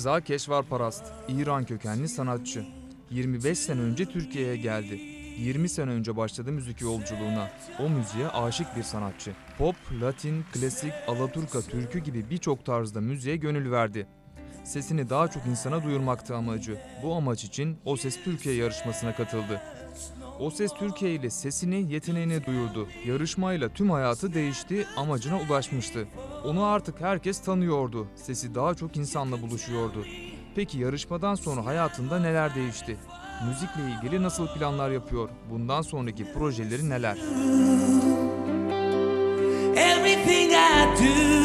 Reza Keşvarparast, İran kökenli sanatçı. 25 sene önce Türkiye'ye geldi. 20 sene önce başladı müzik yolculuğuna. O müziğe aşık bir sanatçı. Pop, Latin, klasik, Alaturka, türkü gibi birçok tarzda müziğe gönül verdi. Sesini daha çok insana duyurmaktı amacı. Bu amaç için O Ses Türkiye yarışmasına katıldı. O Ses Türkiye ile sesini, yeteneğini duyurdu. Yarışmayla tüm hayatı değişti, amacına ulaşmıştı. Onu artık herkes tanıyordu. Sesi daha çok insanla buluşuyordu. Peki yarışmadan sonra hayatında neler değişti? Müzikle ilgili nasıl planlar yapıyor? Bundan sonraki projeleri neler? Everything I do.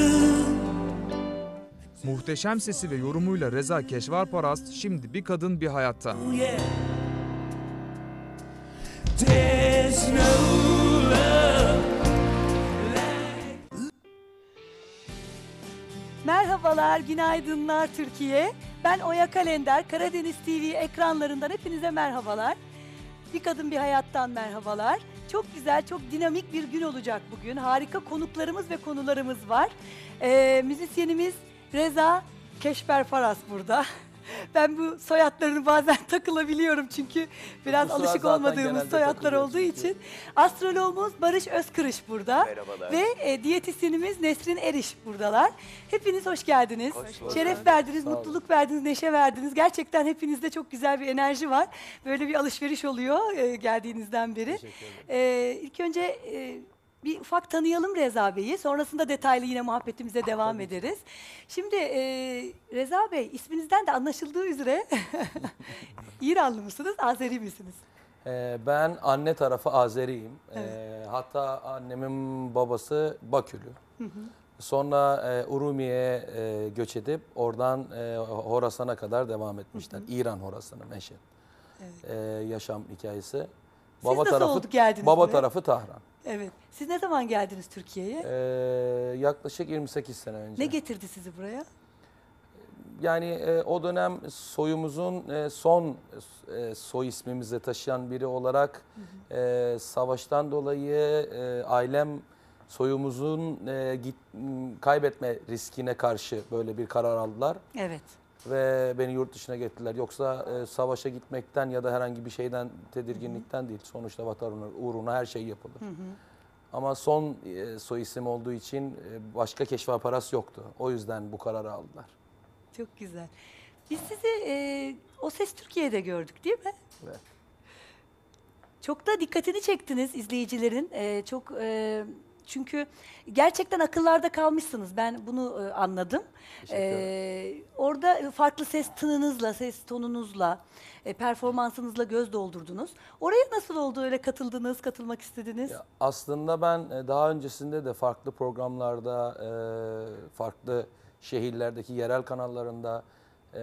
Muhteşem sesi ve yorumuyla Reza Keşvarparast şimdi bir kadın bir hayatta. Yeah. Merhabalar, günaydınlar Türkiye. Ben Oya Kalender, Karadeniz TV ekranlarından hepinize merhabalar. Bir kadın bir hayattan merhabalar. Çok güzel, çok dinamik bir gün olacak bugün. Harika konuklarımız ve konularımız var. Ee, müzisyenimiz Reza Keşber Faras burada. Ben bu soyadlarını bazen takılabiliyorum çünkü biraz Bu sıra alışık zaten olmadığımız genelde soyadlar takılıyor olduğu çünkü. için. Astroloğumuz Barış Özkırış burada. Merhabalar. Ve e, diyetisyenimiz Nesrin Eriş buradalar. Hepiniz hoş geldiniz. Hoş bulduk. Şeref verdiniz, Sağ olun. mutluluk verdiniz, neşe verdiniz. Gerçekten hepinizde çok güzel bir enerji var. Böyle bir alışveriş oluyor e, geldiğinizden beri. Teşekkür ederim. E, ilk önce e, bir ufak tanıyalım Reza Bey'i. Sonrasında detaylı yine muhabbetimize devam ederiz. Şimdi e, Reza Bey isminizden de anlaşıldığı üzere İranlı mısınız, Azeri misiniz? Ee, ben anne tarafı Azeriyim. Ee, hatta annemin babası Bakülü. Sonra e, Urumiye'ye e, göç edip oradan e, Horasan'a kadar devam etmişler. İran Horasan'ı Meşet. Ee, yaşam hikayesi. Nasıl oldu geldiniz Baba buraya? tarafı Tahran. Evet. Siz ne zaman geldiniz Türkiye'ye? Ee, yaklaşık 28 sene önce. Ne getirdi sizi buraya? Yani e, o dönem soyumuzun e, son e, soy ismimizi taşıyan biri olarak e, savaştan dolayı e, ailem soyumuzun e, git, kaybetme riskine karşı böyle bir karar aldılar Evet. Ve beni yurt dışına getirdiler. Yoksa e, savaşa gitmekten ya da herhangi bir şeyden tedirginlikten değil. Sonuçta vatan uğruna her şey yapılır. Ama son e, soy isim olduğu için e, başka keşfaparas yoktu. O yüzden bu kararı aldılar. Çok güzel. Biz sizi e, O Ses Türkiye'de gördük değil mi? Evet. Çok da dikkatini çektiniz izleyicilerin. E, çok e, çünkü gerçekten akıllarda kalmışsınız. Ben bunu e, anladım. E, orada farklı ses tınınızla, ses tonunuzla, e, performansınızla göz doldurdunuz. Oraya nasıl oldu öyle katıldınız, katılmak istediniz? Ya aslında ben e, daha öncesinde de farklı programlarda, e, farklı şehirlerdeki yerel kanallarında e,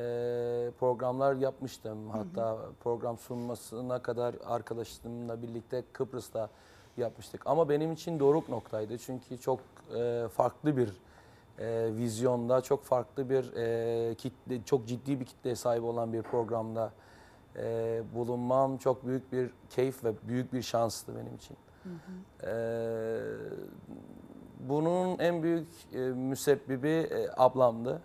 programlar yapmıştım. Hatta program sunmasına kadar arkadaşlarımla birlikte Kıbrıs'ta yapmıştık. Ama benim için doruk noktaydı çünkü çok e, farklı bir e, vizyonda, çok farklı bir e, kitle, çok ciddi bir kitleye sahip olan bir programda e, bulunmam çok büyük bir keyif ve büyük bir şanstı benim için. Ee, bunun en büyük e, müsebbibi e, ablamdı.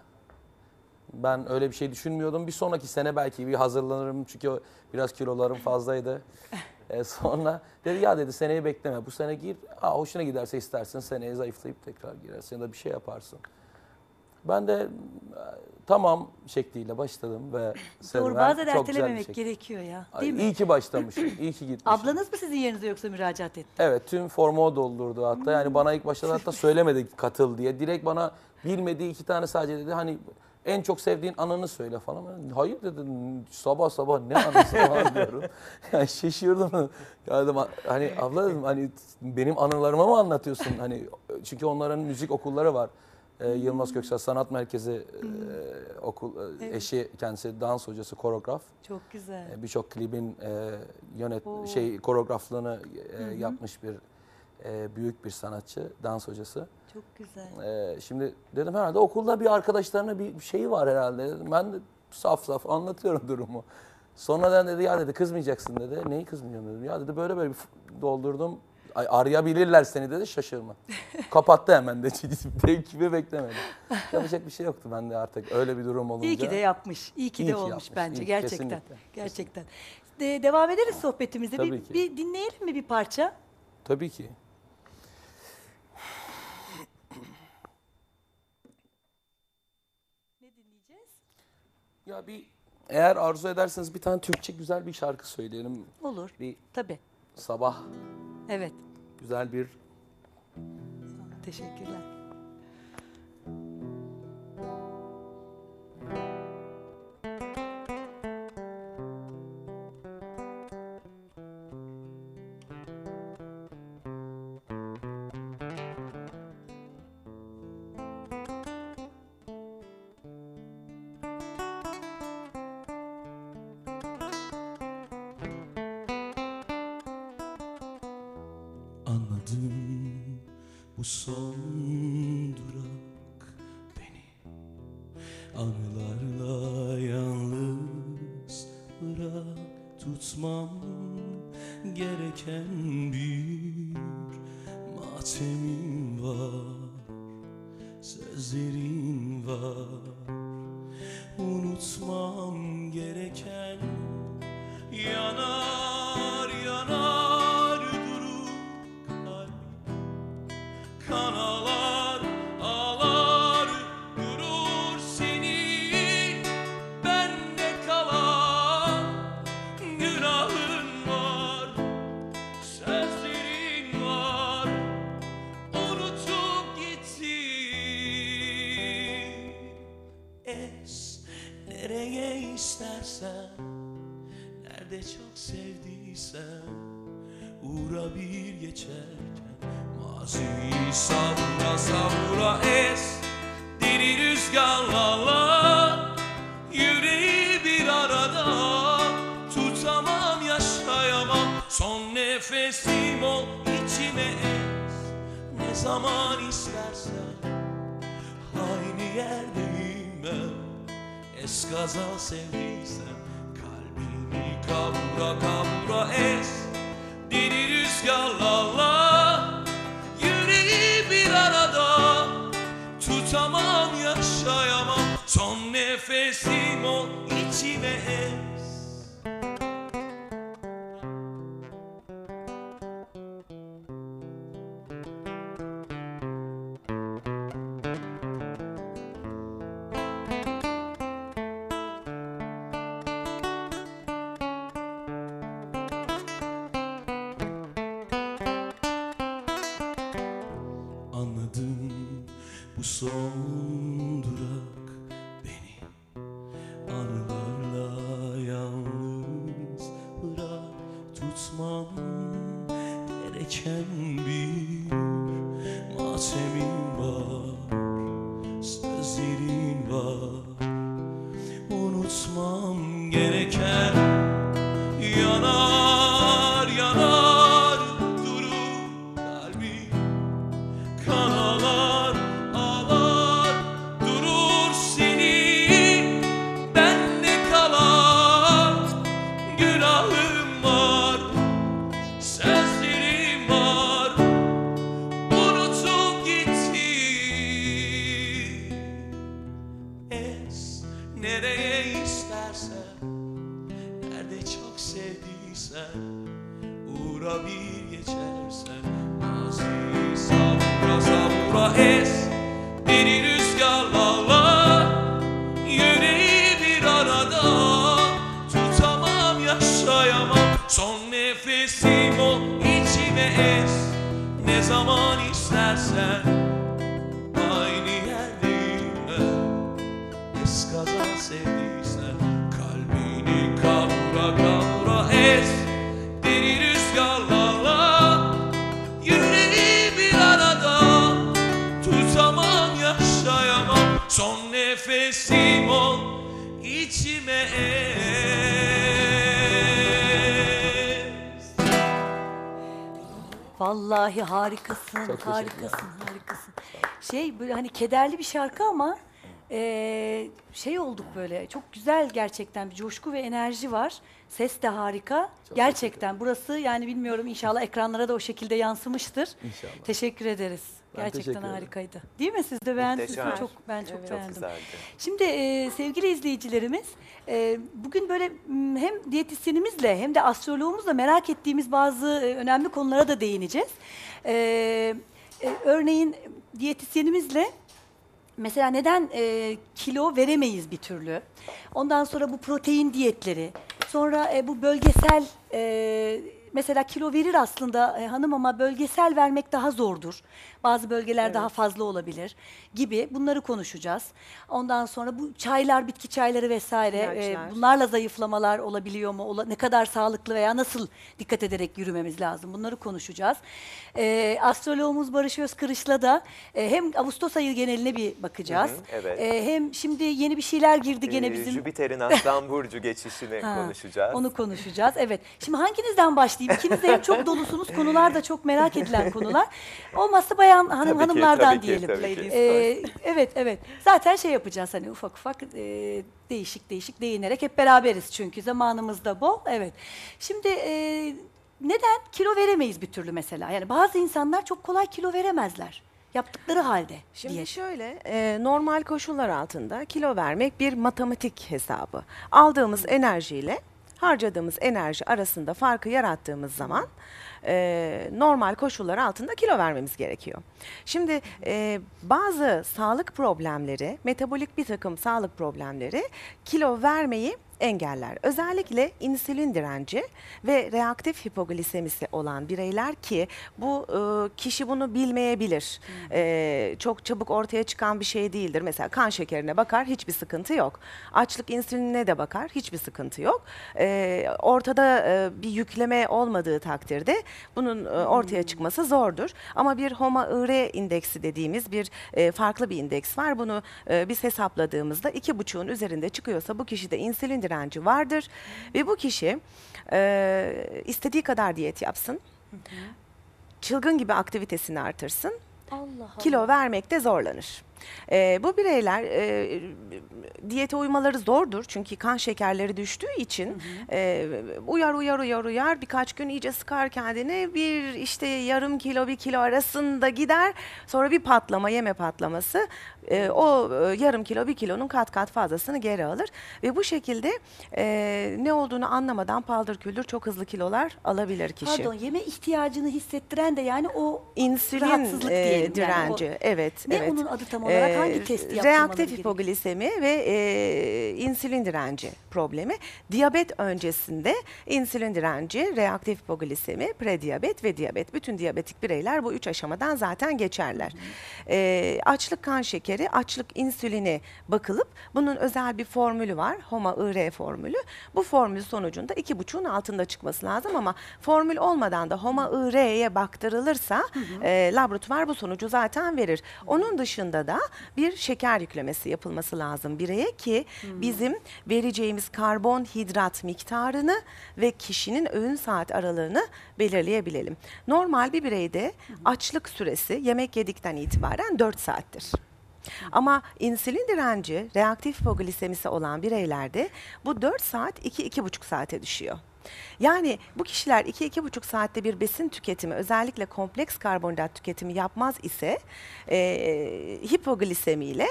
Ben öyle bir şey düşünmüyordum. Bir sonraki sene belki bir hazırlanırım çünkü biraz kilolarım fazlaydı. Ee, sonra dedi ya dedi seneyi bekleme. Bu sene gir. Aa, hoşuna giderse istersin seneye zayıflayıp tekrar girersin ya da bir şey yaparsın. Ben de e, tamam şekliyle başladım ve Doğru bazen çok güzel bir ertelememek şekilde. gerekiyor ya. Değil mi? İyi ki başlamışım. iyi ki gitmişim. Ablanız mı sizin yerinize yoksa müracaat etti? Evet tüm formu o doldurdu hatta. Yani bana ilk başta hatta söylemedi katıl diye. Direkt bana bilmediği iki tane sadece dedi hani en çok sevdiğin anını söyle falan. Hayır dedim sabah sabah ne anısı var diyorum. Yani şaşırdım. Ya dedim hani abla dedim hani benim anılarımı mı anlatıyorsun? Hani çünkü onların müzik okulları var. Ee, Yılmaz Köksal Sanat Merkezi e, okul e, Evet. eşi kendisi dans hocası koreograf. Çok güzel. E, Birçok klibin e, yönet Oo. şey koreograflığını e, yapmış bir e, büyük bir sanatçı, dans hocası. Çok güzel. E, şimdi dedim herhalde okulda bir arkadaşlarına bir şeyi var herhalde. Dedim. Ben de saf saf anlatıyorum durumu. Sonradan dedi ya dedi kızmayacaksın dedi. Neyi kızmayacağım dedim. Ya dedi böyle böyle bir doldurdum. Ay, arayabilirler seni dedi şaşırma. Kapattı hemen de. Tepkimi beklemedi. Yapacak bir şey yoktu bende artık öyle bir durum olunca. İyi ki de yapmış. İyi ki İyi de ki olmuş yapmış. bence İyi, gerçekten. kesinlikle. Gerçekten. De- devam ederiz sohbetimize. Bir, Tabii ki. bir dinleyelim mi bir parça? Tabii ki. Ya bir eğer arzu ederseniz bir tane Türkçe güzel bir şarkı söyleyelim. Olur. Bir Tabii. sabah Evet. güzel bir Teşekkürler. Anılarla yalnız bırak Tutmam gereken bir matemim var Eskaza sevdiysen Kalbini kavura kavura es Deli rüzgarlarla Yüreği bir arada Tutamam yaşayamam Son nefesim ol içime es Vallahi harikasın, Çok teşekkürler. harikasın, harikasın. Şey böyle hani kederli bir şarkı ama Ee, şey olduk böyle çok güzel gerçekten bir coşku ve enerji var. Ses de harika. gerçekten burası yani bilmiyorum inşallah ekranlara da o şekilde yansımıştır. İnşallah. Teşekkür ederiz. Ben gerçekten teşekkür harikaydı. Değil mi siz de beğendiniz mi? Çok ben çok Çok beğendim. güzeldi. Şimdi e, sevgili izleyicilerimiz e, bugün böyle hem diyetisyenimizle hem de astroloğumuzla merak ettiğimiz bazı e, önemli konulara da değineceğiz. E, e, örneğin diyetisyenimizle mesela neden e, kilo veremeyiz bir türlü? Ondan sonra bu protein diyetleri, sonra e, bu bölgesel e, mesela kilo verir aslında e, hanım ama bölgesel vermek daha zordur. Bazı bölgeler daha fazla olabilir gibi bunları konuşacağız. Ondan sonra bu çaylar, bitki çayları vesaire e, bunlarla zayıflamalar olabiliyor mu? Ola- ne kadar sağlıklı veya nasıl dikkat ederek yürümemiz lazım? Bunları konuşacağız. E, astroloğumuz Barış Özkırış'la da e, hem Ağustos ayı geneline bir bakacağız. Hı hı, evet. E, hem şimdi yeni bir şeyler girdi gene Ee, bizim. Jüpiter'in Aslan Burcu geçişini Ha, konuşacağız. Onu konuşacağız. Evet. Şimdi hanginizden başlayayım? İkiniz de çok dolusunuz konular da çok merak edilen konular. Olmazsa bayan hanım Tabii ki, hanımlardan ki, diyelim. tabii ki. Ee, evet evet. Zaten şey yapacağız hani ufak ufak e, değişik değişik değinerek hep beraberiz çünkü zamanımız da bol. Evet. Şimdi e, neden kilo veremeyiz bir türlü mesela? Yani bazı insanlar çok kolay kilo veremezler. Yaptıkları halde Şimdi diye. şöyle, e, normal koşullar altında kilo vermek bir matematik hesabı. Aldığımız enerjiyle harcadığımız enerji arasında farkı yarattığımız zaman e, normal koşullar altında kilo vermemiz gerekiyor. Şimdi e, bazı sağlık problemleri, metabolik bir takım sağlık problemleri kilo vermeyi engeller. Özellikle insülin direnci ve reaktif hipoglisemisi olan bireyler ki bu e, kişi bunu bilmeyebilir. E, çok çabuk ortaya çıkan bir şey değildir. Mesela kan şekerine bakar hiçbir sıkıntı yok. Açlık insülinine de bakar hiçbir sıkıntı yok. E, ortada e, bir yükleme olmadığı takdirde bunun e, ortaya çıkması zordur. Ama bir HOMA-IR indeksi dediğimiz bir e, farklı bir indeks var. Bunu e, biz hesapladığımızda iki buçuğun üzerinde çıkıyorsa bu kişide insülin direnci vardır ve bu kişi e, istediği kadar diyet yapsın. Çılgın gibi aktivitesini artırsın. Allah. Kilo vermekte zorlanır. E, bu bireyler e, diyete uymaları zordur çünkü kan şekerleri düştüğü için e, uyar uyar uyar uyar birkaç gün iyice sıkar kendini bir işte yarım kilo bir kilo arasında gider sonra bir patlama yeme patlaması e, o e, yarım kilo bir kilonun kat kat fazlasını geri alır ve bu şekilde e, ne olduğunu anlamadan paldır küldür çok hızlı kilolar alabilir kişi. Pardon yeme ihtiyacını hissettiren de yani o İnsülin Rahatsızlık e, diyelim yani, direnci. o- evet. Ne evet. onun adı tam olarak? Hangi testi yaptırmaları Reaktif gerekiyor? hipoglisemi ve e, insülin direnci problemi. Diyabet öncesinde insülin direnci, reaktif hipoglisemi, prediyabet ve diyabet. Bütün diyabetik bireyler bu üç aşamadan zaten geçerler. E, açlık kan şekeri, açlık insülini bakılıp bunun özel bir formülü var. HOMA-IR formülü. Bu formül sonucunda iki buçuğun altında çıkması lazım ama formül olmadan da HOMA-IR'ye baktırılırsa e, laboratuvar bu sonucu zaten verir. Onun dışında da bir şeker yüklemesi yapılması lazım bireye ki bizim vereceğimiz karbonhidrat miktarını ve kişinin öğün saat aralığını belirleyebilelim. Normal bir bireyde açlık süresi yemek yedikten itibaren 4 saattir. Ama insülin direnci, reaktif hipoglisemisi olan bireylerde bu 4 saat 2-2,5 saate düşüyor. Yani bu kişiler 2-2,5 saatte bir besin tüketimi özellikle kompleks karbonhidrat tüketimi yapmaz ise e, hipoglisemiyle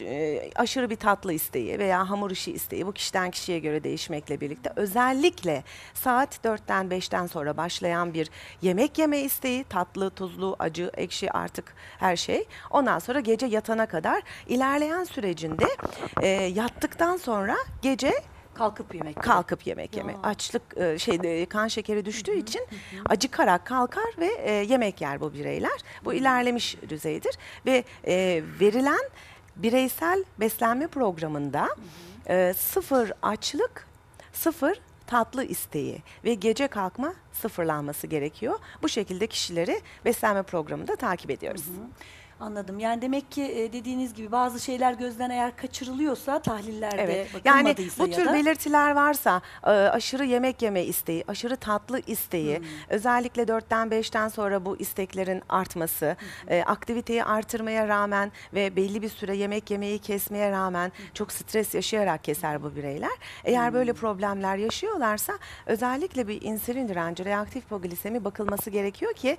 e, aşırı bir tatlı isteği veya hamur işi isteği bu kişiden kişiye göre değişmekle birlikte özellikle saat 4'ten 5'ten sonra başlayan bir yemek yeme isteği tatlı, tuzlu, acı, ekşi artık her şey. Ondan sonra gece yatana kadar ilerleyen sürecinde e, yattıktan sonra gece kalkıp yemek. kalkıp yemek yeme. Ya. Açlık e, şeyde kan şekeri düştüğü için acıkarak kalkar ve e, yemek yer bu bireyler. Bu ilerlemiş düzeydir ve e, verilen bireysel beslenme programında e, sıfır açlık, sıfır tatlı isteği ve gece kalkma sıfırlanması gerekiyor. Bu şekilde kişileri beslenme programında takip ediyoruz. Anladım. Yani demek ki e, dediğiniz gibi bazı şeyler gözden eğer kaçırılıyorsa tahlillerde Evet. Yani bu tür da belirtiler varsa e, aşırı yemek yeme isteği, aşırı tatlı isteği, Hmm. özellikle 4'ten 5'ten sonra bu isteklerin artması, e, aktiviteyi artırmaya rağmen ve belli bir süre yemek yemeyi kesmeye rağmen çok stres yaşayarak keser bu bireyler. Eğer Hmm. böyle problemler yaşıyorlarsa özellikle bir insülin direnci, reaktif hipoglisemi bakılması gerekiyor ki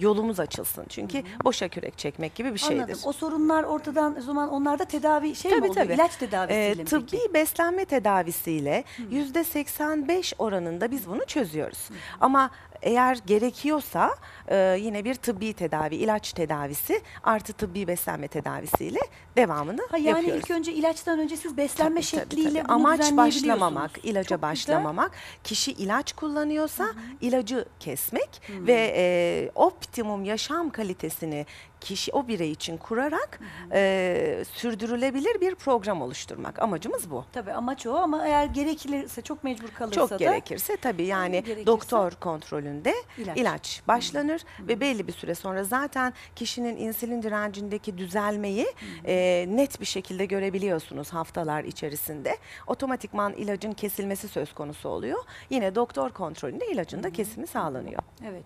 yolumuz açılsın. Çünkü boşa kürek çekmek gibi bir şeydir. Anladım. O sorunlar ortadan o zaman onlarda tedavi şey mi Tabii, oluyor? tabii. İlaç tedavisiyle Ee, mi tıbbi peki? beslenme tedavisiyle yüzde 85 oranında biz bunu çözüyoruz. Ama eğer gerekiyorsa e, yine bir tıbbi tedavi, ilaç tedavisi artı tıbbi beslenme tedavisiyle devamını Ha, yani yapıyoruz. ilk önce ilaçtan önce siz beslenme Tabii, tabii, şekliyle tabii. bunu amaç başlamamak, ilaca Çok güzel. başlamamak. Kişi ilaç kullanıyorsa ilacı kesmek ve e, optimum yaşam kalitesini kişi o birey için kurarak e, sürdürülebilir bir program oluşturmak. Amacımız bu. Tabii amaç o ama eğer gerekirse çok mecbur kalırsa Çok da gerekirse tabii yani gerekirse doktor kontrolünde ilaç. ilaç, başlanır ve belli bir süre sonra zaten kişinin insülin direncindeki düzelmeyi e, net bir şekilde görebiliyorsunuz haftalar içerisinde. Otomatikman ilacın kesilmesi söz konusu oluyor. Yine doktor kontrolünde ilacın da kesimi sağlanıyor. Evet.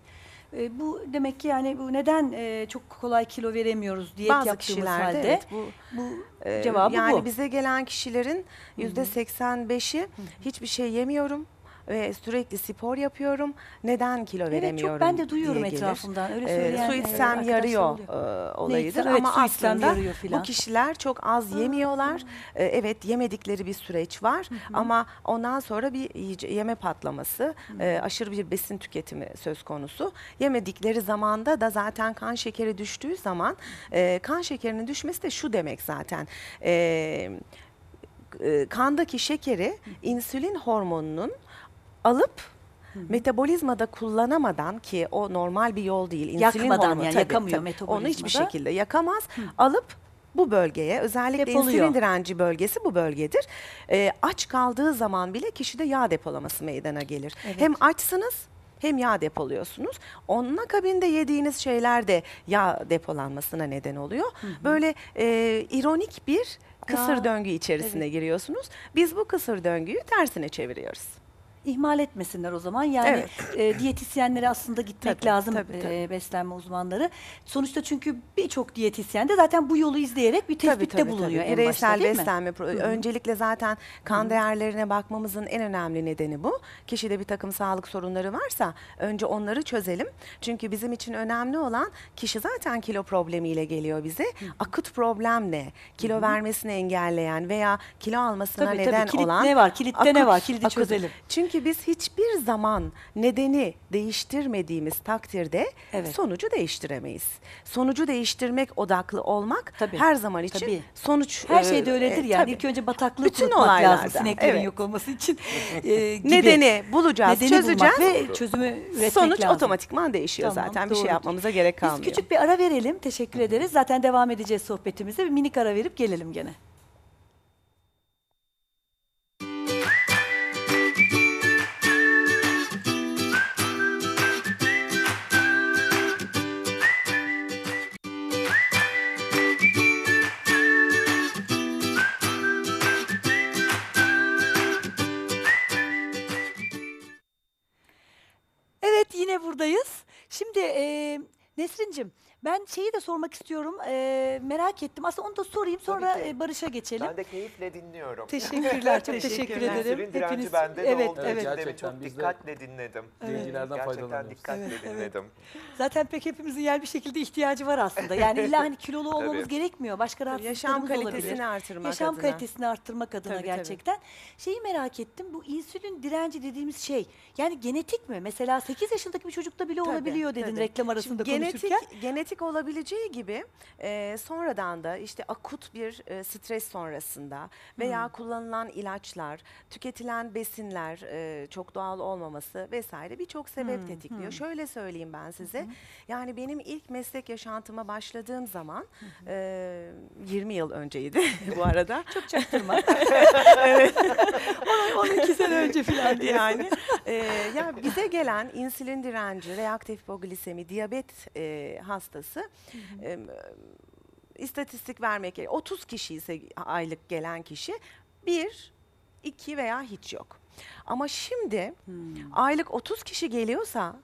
E, bu demek ki yani bu neden e, çok kolay kilo veremiyoruz diyet Bazı yaptığımız halde evet, bu bu Ee, cevabı yani bu. bize gelen kişilerin yüzde 85'i hiçbir şey yemiyorum ve sürekli spor yapıyorum. Neden kilo Evet veremiyorum? çok ben de duyuyorum diye gelir. etrafımdan öyle Ee, söyleyen su e, içsem arkadaşlar yarıyor oluyor. e, olayıdır evet, ama su içsem aslında yarıyor bu filan. kişiler çok az yemiyorlar. Ee, evet yemedikleri bir süreç var ama ondan sonra bir iyice yeme patlaması, e, aşırı bir besin tüketimi söz konusu. Yemedikleri zamanda da zaten kan şekeri düştüğü zaman e, kan şekerinin düşmesi de şu demek zaten. E, e, kandaki şekeri insülin hormonunun alıp metabolizmada kullanamadan ki o normal bir yol değil. insülin Yakmadan hormonu, yani tabii, yakamıyor tabii. Onu hiçbir metabolizmada. şekilde yakamaz. Alıp bu bölgeye özellikle Depoluyor. insülin direnci bölgesi bu bölgedir. Ee, aç kaldığı zaman bile kişide yağ depolaması meydana gelir. Evet. Hem açsınız hem yağ depoluyorsunuz. Onun akabinde yediğiniz şeyler de yağ depolanmasına neden oluyor. Böyle e, ironik bir kısır Ya, döngü içerisine giriyorsunuz. Biz bu kısır döngüyü tersine çeviriyoruz. İhmal etmesinler o zaman. Yani Evet. e, diyetisyenlere aslında gitmek Tabii, lazım tabii, tabii. e, beslenme uzmanları. Sonuçta çünkü birçok diyetisyen de zaten bu yolu izleyerek bir Tabii, tespitte tabii, bulunuyor tabii. en Bireysel başta değil mi? beslenme. pro- Öncelikle zaten kan değerlerine bakmamızın en önemli nedeni bu. Kişide bir takım sağlık sorunları varsa önce onları çözelim. Çünkü bizim için önemli olan kişi zaten kilo problemiyle geliyor bize. Akut problem ne? Kilo vermesini engelleyen veya kilo almasına Tabii, tabii. neden Kilit olan ne var? Kilitte ne var? Kilidi çözelim. Çünkü biz hiçbir zaman nedeni değiştirmediğimiz takdirde Evet. sonucu değiştiremeyiz. Sonucu değiştirmek odaklı olmak Tabii, her zaman için tabii. sonuç Her e, şeyde öyledir e, yani. tabii. İlk önce bataklığı Bütün kurutmak lazım olaylarda, sineklerin evet. yok olması için. e, gibi. Nedeni bulacağız, Nedeni çözeceğiz. bulmak ve çözümü üretmek Sonuç lazım. otomatikman değişiyor Tamam, zaten. Bir şey doğrudur. yapmamıza gerek Biz kalmıyor. küçük bir ara verelim. Teşekkür ederiz. Zaten devam edeceğiz sohbetimize. Bir minik ara verip gelelim gene. Yine buradayız. Şimdi e, Nesrin'cim ben şeyi de sormak istiyorum. E, merak ettim. Aslında onu da sorayım sonra e, Barış'a geçelim. Ben de keyifle dinliyorum. Teşekkürler. çok teşekkür teşekkürler. ederim. İnsülin direnci Hepiniz- bende de evet, olduğu evet. Gerçekten çok biz de dikkatle dinledim. Bilgilerden Gerçekten faydalanıyoruz. dikkatle Evet, evet. dinledim. Zaten pek hepimizin yer bir şekilde ihtiyacı var aslında. Yani illa hani kilolu olmamız Tabii. gerekmiyor. Başka Yaşam rahatsızlıklarımız kalitesini olabilir. artırmak Yaşam adına. kalitesini arttırmak adına Tabii, tabii. gerçekten. Şeyi merak ettim. Bu insülin direnci dediğimiz şey yani genetik mi? Mesela 8 yaşındaki bir çocukta bile Tabii, olabiliyor dedin tabii. reklam arasında Şimdi genetik, konuşurken. Genetik olabileceği gibi e, sonradan da işte akut bir e, stres sonrasında veya Hmm. kullanılan ilaçlar, tüketilen besinler e, çok doğal olmaması vesaire birçok sebep Hmm, tetikliyor. Şöyle söyleyeyim ben size. Yani benim ilk meslek yaşantıma başladığım zaman e, 20 yıl önceydi bu arada. Çok çaktırma. Onu 12 sene önce falan diye. yani e, ya bize gelen insülin direnci, reaktif hipoglisemi, diyabet e, hastası hastası. Ee, istatistik vermek gerek. 30 kişi ise aylık gelen kişi bir, iki veya hiç yok. Ama şimdi aylık 30 kişi geliyorsa,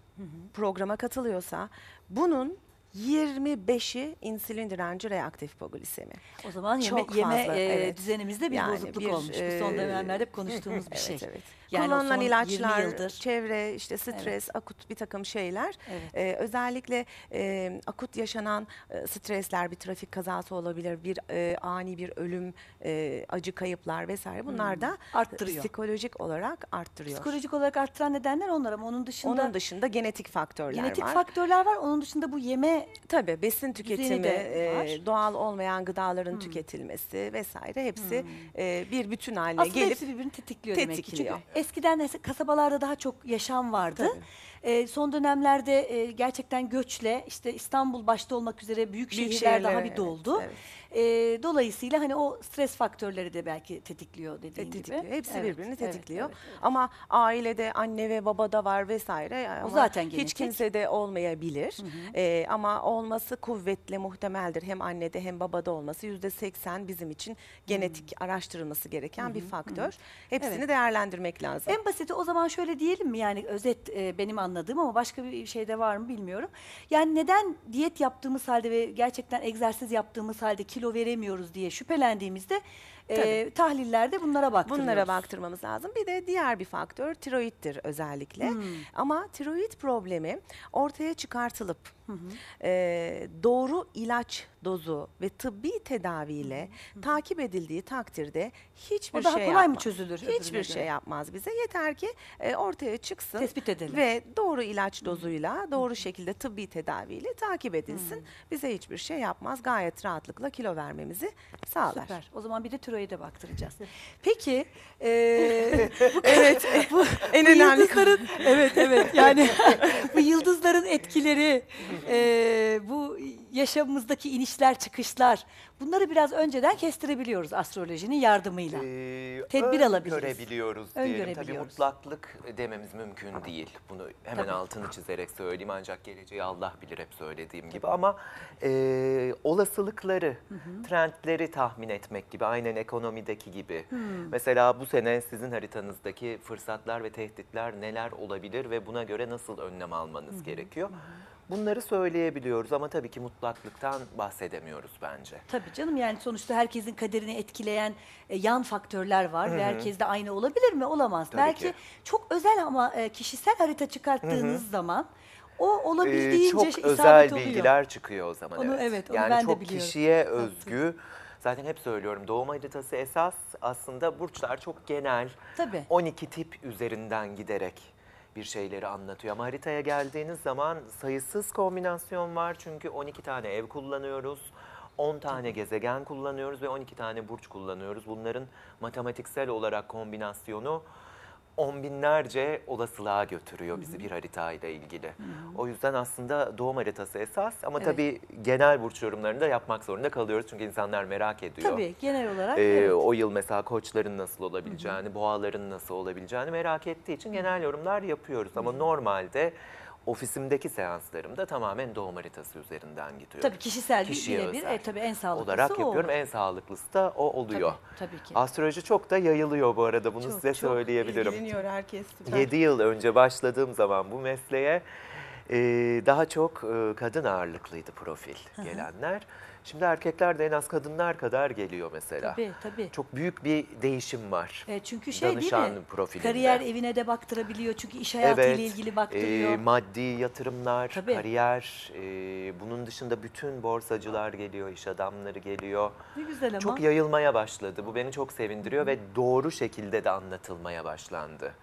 programa katılıyorsa bunun 25'i insülin direnci reaktif hipoglisemi. O zaman yeme, Çok yeme fazla, e, evet. düzenimizde bir Yani bozukluk bir, olmuş. Bu son e, dönemlerde hep konuştuğumuz bir Evet, şey. evet. Yani Kullanılan son 20 ilaçlar, yıldır. çevre, işte stres, akut bir takım şeyler. Evet. Ee, özellikle e, akut yaşanan e, stresler, bir trafik kazası olabilir, bir e, ani bir ölüm, e, acı kayıplar vesaire. Bunlar da Hmm. Arttırıyor. psikolojik olarak arttırıyor. Psikolojik olarak arttıran nedenler onlar ama onun dışında Onun dışında genetik faktörler genetik var. faktörler var. Onun dışında bu yeme Tabii besin tüketimi, e. Hmm. doğal olmayan gıdaların tüketilmesi vesaire hepsi e, bir bütün haline aslında gelip hepsi birbirini tetikliyor, demek ki. Çünkü tetikliyor. Eskiden kasabalarda daha çok yaşam vardı. Tabii. Ee, son dönemlerde e, gerçekten göçle işte İstanbul başta olmak üzere büyük Büyük şehirler daha bir evet, doldu. evet. Ee, dolayısıyla hani o stres faktörleri de belki tetikliyor dediğin tetikliyor. gibi. Hepsi Evet, birbirini evet, tetikliyor. evet, evet. Ama ailede anne ve babada var vesaire. ama zaten Hiç genetik. kimsede olmayabilir. Ee, ama olması kuvvetle muhtemeldir. Hem annede hem babada olması yüzde seksen bizim için genetik araştırılması gereken bir faktör. Hepsini Evet. değerlendirmek lazım. En basiti o zaman şöyle diyelim mi yani özet e, benim anladığım ama başka bir şey de var mı bilmiyorum. Yani neden diyet yaptığımız halde ve gerçekten egzersiz yaptığımız halde kilo veremiyoruz diye şüphelendiğimizde e, tahlillerde bunlara baktırıyoruz. Bunlara baktırmamız lazım. Bir de diğer bir faktör tiroiddir özellikle. Ama tiroid problemi ortaya çıkartılıp e, doğru ilaç dozu ve tıbbi tedaviyle takip edildiği takdirde hiçbir O daha şey kolay mı yapmaz. çözülür öbürüne Hiçbir göre? şey yapmaz bize. Yeter ki e, ortaya çıksın. Tespit edelim. Ve doğru ilaç dozuyla, doğru şekilde tıbbi tedaviyle takip edilsin. Bize hiçbir şey yapmaz. Gayet rahatlıkla kilo vermemizi sağlar. Süper. O zaman bir de tiroide baktıracağız. Peki e, bu, Evet. bu, En önemli evet evet yani bu yıldızların etkileri e, bu yaşamımızdaki inişler çıkışlar bunları biraz önceden kestirebiliyoruz astrolojinin yardımıyla. Ee, Tedbir alabiliriz. Öngörebiliyoruz diyelim. Tabii mutlaklık dememiz mümkün değil. Bunu hemen Tabii. altını çizerek söyleyeyim ancak geleceği Allah bilir hep söylediğim gibi. Ama e, olasılıkları, trendleri tahmin etmek gibi aynen ekonomideki gibi. Mesela bu sene sizin haritanızdaki fırsatlar ve tehditler neler olabilir ve buna göre nasıl önlem almanız gerekiyor? Bunları söyleyebiliyoruz ama tabii ki mutlaklıktan bahsedemiyoruz bence. Tabii canım yani sonuçta herkesin kaderini etkileyen e, yan faktörler var ve herkes de aynı olabilir mi? Olamaz. Tabii Belki ki. çok özel ama e, kişisel harita çıkarttığınız zaman o Ee, olabildiğince çok isabet özel oluyor. bilgiler çıkıyor o zaman. Onu- evet. evet, onu yani ben de çok biliyorum. kişiye özgü. Zaten hep söylüyorum doğum haritası esas aslında burçlar çok genel. Tabii. 12 tip üzerinden giderek bir şeyleri anlatıyor. Ama haritaya geldiğiniz zaman sayısız kombinasyon var. Çünkü 12 tane ev kullanıyoruz. 10 tane gezegen kullanıyoruz ve 12 tane burç kullanıyoruz. Bunların matematiksel olarak kombinasyonu on binlerce olasılığa götürüyor bizi bir haritayla ilgili. O yüzden aslında doğum haritası esas ama Evet. tabii genel burç yorumlarını da yapmak zorunda kalıyoruz. Çünkü insanlar merak ediyor. Tabii genel olarak Ee, evet. O yıl mesela koçların nasıl olabileceğini, boğaların nasıl olabileceğini merak ettiği için genel yorumlar yapıyoruz. Ama normalde ofisimdeki seanslarımda tamamen doğum haritası üzerinden gidiyor. Tabii kişisel bir Kişiye birebir. özel E, tabii en sağlıklısı olarak o yapıyorum. En sağlıklısı da o oluyor. Tabii, tabii ki. Astroloji çok da yayılıyor bu arada bunu Çok, size çok söyleyebilirim. ilgileniyor herkes. süper. 7 yıl önce başladığım zaman bu mesleğe e, daha çok e, kadın ağırlıklıydı profil gelenler. Şimdi erkekler de en az kadınlar kadar geliyor mesela. Tabii tabii. Çok büyük bir değişim var. E, çünkü şey değil Danışan mi? profilinde. Kariyer evine de baktırabiliyor çünkü iş hayatıyla ilgili baktırıyor. e, maddi yatırımlar, Tabii. kariyer, e, bunun dışında bütün borsacılar geliyor, iş adamları geliyor. ne güzel ama. Çok yayılmaya başladı. Bu beni çok sevindiriyor ve doğru şekilde de anlatılmaya başlandı.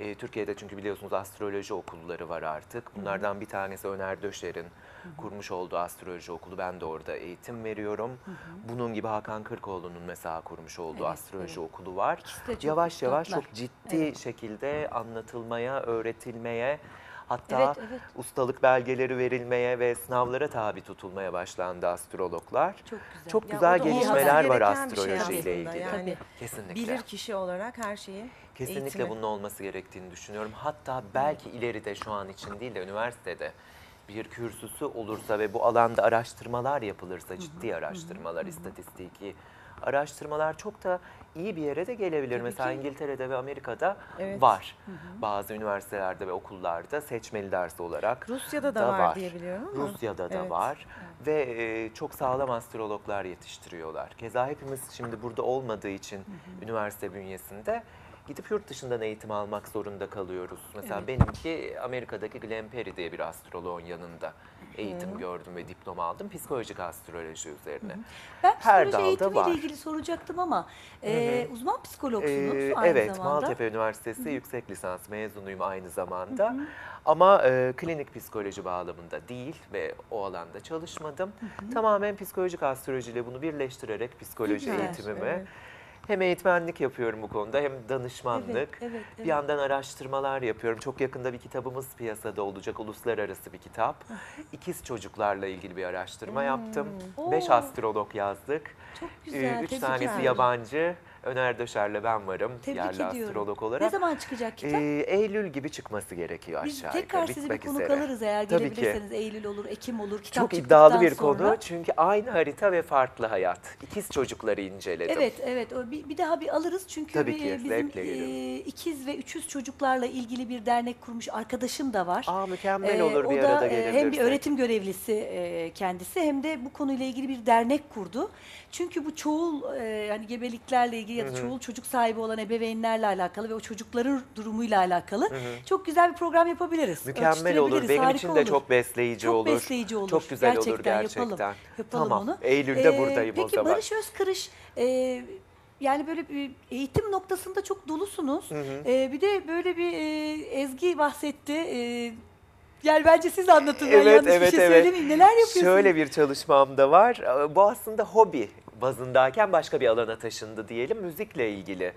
Ee, Türkiye'de çünkü biliyorsunuz astroloji okulları var artık. Bunlardan bir tanesi Öner Döşer'in kurmuş olduğu astroloji okulu. Ben de orada eğitim veriyorum. Bunun gibi Hakan Kırkoğlu'nun mesela kurmuş olduğu Evet, astroloji okulu var. Çok yavaş yavaş üstadlar. çok ciddi Evet. şekilde anlatılmaya, öğretilmeye hatta Evet, evet. ustalık belgeleri verilmeye ve sınavlara tabi tutulmaya başlandı astrologlar. Çok güzel. Çok Ya güzel olması gelişmeler var şey astroloji aslında. ile ilgili. Yani. Kesinlikle. bilir kişi olarak her şeyi Kesinlikle eğitimi. bunun olması gerektiğini düşünüyorum. Hatta belki ileride şu an için değil de üniversitede bir kürsüsü olursa ve bu alanda araştırmalar yapılırsa, ciddi araştırmalar, istatistiki araştırmalar çok da iyi bir yere de gelebilir. Mesela İngiltere'de ve Amerika'da Evet. var. Bazı üniversitelerde ve okullarda seçmeli ders olarak Rusya'da da, da var, var. diye biliyorum ama. Rusya'da da Evet. var ve e, çok sağlam astrologlar yetiştiriyorlar. Keza hepimiz şimdi burada olmadığı için üniversite bünyesinde gidip yurt dışından eğitim almak zorunda kalıyoruz. Mesela benimki Amerika'daki Glenn Perry diye bir astroloğun yanında eğitim gördüm ve diploma aldım psikolojik astroloji üzerine. Ben Her psikoloji eğitimiyle var. ilgili soracaktım ama e, uzman psikologsunuz Ee, aynı evet, zamanda. Maltepe Üniversitesi yüksek lisans mezunuyum aynı zamanda. Ama e, klinik psikoloji bağlamında değil ve o alanda çalışmadım. Tamamen psikolojik astrolojiyle bunu birleştirerek psikoloji Güzel, eğitimimi evet. Hem eğitmenlik yapıyorum bu konuda hem danışmanlık. Evet, evet, Bir evet. yandan araştırmalar yapıyorum. Çok yakında bir kitabımız piyasada olacak. Uluslararası bir kitap. İkiz çocuklarla ilgili bir araştırma yaptım. Beş Oo. astrolog yazdık. Çok Ee, güzel. Üç tebrik tanesi yabancı. Öner Döşer'le ben varım. Tebrik yerli ediyorum. astrolog Ne olarak. zaman çıkacak kitap? Ee, Eylül gibi çıkması gerekiyor Biz aşağı tekrar yukarı. sizi bir konuk üzere. alırız eğer Tabii ki. gelebilirseniz. Eylül olur, Ekim olur. Kitap Çok iddialı bir sonra. konu çünkü aynı harita ve farklı hayat. İkiz çocukları inceledim. Evet, evet. Bir, bir daha bir alırız çünkü Tabii bir- ki, bizim zevkle e, ikiz ve üçüz çocuklarla ilgili bir dernek kurmuş arkadaşım da var. Aa mükemmel Ee, olur bir o da arada e, hem bir gelebilirsek. öğretim görevlisi e, kendisi hem de bu konuyla ilgili bir dernek kurdu. Çünkü bu çoğul e, hani gebeliklerle ilgili ya da çoğul çocuk sahibi olan ebeveynlerle alakalı ve o çocukların durumuyla alakalı çok güzel bir program yapabiliriz. Mükemmel olur. Ölçtürebiliriz, Benim harika için de olur. çok besleyici Çok olur. besleyici olur. Çok güzel olur Gerçekten. Yapalım, yapalım tamam. onu. Eylül'de Ee, buradayım peki, o zaman. Barış Özkırış e, yani böyle bir eğitim noktasında çok dolusunuz. E, bir de böyle bir e, Ezgi bahsetti. E, yani bence siz anlatın. Ben Evet, yanlış evet, bir şey evet. söylemeyeyim. Neler yapıyorsunuz? Şöyle bir çalışmam da var. Ee, Bu aslında hobi bazındayken başka bir alana taşındı diyelim müzikle ilgili.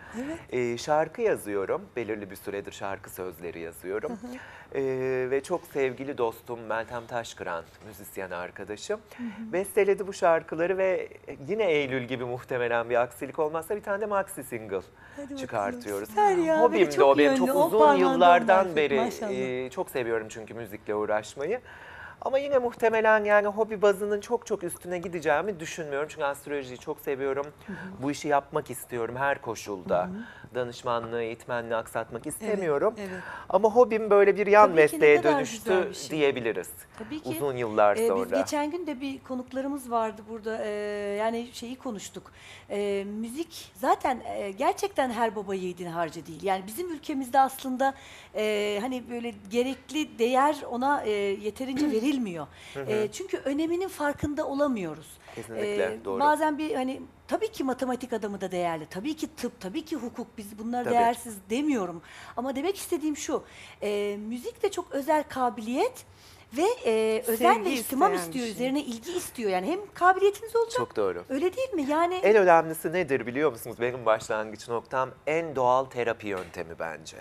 Ee, şarkı yazıyorum. Belirli bir süredir şarkı sözleri yazıyorum. Ee, ve çok sevgili dostum Meltem Taşkıran, müzisyen arkadaşım. Besteledi bu şarkıları ve yine Eylül gibi muhtemelen bir aksilik olmazsa bir tane de maxi single bakalım. çıkartıyoruz. Ya, Hobim de o benim çok uzun yıllardan beri e, çok seviyorum çünkü müzikle uğraşmayı. Ama yine muhtemelen yani hobi bazının çok çok üstüne gideceğimi düşünmüyorum. Çünkü astrolojiyi çok seviyorum. Bu işi yapmak istiyorum her koşulda. Danışmanlığı, eğitmenliği aksatmak istemiyorum. evet. Ama hobim böyle bir yan Tabii mesleğe dönüştü şey. diyebiliriz. Tabii ki. Uzun yıllar Ee, sonra. Biz geçen gün de bir konuklarımız vardı burada. Ee, yani şeyi konuştuk. Ee, müzik zaten e, gerçekten her baba yiğidin harcı değil. Yani bizim ülkemizde aslında e, hani böyle gerekli değer ona e, yeterince verilmiyor. E, çünkü öneminin farkında olamıyoruz. Kesinlikle, doğru. Bazen bir hani tabii ki matematik adamı da değerli. Tabii ki tıp, tabii ki hukuk. Biz bunlar Tabii. değersiz demiyorum. Ama demek istediğim şu. E, müzik de çok özel kabiliyet ve e, özen ve ihtimam isteyen bir istiyor, şey. üzerine ilgi istiyor. Yani hem kabiliyetiniz olacak, Çok doğru. öyle değil mi? Yani En önemlisi nedir biliyor musunuz? Benim başlangıç noktam en doğal terapi yöntemi bence.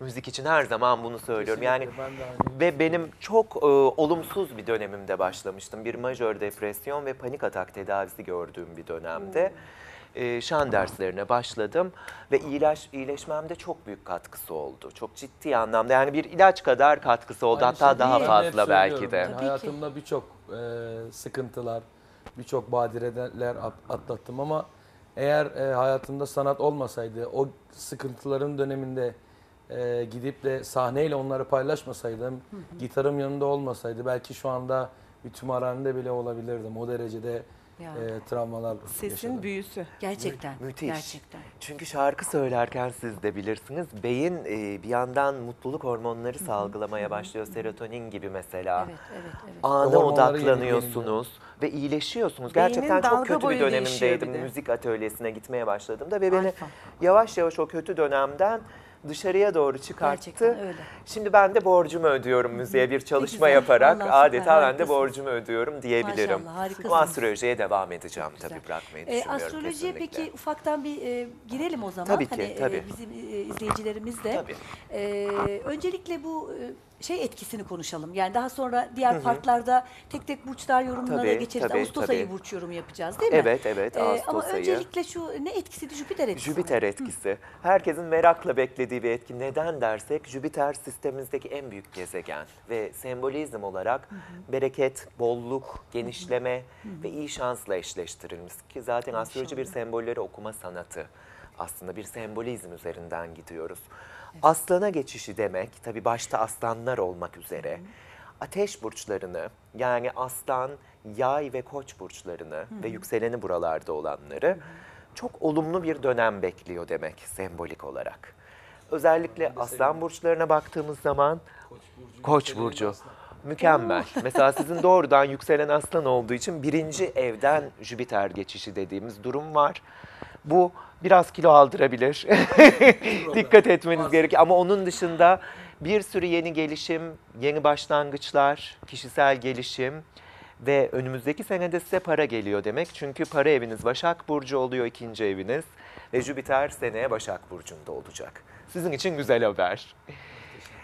Müzik için her zaman bunu söylüyorum. Yani Kesinlikle, ben de aynı. ve benim çok e, olumsuz bir dönemimde başlamıştım. Bir majör depresyon ve panik atak tedavisi gördüğüm bir dönemde. E, şan derslerine başladım ve iyileş, iyileşmemde çok büyük katkısı oldu. Çok ciddi anlamda yani bir ilaç kadar katkısı oldu Aynı hatta şeyi daha ben fazla belki de. Yani hayatımda birçok e, sıkıntılar, birçok badireler at- atlattım ama eğer e, hayatımda sanat olmasaydı, o sıkıntıların döneminde e, gidip de sahneyle onları paylaşmasaydım, gitarım yanında olmasaydı belki şu anda bir tümarhanede bile olabilirdim. O derecede Ya. e, travmalar Sesin yaşadım. büyüsü. gerçekten, Müthiş. gerçekten. Çünkü şarkı söylerken siz de bilirsiniz beyin e, bir yandan mutluluk hormonları salgılamaya başlıyor. Serotonin gibi mesela. Evet, evet, evet. Ana yeni- odaklanıyorsunuz ve iyileşiyorsunuz. Beynin Gerçekten çok kötü bir dönemimdeydim. bir. Müzik atölyesine gitmeye başladığımda ve beni Alfa. yavaş yavaş o kötü dönemden dışarıya doğru çıkarttı. Gerçekten öyle. Şimdi ben de borcumu ödüyorum müziğe bir çalışma güzel. yaparak. Vallahi adeta süper, ben de borcumu ödüyorum diyebilirim. Maşallah, harikasınız. Ama astrolojiye devam edeceğim Güzel. tabii bırakmayı E, düşünmüyorum astrolojiye kesinlikle. peki ufaktan bir e, girelim o zaman. Tabii ki, hani, e, tabii. bizim e, izleyicilerimiz de. Tabii. E, öncelikle bu e, şey etkisini konuşalım. Yani daha sonra diğer partlarda tek tek burçlar yorumuna da Tabii, geçeriz. tabii, Ağustos tabii. ayı burç yorumu yapacağız değil mi? Evet, evet, E, Ağustos ama ayı. öncelikle şu ne etkisiydi? Jüpiter etkisi. mi? Jüpiter etkisi. Herkesin merakla beklediği bir etki. Neden dersek Jüpiter sistemimizdeki en büyük gezegen ve sembolizm olarak bereket, bolluk, genişleme ve iyi şansla eşleştirilmiş ki zaten astroloji bir sembolleri okuma sanatı. Aslında bir sembolizm üzerinden gidiyoruz. Aslana geçişi demek tabii başta aslanlar olmak üzere ateş burçlarını yani aslan, yay ve koç burçlarını ve yükseleni buralarda olanları çok olumlu bir dönem bekliyor demek sembolik olarak. Özellikle aslan burçlarına baktığımız zaman koç burcu mükemmel. Mesela sizin doğrudan yükselen aslan olduğu için birinci evden Jüpiter geçişi dediğimiz durum var. Bu biraz kilo aldırabilir. Dikkat etmeniz gerekiyor. Ama onun dışında bir sürü yeni gelişim, yeni başlangıçlar, kişisel gelişim ve önümüzdeki senede size para geliyor demek. Çünkü para eviniz Başak Burcu oluyor ikinci eviniz ve Jüpiter seneye Başak Burcu'nda olacak. Sizin için güzel haber.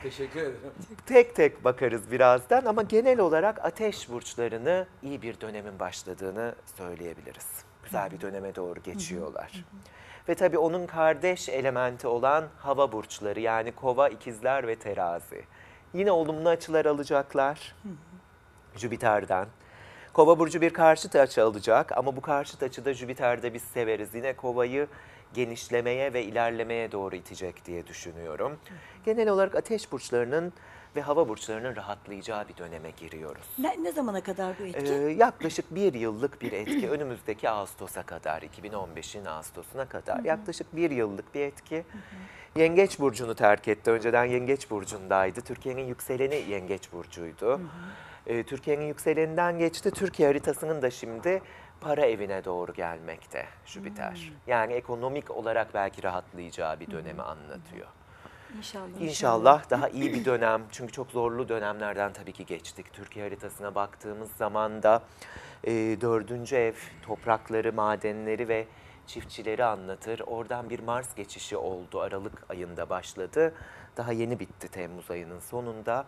Teşekkür ederim. Tek tek bakarız birazdan ama genel olarak ateş burçlarını iyi bir dönemin başladığını söyleyebiliriz. Güzel bir döneme doğru geçiyorlar. Ve tabii onun kardeş elementi olan hava burçları yani kova, ikizler ve terazi. Yine olumlu açılar alacaklar Jüpiter'den. Kova burcu bir karşıt açı alacak ama bu karşıt açıda Jüpiter'de biz severiz. Yine kovayı genişlemeye ve ilerlemeye doğru itecek diye düşünüyorum. Genel olarak ateş burçlarının ve hava burçlarının rahatlayacağı bir döneme giriyoruz. Ne, ne zamana kadar bu etki? Ee, yaklaşık bir yıllık bir etki önümüzdeki Ağustos'a kadar, 2015'in Ağustos'una kadar yaklaşık bir yıllık bir etki. Yengeç burcunu terk etti. Önceden Yengeç burcundaydı. Türkiye'nin yükseleni Yengeç burcuydu. Ee, Türkiye'nin yükseleninden geçti. Türkiye haritasının da şimdi para evine doğru gelmekte Jüpiter. Yani ekonomik olarak belki rahatlayacağı bir dönemi anlatıyor. İnşallah. İnşallah daha iyi bir dönem. Çünkü çok zorlu dönemlerden tabii ki geçtik. Türkiye haritasına baktığımız zaman da e, dördüncü ev toprakları, madenleri ve çiftçileri anlatır. Oradan bir Mars geçişi oldu. Aralık ayında başladı. Daha yeni bitti Temmuz ayının sonunda.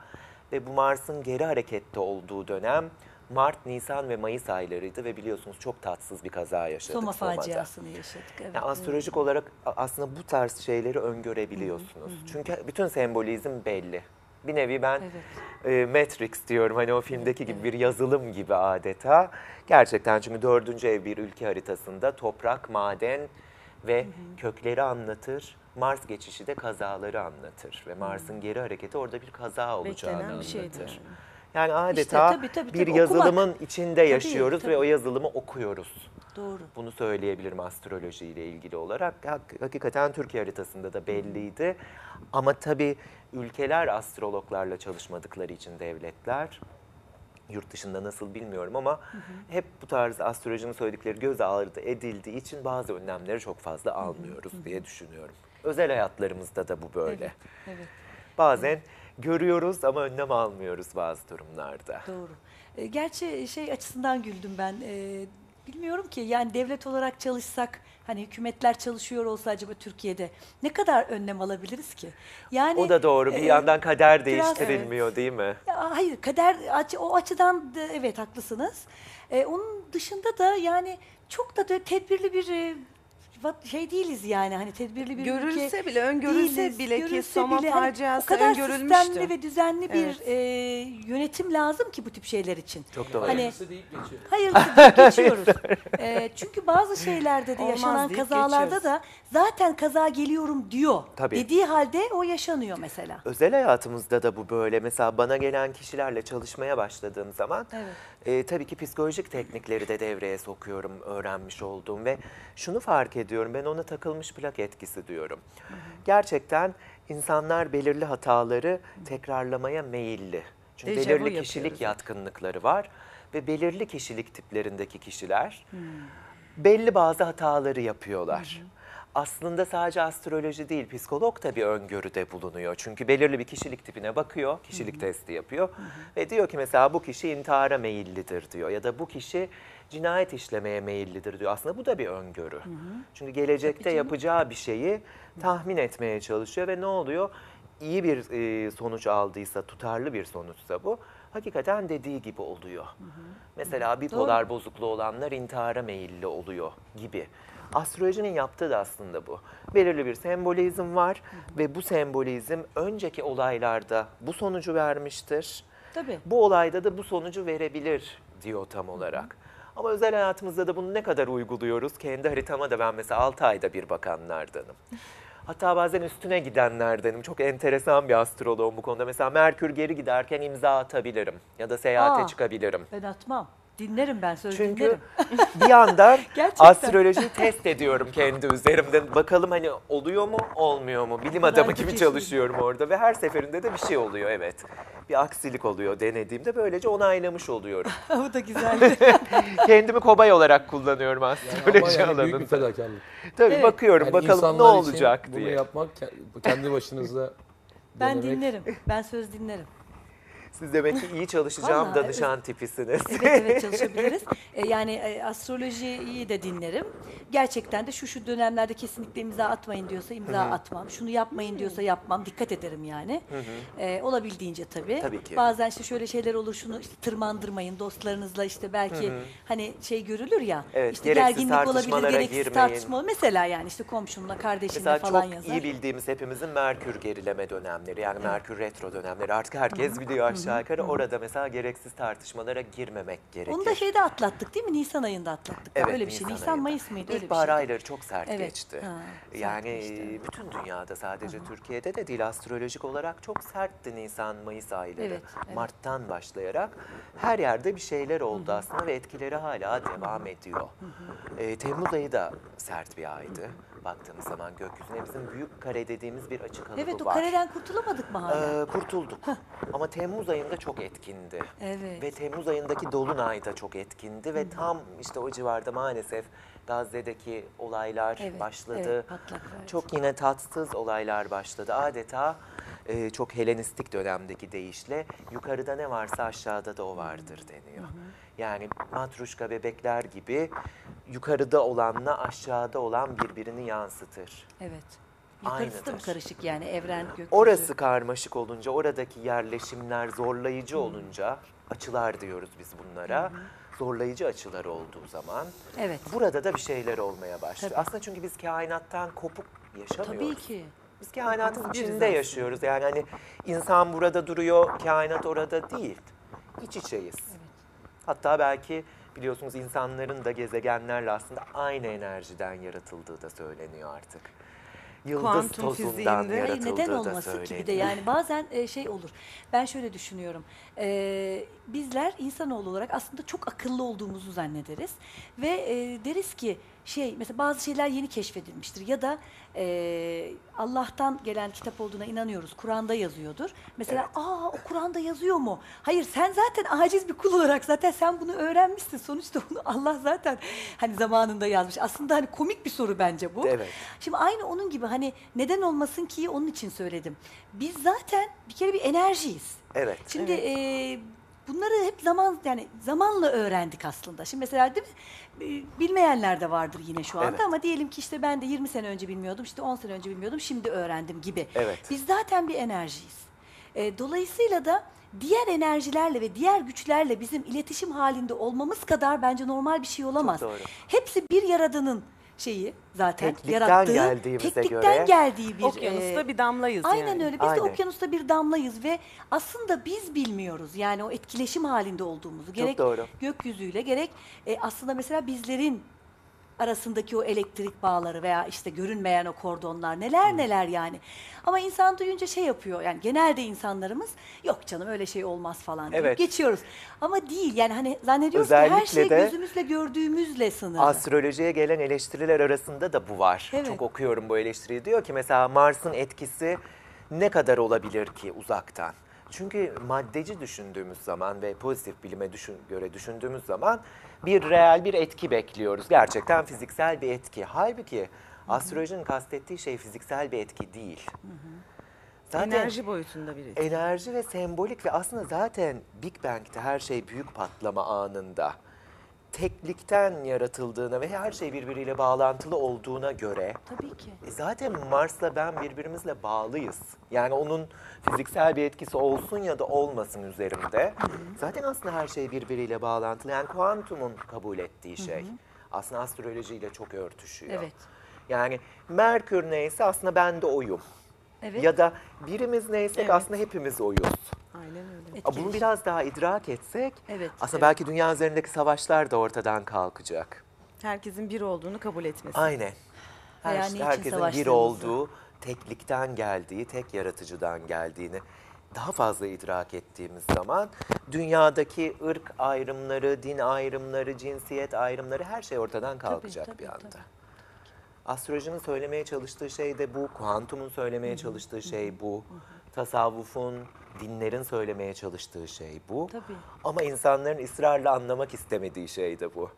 Ve bu Mars'ın geri harekette olduğu dönem Mart, Nisan ve Mayıs aylarıydı ve biliyorsunuz çok tatsız bir kaza yaşadık Soma Soma'da. faciasını yaşadık. Evet. Yani astrolojik olarak a- aslında bu tarz şeyleri öngörebiliyorsunuz. Çünkü bütün sembolizm belli. Bir nevi ben e, Matrix diyorum hani o filmdeki gibi bir yazılım gibi adeta. Gerçekten çünkü dördüncü ev bir ülke haritasında toprak, maden ve kökleri anlatır. Mars geçişi de kazaları anlatır ve Mars'ın geri hareketi orada bir kaza olacağını Beklenen bir şeydir. Yani adeta tabii, tabii, bir tabii, yazılımın içinde yaşıyoruz tabii. ve o yazılımı okuyoruz. Doğru. Bunu söyleyebilirim astroloji ile ilgili olarak. Hak- Hakikaten Türkiye haritasında da belliydi. Ama tabii ülkeler astrologlarla çalışmadıkları için devletler yurt dışında nasıl bilmiyorum ama hep bu tarz astrolojinin söyledikleri göz ardı edildiği için bazı önlemleri çok fazla almıyoruz diye düşünüyorum. Özel hayatlarımızda da bu böyle. Evet. Bazen görüyoruz ama önlem almıyoruz bazı durumlarda. Doğru. E, Gerçi şey açısından güldüm ben. E, bilmiyorum ki yani devlet olarak çalışsak hani hükümetler çalışıyor olsa acaba Türkiye'de ne kadar önlem alabiliriz ki? Yani O da doğru. Bir e, yandan kader biraz- değiştirilmiyor değil mi? Ya hayır kader o açıdan da evet haklısınız. E, onun dışında da yani çok da, tedbirli bir e, şey değiliz yani hani tedbirli bir Görülse ülke bile, öngörülse değiliz. bile ki Soma bile hani faciası o kadar öngörülmüştü. sistemli ve düzenli bir Evet. e, yönetim lazım ki bu tip şeyler için. Çok doğru. Hani Hayırlısı deyip geçiyor. hayır deyip geçiyoruz. E, çünkü bazı şeylerde de Olmaz yaşanan deyip kazalarda geçiyoruz. da zaten kaza geliyorum diyor. Tabii. Dediği halde o yaşanıyor mesela. Özel hayatımızda da bu böyle. Mesela bana gelen kişilerle çalışmaya başladığım zaman Evet. e, tabii ki psikolojik teknikleri de devreye sokuyorum öğrenmiş olduğum ve şunu fark ediyorum ben ona takılmış plak etkisi diyorum. Gerçekten insanlar belirli hataları tekrarlamaya meyilli. Çünkü Dejavu belirli kişilik yatkınlıkları var ve belirli kişilik tiplerindeki kişiler belli bazı hataları yapıyorlar. Aslında sadece astroloji değil, psikolog da bir öngörüde bulunuyor. Çünkü belirli bir kişilik tipine bakıyor, kişilik testi yapıyor ve diyor ki mesela bu kişi intihara meyillidir diyor ya da bu kişi cinayet işlemeye meyillidir diyor. Aslında bu da bir öngörü. Çünkü gelecekte yapacağı bir şeyi tahmin etmeye çalışıyor ve ne oluyor? İyi bir e, sonuç aldıysa, tutarlı bir sonuçsa bu, hakikaten dediği gibi oluyor. Mesela bipolar bozukluğu olanlar intihara meyilli oluyor gibi. Astrolojinin yaptığı da aslında bu. Belirli bir sembolizm var ve bu sembolizm önceki olaylarda bu sonucu vermiştir. Tabii. Bu olayda da bu sonucu verebilir diyor tam olarak. Ama özel hayatımızda da bunu ne kadar uyguluyoruz? Kendi haritama da ben mesela 6 ayda bir bakanlardanım. Hatta bazen üstüne gidenlerdenim. Çok enteresan bir astroloğum bu konuda. Mesela Merkür geri giderken imza atabilirim ya da seyahate Aa. çıkabilirim. Ben atmam. Dinlerim ben söz Çünkü dinlerim. bir yandan astrolojiyi test ediyorum kendi üzerimde. Bakalım hani oluyor mu, olmuyor mu? Bilim adamı gibi çalışıyorum orada ve her seferinde de bir şey oluyor evet. Bir aksilik oluyor denediğimde böylece onaylamış oluyorum. Bu da güzeldi. Kendimi kobay olarak kullanıyorum astroloji yani büyük bir alanında. fedakarlık. Tabii Evet. bakıyorum Yani bakalım ne insanlar için olacak Bunu diye. yapmak ke- kendi başınıza ben denemek- dinlerim. Ben söz dinlerim. Siz demek ki iyi çalışacağım Vallahi, danışan tipisiniz. Evet evet çalışabiliriz. E, yani e, astrolojiyi de dinlerim. Gerçekten de şu şu dönemlerde kesinlikle imza atmayın diyorsa imza atmam. Şunu yapmayın diyorsa yapmam. Dikkat ederim yani. E, olabildiğince tabii. Tabii ki. Bazen işte şöyle şeyler olur. Şunu işte tırmandırmayın dostlarınızla işte belki hani şey görülür ya. Evet, işte gerginlik olabilir, gereksiz girmeyin. tartışma. Mesela yani işte komşumla, kardeşimle Mesela falan çok yazar. iyi bildiğimiz hepimizin Merkür gerileme dönemleri yani Merkür retro dönemleri artık herkes biliyor aşağı yukarı. Orada mesela gereksiz tartışmalara girmemek gerekir. Onu da şeyde atlattık değil mi? Nisan ayında atlattık. Evet, Öyle bir şey. Nisan, ayında. Mayıs mıydı? Öyle bir İlkbahar şeydi. ayları çok sert Evet, geçti. ha, sert yani geçti. bütün dünyada sadece Türkiye'de de değil astrolojik olarak çok sertti Nisan Mayıs ayları. Evet, evet. Mart'tan başlayarak her yerde bir şeyler oldu aslında ve etkileri hala devam ediyor. Ee, Temmuz ayı da sert bir aydı. Baktığımız zaman gökyüzüne bizim büyük kare dediğimiz bir açık kalıbı Evet o var. kareden kurtulamadık mı hala? Ee, kurtulduk. Ama Temmuz ayında çok etkindi. Evet. Ve Temmuz ayındaki Dolunay da çok etkindi ve tam işte o civarda maalesef Gazze'deki olaylar Evet, başladı. evet, patlak verdi. Çok yine tatsız olaylar başladı. Adeta e, çok Helenistik dönemdeki deyişle yukarıda ne varsa aşağıda da o vardır deniyor. Yani matruşka bebekler gibi yukarıda olanla aşağıda olan birbirini yansıtır. Evet. Yukarısı da mı karışık yani evren gökyüzü? Orası karmaşık olunca, oradaki yerleşimler zorlayıcı olunca, açılar diyoruz biz bunlara. Zorlayıcı açılar olduğu zaman Evet. burada da bir şeyler olmaya başlıyor. Tabii. Aslında çünkü biz kainattan kopuk yaşamıyoruz. Tabii ki. Biz kainatın içinde yaşıyoruz. Yani hani insan burada duruyor, kainat orada değil. İç içeyiz. Hatta belki biliyorsunuz insanların da gezegenlerle aslında aynı enerjiden yaratıldığı da söyleniyor artık. Yıldız Kuantum tozundan fiziğinde- Hayır, Hayır yaratıldığı neden da olmasın ki bir de söyleniyor. yani bazen e, şey olur. Ben şöyle düşünüyorum. E, bizler insanoğlu olarak aslında çok akıllı olduğumuzu zannederiz ve e, deriz ki şey mesela bazı şeyler yeni keşfedilmiştir ya da e, Allah'tan gelen kitap olduğuna inanıyoruz. Kur'an'da yazıyordur. Mesela aa o Kur'an'da yazıyor mu? Hayır sen zaten aciz bir kul olarak zaten sen bunu öğrenmişsin. Sonuçta bunu Allah zaten hani zamanında yazmış. Aslında hani komik bir soru bence bu. Evet. Şimdi aynı onun gibi hani neden olmasın ki onun için söyledim. Biz zaten bir kere bir enerjiyiz. Evet. Şimdi e, bunları hep zaman yani zamanla öğrendik aslında. Şimdi mesela değil mi? E, Bilmeyenler de vardır yine şu anda Evet. ama diyelim ki işte ben de 20 sene önce bilmiyordum, işte 10 sene önce bilmiyordum, şimdi öğrendim gibi. Evet. Biz zaten bir enerjiyiz. E, dolayısıyla da diğer enerjilerle ve diğer güçlerle bizim iletişim halinde olmamız kadar bence normal bir şey olamaz. doğru. Hepsi bir yaradanın şeyi zaten Teklikten yarattığı, geldiğimize teklikten göre- geldiği bir Okyanusta e, bir damlayız Aynen yani. öyle. Biz Aynen. de okyanusta bir damlayız ve aslında biz bilmiyoruz. Yani o etkileşim halinde olduğumuzu. Gerek doğru. gökyüzüyle gerek e, aslında mesela bizlerin arasındaki o elektrik bağları veya işte görünmeyen o kordonlar neler neler yani. Ama insan duyunca şey yapıyor yani genelde insanlarımız yok canım öyle şey olmaz falan deyip Evet. geçiyoruz. Ama değil yani hani zannediyoruz ki her Özellikle şey de gözümüzle gördüğümüzle sınırlı. Astrolojiye gelen eleştiriler arasında da bu var. Evet. Çok okuyorum bu eleştiriyi. Diyor ki mesela Mars'ın etkisi ne kadar olabilir ki uzaktan? Çünkü maddeci düşündüğümüz zaman ve pozitif bilime düşün, göre düşündüğümüz zaman bir reel bir etki bekliyoruz. Gerçekten fiziksel bir etki. Halbuki astrolojinin kastettiği şey fiziksel bir etki değil. Zaten Enerji boyutunda bir etki. enerji ve sembolik ve aslında zaten Big Bang'te her şey büyük patlama anında teklikten yaratıldığına ve her şey birbiriyle bağlantılı olduğuna göre Tabii ki. e zaten Mars'la ben birbirimizle bağlıyız. Yani onun fiziksel bir etkisi olsun ya da olmasın üzerimde. Zaten aslında her şey birbiriyle bağlantılı. Yani kuantumun kabul ettiği şey. aslında astrolojiyle çok örtüşüyor. Evet. Yani Merkür neyse aslında ben de oyum. Evet. Ya da birimiz neysek Evet. aslında hepimiz oyuz. Aynen öyle. Aa, Bunu biraz daha idrak etsek Evet, aslında evet. belki dünya üzerindeki savaşlar da ortadan kalkacak. Herkesin bir olduğunu kabul etmesi. Aynen. Her, niçin herkesin bir olduğu, teklikten geldiği, tek yaratıcıdan geldiğini daha fazla idrak ettiğimiz zaman dünyadaki ırk ayrımları, din ayrımları, cinsiyet ayrımları her şey ortadan kalkacak tabii, bir anda. tabii. Astrolojinin söylemeye çalıştığı şey de bu, kuantumun söylemeye çalıştığı şey bu, tasavvufun, dinlerin söylemeye çalıştığı şey bu. Tabii. Ama insanların ısrarla anlamak istemediği şey de bu.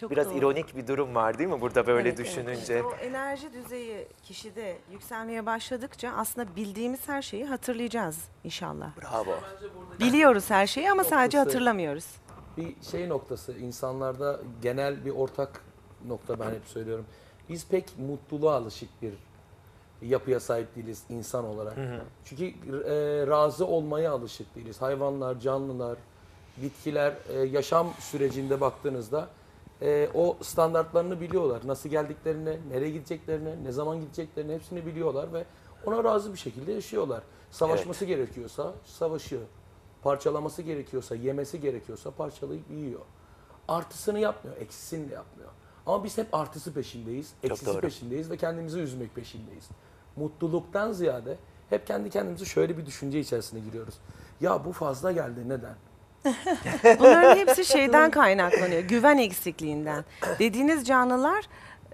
Çok Biraz doğru. ironik bir durum var değil mi burada böyle Evet, evet, düşününce? O enerji düzeyi kişide yükselmeye başladıkça aslında bildiğimiz her şeyi hatırlayacağız inşallah. Bravo. Biliyoruz her şeyi ama sadece Noktası- hatırlamıyoruz. bir şey noktası insanlarda genel bir ortak nokta ben hep söylüyorum. Biz pek mutluluğa alışık bir yapıya sahip değiliz insan olarak. Çünkü e, razı olmaya alışık değiliz. Hayvanlar, canlılar, bitkiler e, yaşam sürecinde baktığınızda e, o standartlarını biliyorlar. Nasıl geldiklerini, nereye gideceklerini, ne zaman gideceklerini hepsini biliyorlar ve ona razı bir şekilde yaşıyorlar. Savaşması gerekiyorsa savaşıyor. Parçalaması gerekiyorsa, yemesi gerekiyorsa parçalayıp yiyor. Artısını yapmıyor, eksisini de yapmıyor. Ama biz hep artısı peşindeyiz, eksisi peşindeyiz ve kendimizi üzmek peşindeyiz. Mutluluktan ziyade hep kendi kendimizi şöyle bir düşünce içerisine giriyoruz. Ya bu fazla geldi neden? Bunların hepsi şeyden kaynaklanıyor. Güven eksikliğinden. Dediğiniz canlılar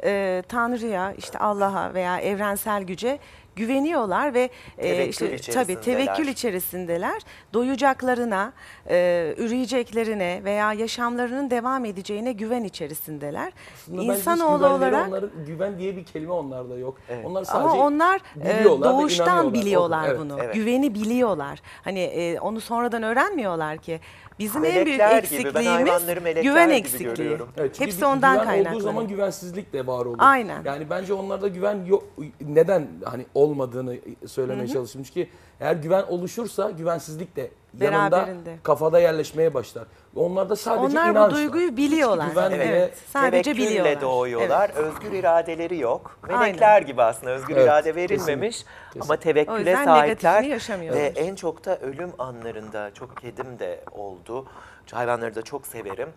e, Tanrı'ya, işte Allah'a veya evrensel güce güveniyorlar ve e, Tevekkül işte tabii içerisindeler. tevekkül içerisindeler. Doyacaklarına, e, üreyeceklerine veya yaşamlarının devam edeceğine güven içerisindeler. Aslında İnsanoğlu olarak onların, güven diye bir kelime onlarda yok. Evet. Onlar sadece ama onlar e, doğuştan biliyorlar Evet. bunu. Evet. Güveni biliyorlar. Hani e, onu sonradan öğrenmiyorlar ki. Bizim en büyük Melekler gibi, ben eksikliğimiz hayvanları melekler güven gibi eksikliği. görüyorum. Evet, çünkü Hepsi bir ondan güven kaynaklanıyor. olduğu zaman güvensizlik de var olur. Aynen. Yani bence onlarda güven yok. Neden hani olmadığını söylemeye çalıştım. Çünkü eğer güven oluşursa güvensizlik de yanında Beraberinde. kafada yerleşmeye başlar. Onlarda sadece Onlar bu inanç var. duyguyu biliyorlar. Güven Evet. ve Sadece Tevekkülle biliyorlar. doğuyorlar. Evet. Özgür iradeleri yok. Aynen. Melekler gibi aslında özgür Evet, irade verilmemiş kesinlikle, ama O tevekküle sahipler. Ve en çok da ölüm anlarında çok kedim de oldu. Hayvanları da çok severim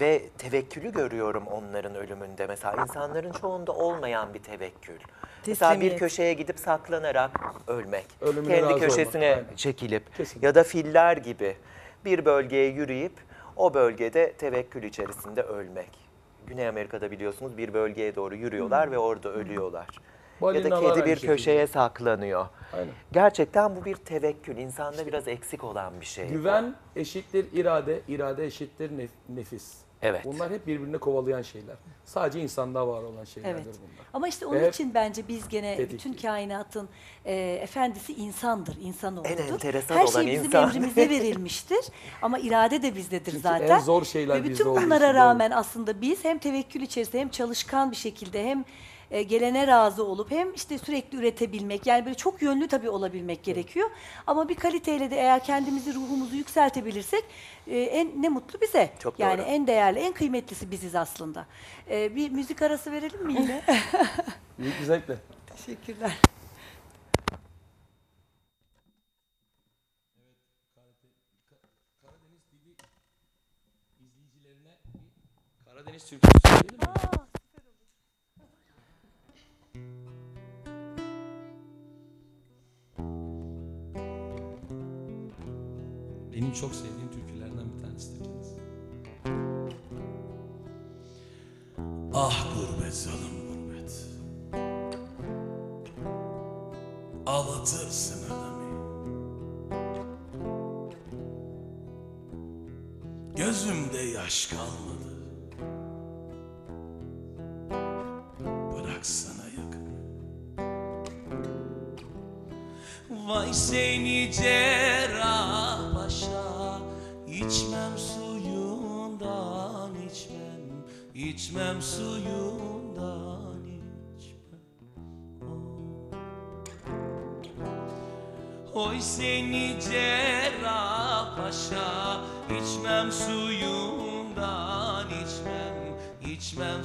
ve tevekkülü görüyorum onların ölümünde. Mesela insanların çoğunda olmayan bir tevekkül. Mesela bir köşeye gidip saklanarak ölmek. Ölümüne Kendi olmak, köşesine aynen. çekilip Kesinlikle. ya da filler gibi bir bölgeye yürüyüp o bölgede tevekkül içerisinde ölmek. Güney Amerika'da biliyorsunuz bir bölgeye doğru yürüyorlar ve orada ölüyorlar. ya da Balinalar kedi bir şekilde. köşeye saklanıyor. Aynen. Gerçekten bu bir tevekkül. İnsanda biraz eksik olan bir şey. Güven eşittir irade, irade eşittir nef- nefis. Evet. Bunlar hep birbirini kovalayan şeyler. Sadece insanda var olan şeylerdir Evet. bunlar. Ama işte onun Ve için bence biz gene tetikli. bütün kainatın e, efendisi insandır, insanoğludur. En enteresan Her olan şey bizim insan. emrimize verilmiştir ama irade de bizdedir Çünkü zaten. en zor şeyler Ve bütün bunlara rağmen aslında biz hem tevekkül içerisinde hem çalışkan bir şekilde hem e, gelene razı olup hem işte sürekli üretebilmek yani böyle çok yönlü tabii olabilmek gerekiyor. Ama bir kaliteyle de eğer kendimizi ruhumuzu yükseltebilirsek e, en ne mutlu bize. Çok yani doğru. en değerli, en kıymetlisi biziz aslında. E, bir müzik arası verelim mi yine? Büyük bir zevkle. Teşekkürler. Karadeniz türküsü söyleyelim mi? Benim çok sevdiğim türkülerden bir tanesidir kendisi. Ah gurbet zalim gurbet. Ağlatırsın adamı. Gözümde yaş kalmadı Oy seni cerrah paşa içmem suyundan içmem içmem içmem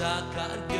Jakarta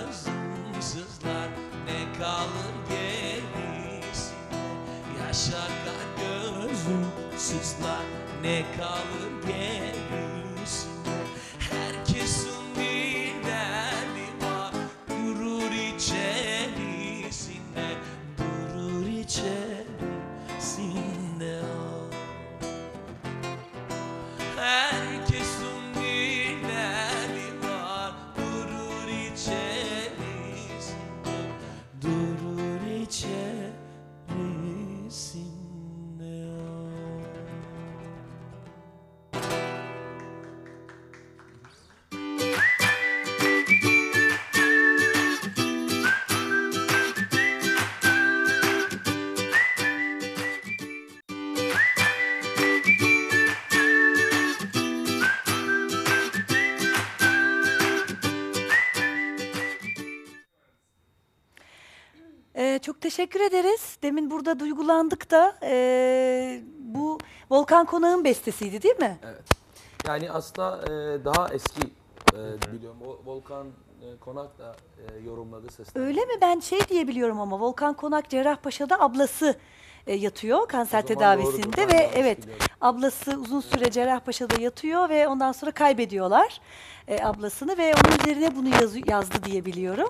Yaşa kar gözüm sızlar ne kalır gerisine çok teşekkür ederiz. Demin burada duygulandık da ee, bu Volkan Konağ'ın bestesiydi değil mi? Evet. Yani aslında e, daha eski e, biliyorum. O Volkan e, Konak da e, yorumladı sesleri. Öyle mi? Ben şey diye biliyorum ama Volkan Konak Cerrahpaşa'da ablası e, yatıyor kanser tedavisinde doğrudur, ve evet biliyorum. ablası uzun süre Cerrahpaşa'da yatıyor ve ondan sonra kaybediyorlar e, ablasını ve onun üzerine bunu yazı- yazdı diye biliyorum.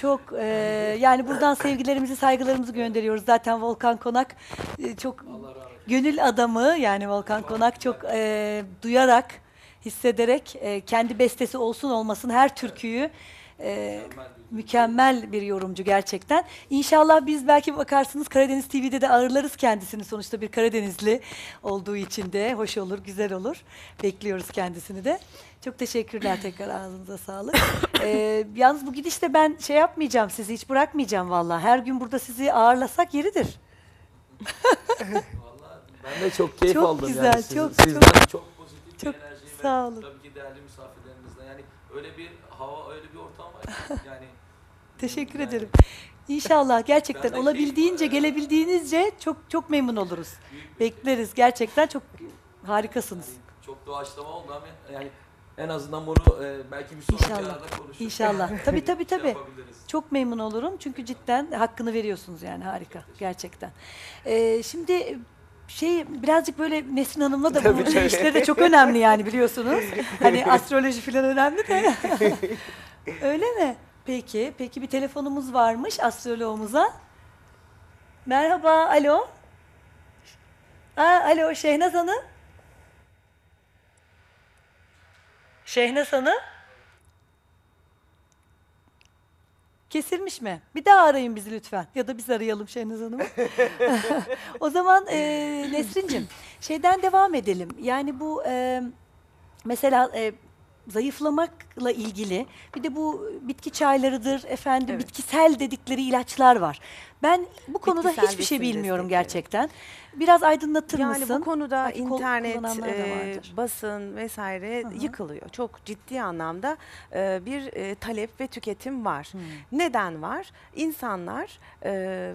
Çok e, yani buradan sevgilerimizi saygılarımızı gönderiyoruz. Zaten Volkan Konak e, çok gönül adamı yani Volkan Konak çok e, duyarak hissederek e, kendi bestesi olsun olmasın her türküyü e, mükemmel bir yorumcu gerçekten. İnşallah biz belki bakarsınız Karadeniz TV'de de ağırlarız kendisini. Sonuçta bir Karadenizli olduğu için de hoş olur, güzel olur. Bekliyoruz kendisini de. Çok teşekkürler tekrar ağzınıza sağlık. Ee, yalnız bu gidişte ben şey yapmayacağım sizi hiç bırakmayacağım vallahi. Her gün burada sizi ağırlasak yeridir. Ben de çok keyif Çok aldım güzel, yani. Çok- sizden çok- çok, pozitif çok bir enerji sağ ve olun. tabii ki değerli misafirlerimizden. Yani öyle bir hava, öyle bir ortam var. ki Yani Teşekkür ederim. İnşallah gerçekten olabildiğince, keyif gelebildiğinizce çok çok memnun oluruz. Bekleriz. Gerçekten çok harikasınız. çok doğaçlama oldu ama yani en azından bunu e, belki bir sonraki İnşallah. arada konuşuruz. İnşallah. Tabii tabii tabii. yapabiliriz. Çok memnun olurum çünkü cidden hakkını veriyorsunuz yani harika gerçekten. Ee, şimdi şey birazcık böyle Nesrin Hanım'la da bu işleri de çok önemli yani biliyorsunuz. Hani astroloji falan önemli de. Öyle mi? Peki, peki bir telefonumuz varmış astroloğumuza. Merhaba, alo. Aa, alo, Şehnaz Hanım. Şehnaz Hanım. Kesilmiş mi? Bir daha arayın bizi lütfen. Ya da biz arayalım Şehnaz Hanım'ı. o zaman e, Nesrin'cim şeyden devam edelim. Yani bu e, mesela e, zayıflamakla ilgili bir de bu bitki çaylarıdır efendim Evet. bitkisel dedikleri ilaçlar var. Ben bu konuda Bitkisel hiçbir şey besin bilmiyorum destekleri. gerçekten. Biraz aydınlatır Yani mısın? bu konuda Belki kol- internet, kullananlar da e, vardır. basın vesaire yıkılıyor. Çok ciddi anlamda e, bir e, talep ve tüketim var. Neden var? İnsanlar e,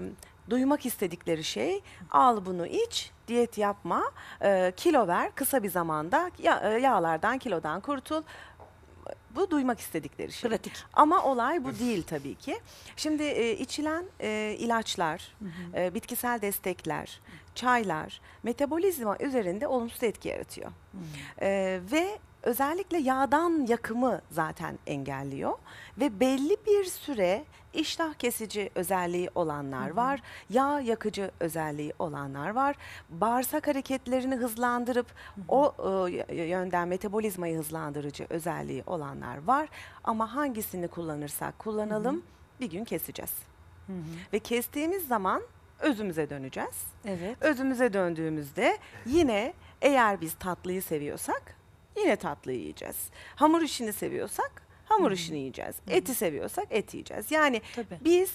duymak istedikleri şey al bunu iç, diyet yapma, e, kilo ver kısa bir zamanda ya, e, yağlardan kilodan kurtul. Bu duymak istedikleri şey. Pratik. Ama olay bu değil tabii ki. Şimdi e, içilen e, ilaçlar, e, bitkisel destekler, çaylar metabolizma üzerinde olumsuz etki yaratıyor. E, ve özellikle yağdan yakımı zaten engelliyor ve belli bir süre iştah kesici özelliği olanlar var, yağ yakıcı özelliği olanlar var. Bağırsak hareketlerini hızlandırıp o e, yönden metabolizmayı hızlandırıcı özelliği olanlar var. Ama hangisini kullanırsak kullanalım bir gün keseceğiz. Ve kestiğimiz zaman özümüze döneceğiz. Evet. Özümüze döndüğümüzde yine eğer biz tatlıyı seviyorsak yine tatlıyı yiyeceğiz. Hamur işini seviyorsak hamur işini yiyeceğiz. Eti seviyorsak et yiyeceğiz. Yani Tabii. biz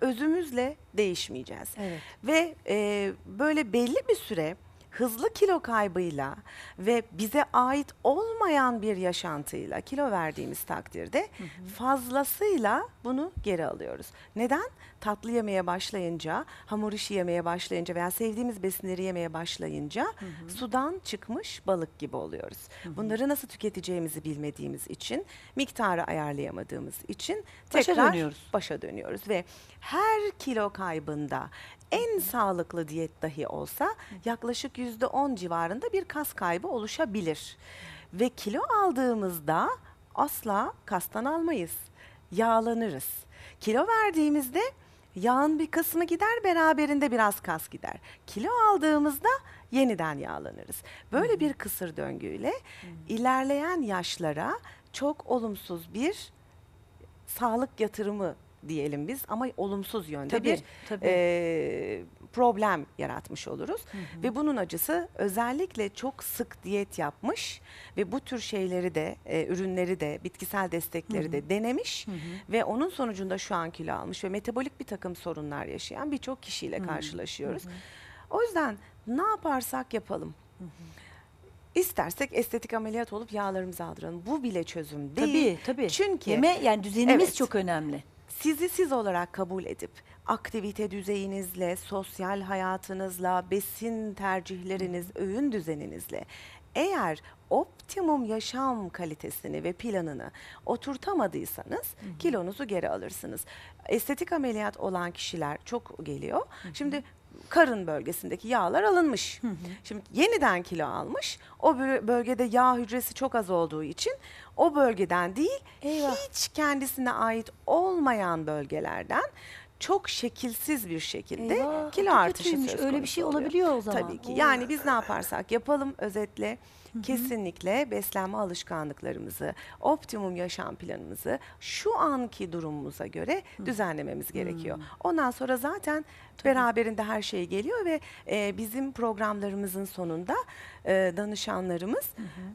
özümüzle değişmeyeceğiz. Evet. Ve e, böyle belli bir süre hızlı kilo kaybıyla ve bize ait olmayan bir yaşantıyla kilo verdiğimiz takdirde fazlasıyla bunu geri alıyoruz. Neden? Tatlı yemeye başlayınca, hamur işi yemeye başlayınca veya sevdiğimiz besinleri yemeye başlayınca sudan çıkmış balık gibi oluyoruz. Bunları nasıl tüketeceğimizi bilmediğimiz için, miktarı ayarlayamadığımız için Başa tekrar dönüyoruz. başa dönüyoruz ve her kilo kaybında en sağlıklı diyet dahi olsa yaklaşık yüzde on civarında bir kas kaybı oluşabilir. Ve kilo aldığımızda asla kastan almayız. Yağlanırız. Kilo verdiğimizde yağın bir kısmı gider beraberinde biraz kas gider. Kilo aldığımızda yeniden yağlanırız. Böyle bir kısır döngüyle ilerleyen yaşlara çok olumsuz bir sağlık yatırımı diyelim biz ama olumsuz yönde Tabii, bir tabii. e, problem yaratmış oluruz. Ve bunun acısı özellikle çok sık diyet yapmış ve bu tür şeyleri de e, ürünleri de bitkisel destekleri de denemiş ve onun sonucunda şu an kilo almış ve metabolik bir takım sorunlar yaşayan birçok kişiyle karşılaşıyoruz. O yüzden ne yaparsak yapalım. İstersek estetik ameliyat olup yağlarımızı aldıralım. Bu bile çözüm değil. Tabii tabii. Çünkü Yeme yani düzenimiz Evet. çok önemli. Sizi siz olarak kabul edip aktivite düzeyinizle, sosyal hayatınızla, besin tercihleriniz, öğün düzeninizle eğer optimum yaşam kalitesini ve planını oturtamadıysanız kilonuzu geri alırsınız. Estetik ameliyat olan kişiler çok geliyor. Şimdi karın bölgesindeki yağlar alınmış. Şimdi yeniden kilo almış. O bö- bölgede yağ hücresi çok az olduğu için o bölgeden değil Eyvah. hiç kendisine ait olmayan bölgelerden çok şekilsiz bir şekilde Eyvah, kilo artışı söz Öyle bir konusu şey oluyor. olabiliyor o zaman. Tabii ki. Yani biz ne yaparsak yapalım özetle kesinlikle beslenme alışkanlıklarımızı, optimum yaşam planımızı şu anki durumumuza göre düzenlememiz gerekiyor. Ondan sonra zaten beraberinde her şey geliyor ve e, bizim programlarımızın sonunda e, danışanlarımız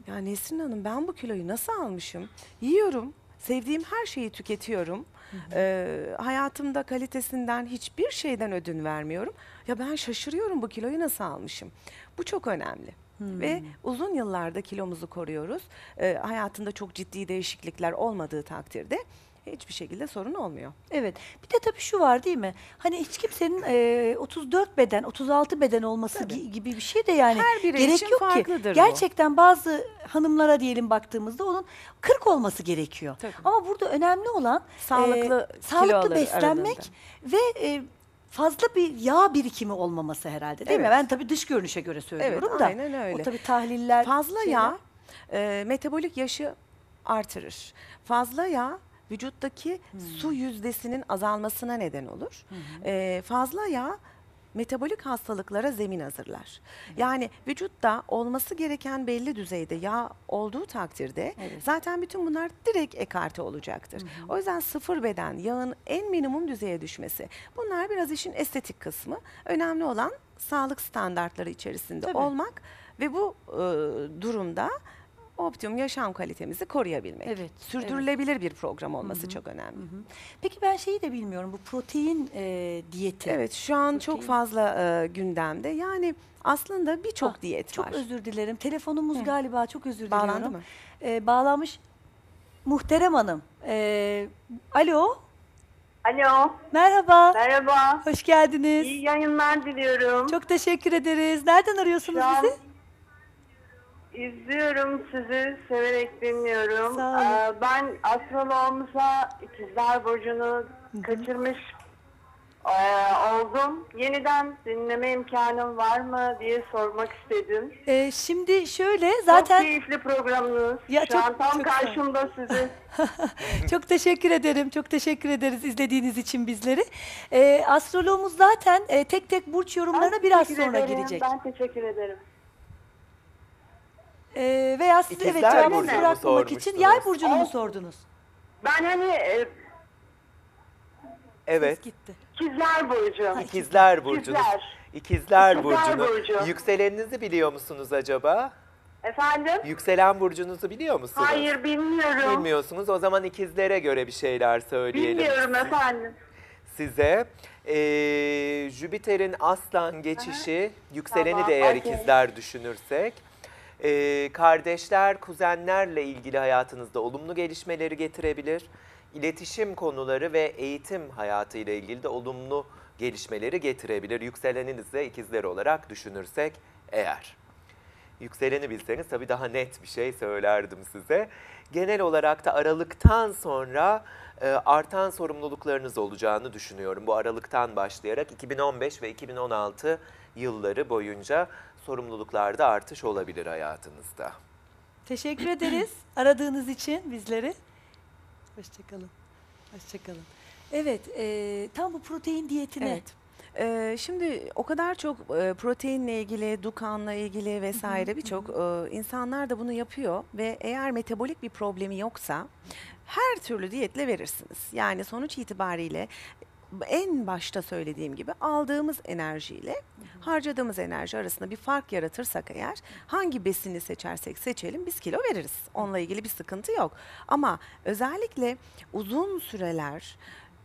ya Nesrin Hanım ben bu kiloyu nasıl almışım? Yiyorum. Sevdiğim her şeyi tüketiyorum. Ee, hayatımda kalitesinden hiçbir şeyden ödün vermiyorum. Ya ben şaşırıyorum bu kiloyu nasıl almışım. Bu çok önemli. Ve uzun yıllarda kilomuzu koruyoruz. Ee, hayatında çok ciddi değişiklikler olmadığı takdirde hiçbir şekilde sorun olmuyor. Evet. Bir de tabii şu var değil mi? Hani hiç kimsenin e, 34 beden, 36 beden olması gi- gibi bir şey de yani Her birey gerek için yok ki. bu. Gerçekten bazı hanımlara diyelim baktığımızda onun 40 olması gerekiyor. Tabii. Ama burada önemli olan Sağlıklı e, sağlıklı beslenmek aralığında. ve e, fazla bir yağ birikimi olmaması herhalde değil mi? Evet. Ben tabii dış görünüşe göre söylüyorum Evet, da. aynen öyle. O tabii tahliller Fazla şeyler- yağ e, metabolik yaşı artırır. Fazla yağ vücuttaki su yüzdesinin azalmasına neden olur. Ee, fazla yağ metabolik hastalıklara zemin hazırlar. Yani vücutta olması gereken belli düzeyde yağ olduğu takdirde Evet. zaten bütün bunlar direkt ekarte olacaktır. O yüzden sıfır beden yağın en minimum düzeye düşmesi. Bunlar biraz işin estetik kısmı. Önemli olan sağlık standartları içerisinde Tabii. olmak ve bu e, durumda optimum yaşam kalitemizi koruyabilmek. Evet, Sürdürülebilir bir program olması çok önemli. Peki ben şeyi de bilmiyorum. Bu protein e, diyeti. Evet şu an çok Protein. fazla e, gündemde. Yani aslında birçok Ah, diyet Çok var. özür dilerim. Telefonumuz galiba çok özür Bağlandı diliyorum. mı? Ee, bağlanmış. Muhterem Hanım. Ee, alo. Alo, Merhaba. merhaba. Hoş geldiniz. İyi yayınlar diliyorum. Çok teşekkür ederiz. Nereden arıyorsunuz Şu an bizi? İzliyorum sizi, severek dinliyorum. Sağ olun. Ee, ben astroloğumuza İkizler Burcu'nu kaçırmış ee, oldum. Yeniden dinleme imkanım var mı diye sormak istedim. Ee, şimdi şöyle Çok zaten keyifli programınız. Ya Şu çok- an tam çok sağ ol. karşımda sizi. çok teşekkür ederim. Çok teşekkür ederiz izlediğiniz için bizleri. Ee, astroloğumuz zaten e, tek tek burç yorumlarına Ben biraz teşekkür sonra ederim, girecek. Ben teşekkür ederim. Ee, veya siz evet İkizler cevabı Burcu'nu bırakmamak için sormuştunuz. yay burcunu mu Evet. sordunuz? Ben hani e, Evet. Ses gitti. İkizler Burcu. İkizler burcunuz. İkizler. İkizler İkizler burcunu. burcu. Yükseleninizi biliyor musunuz acaba? Efendim? Yükselen burcunuzu biliyor musunuz? Hayır bilmiyorum. Bilmiyorsunuz. O zaman ikizlere göre bir şeyler söyleyelim Bilmiyorum efendim. size. Ee, Jüpiter'in aslan geçişi, yükseleni Tamam, de eğer okey. ikizler düşünürsek, ee, kardeşler, kuzenlerle ilgili hayatınızda olumlu gelişmeleri getirebilir. İletişim konuları ve eğitim hayatı ile ilgili de olumlu gelişmeleri getirebilir. Yükseleniniz de ikizler olarak düşünürsek eğer. Yükseleni bilseniz tabii daha net bir şey söylerdim size. Genel olarak da Aralık'tan sonra e, artan sorumluluklarınız olacağını düşünüyorum. Bu Aralık'tan başlayarak 2015 ve 2016 yılları boyunca sorumluluklarda artış olabilir hayatınızda. Teşekkür ederiz aradığınız için bizleri. Hoşçakalın. Hoşçakalın. Evet, e, tam bu protein diyetine. Evet. Ee, şimdi o kadar çok e, proteinle ilgili, dukanla ilgili vesaire birçok e, insanlar da bunu yapıyor ve eğer metabolik bir problemi yoksa her türlü diyetle verirsiniz. Yani sonuç itibariyle en başta söylediğim gibi aldığımız enerjiyle harcadığımız enerji arasında bir fark yaratırsak eğer hangi besini seçersek seçelim biz kilo veririz. Onunla ilgili bir sıkıntı yok. Ama özellikle uzun süreler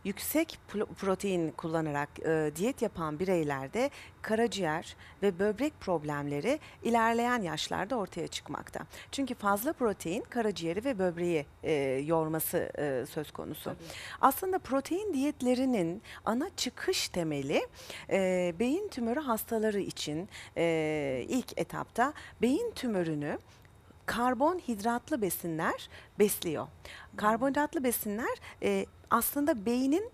yüksek protein kullanarak e, diyet yapan bireylerde karaciğer ve böbrek problemleri ilerleyen yaşlarda ortaya çıkmakta. Çünkü fazla protein karaciğeri ve böbreği e, yorması e, söz konusu. Aslında protein diyetlerinin ana çıkış temeli e, beyin tümörü hastaları için e, ilk etapta beyin tümörünü karbonhidratlı besinler besliyor. Karbonhidratlı besinler e, aslında beynin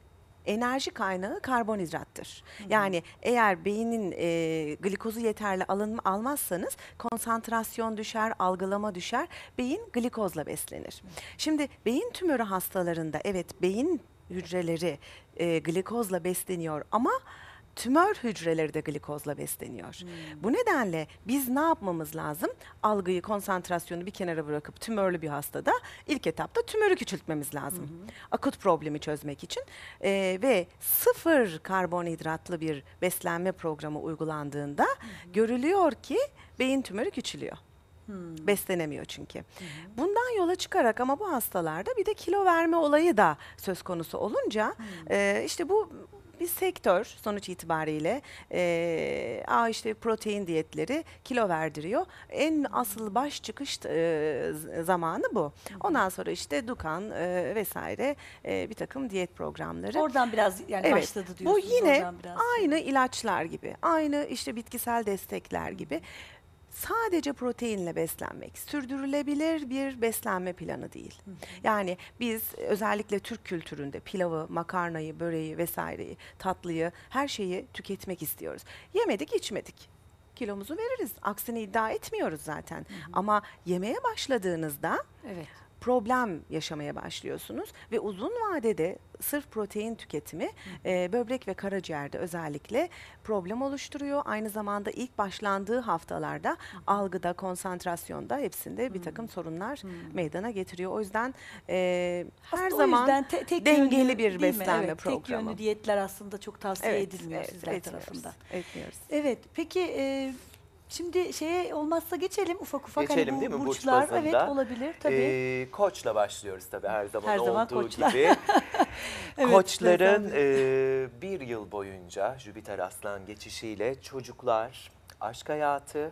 enerji kaynağı karbonhidrattır. Yani eğer beynin e, glikozu yeterli alın, almazsanız konsantrasyon düşer, algılama düşer, beyin glikozla beslenir. Şimdi beyin tümörü hastalarında evet beyin hücreleri e, glikozla besleniyor ama tümör hücreleri de glikozla besleniyor. Bu nedenle biz ne yapmamız lazım? Algıyı, konsantrasyonu bir kenara bırakıp tümörlü bir hastada ilk etapta tümörü küçültmemiz lazım. Akut problemi çözmek için Ee, ve sıfır karbonhidratlı bir beslenme programı uygulandığında görülüyor ki beyin tümörü küçülüyor. Beslenemiyor çünkü. Bundan yola çıkarak ama bu hastalarda bir de kilo verme olayı da söz konusu olunca e, işte bu bir sektör sonuç itibariyle e, aa işte protein diyetleri kilo verdiriyor. En asıl baş çıkış e, zamanı bu. Ondan sonra işte Dukan e, vesaire e, bir takım diyet programları. Oradan biraz yani Evet, başladı Bu diyorsunuz. yine oradan biraz. aynı ilaçlar gibi, aynı işte bitkisel destekler gibi sadece proteinle beslenmek sürdürülebilir bir beslenme planı değil. Yani biz özellikle Türk kültüründe pilavı, makarnayı, böreği vesaireyi, tatlıyı, her şeyi tüketmek istiyoruz. Yemedik, içmedik. Kilomuzu veririz. Aksini iddia etmiyoruz zaten. Ama yemeye başladığınızda Evet. Problem yaşamaya başlıyorsunuz ve uzun vadede sırf protein tüketimi e, böbrek ve karaciğerde özellikle problem oluşturuyor. Aynı zamanda ilk başlandığı haftalarda algıda, konsantrasyonda hepsinde bir takım sorunlar meydana getiriyor. O yüzden e, her O zaman yüzden te- tek dengeli yönlü, bir beslenme evet, Tek programı. yönlü diyetler aslında çok tavsiye edilmiyor sizler etmiyoruz, tarafından. Etmiyoruz. Evet peki e, şimdi şeye olmazsa geçelim ufak ufak. Geçelim hani bu değil mi? Burç burçlar bazında. evet olabilir tabii. Ee, koçla başlıyoruz tabii her zaman Her zaman olduğu koçlar. gibi. Evet, Koçların e, bir yıl boyunca Jüpiter Aslan geçişiyle çocuklar, aşk hayatı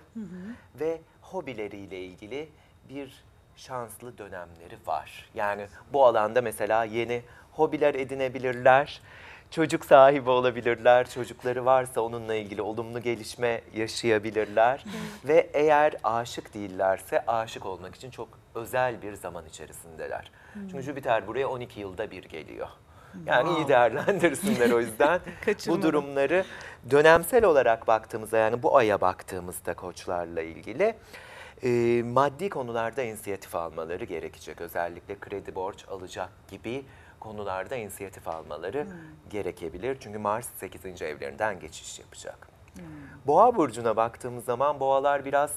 ve hobileriyle ilgili bir şanslı dönemleri var. Yani bu alanda mesela yeni hobiler edinebilirler, çocuk sahibi olabilirler, çocukları varsa onunla ilgili olumlu gelişme yaşayabilirler ve eğer aşık değillerse aşık olmak için çok özel bir zaman içerisindeler. Çünkü Jüpiter buraya 12 yılda bir geliyor. Yani iyi değerlendirsinler o yüzden. bu durumları dönemsel olarak baktığımızda yani bu aya baktığımızda koçlarla ilgili e, maddi konularda inisiyatif almaları gerekecek. Özellikle kredi borç alacak gibi konularda inisiyatif almaları gerekebilir. Çünkü Mars 8. evlerinden geçiş yapacak. Boğa burcuna baktığımız zaman boğalar biraz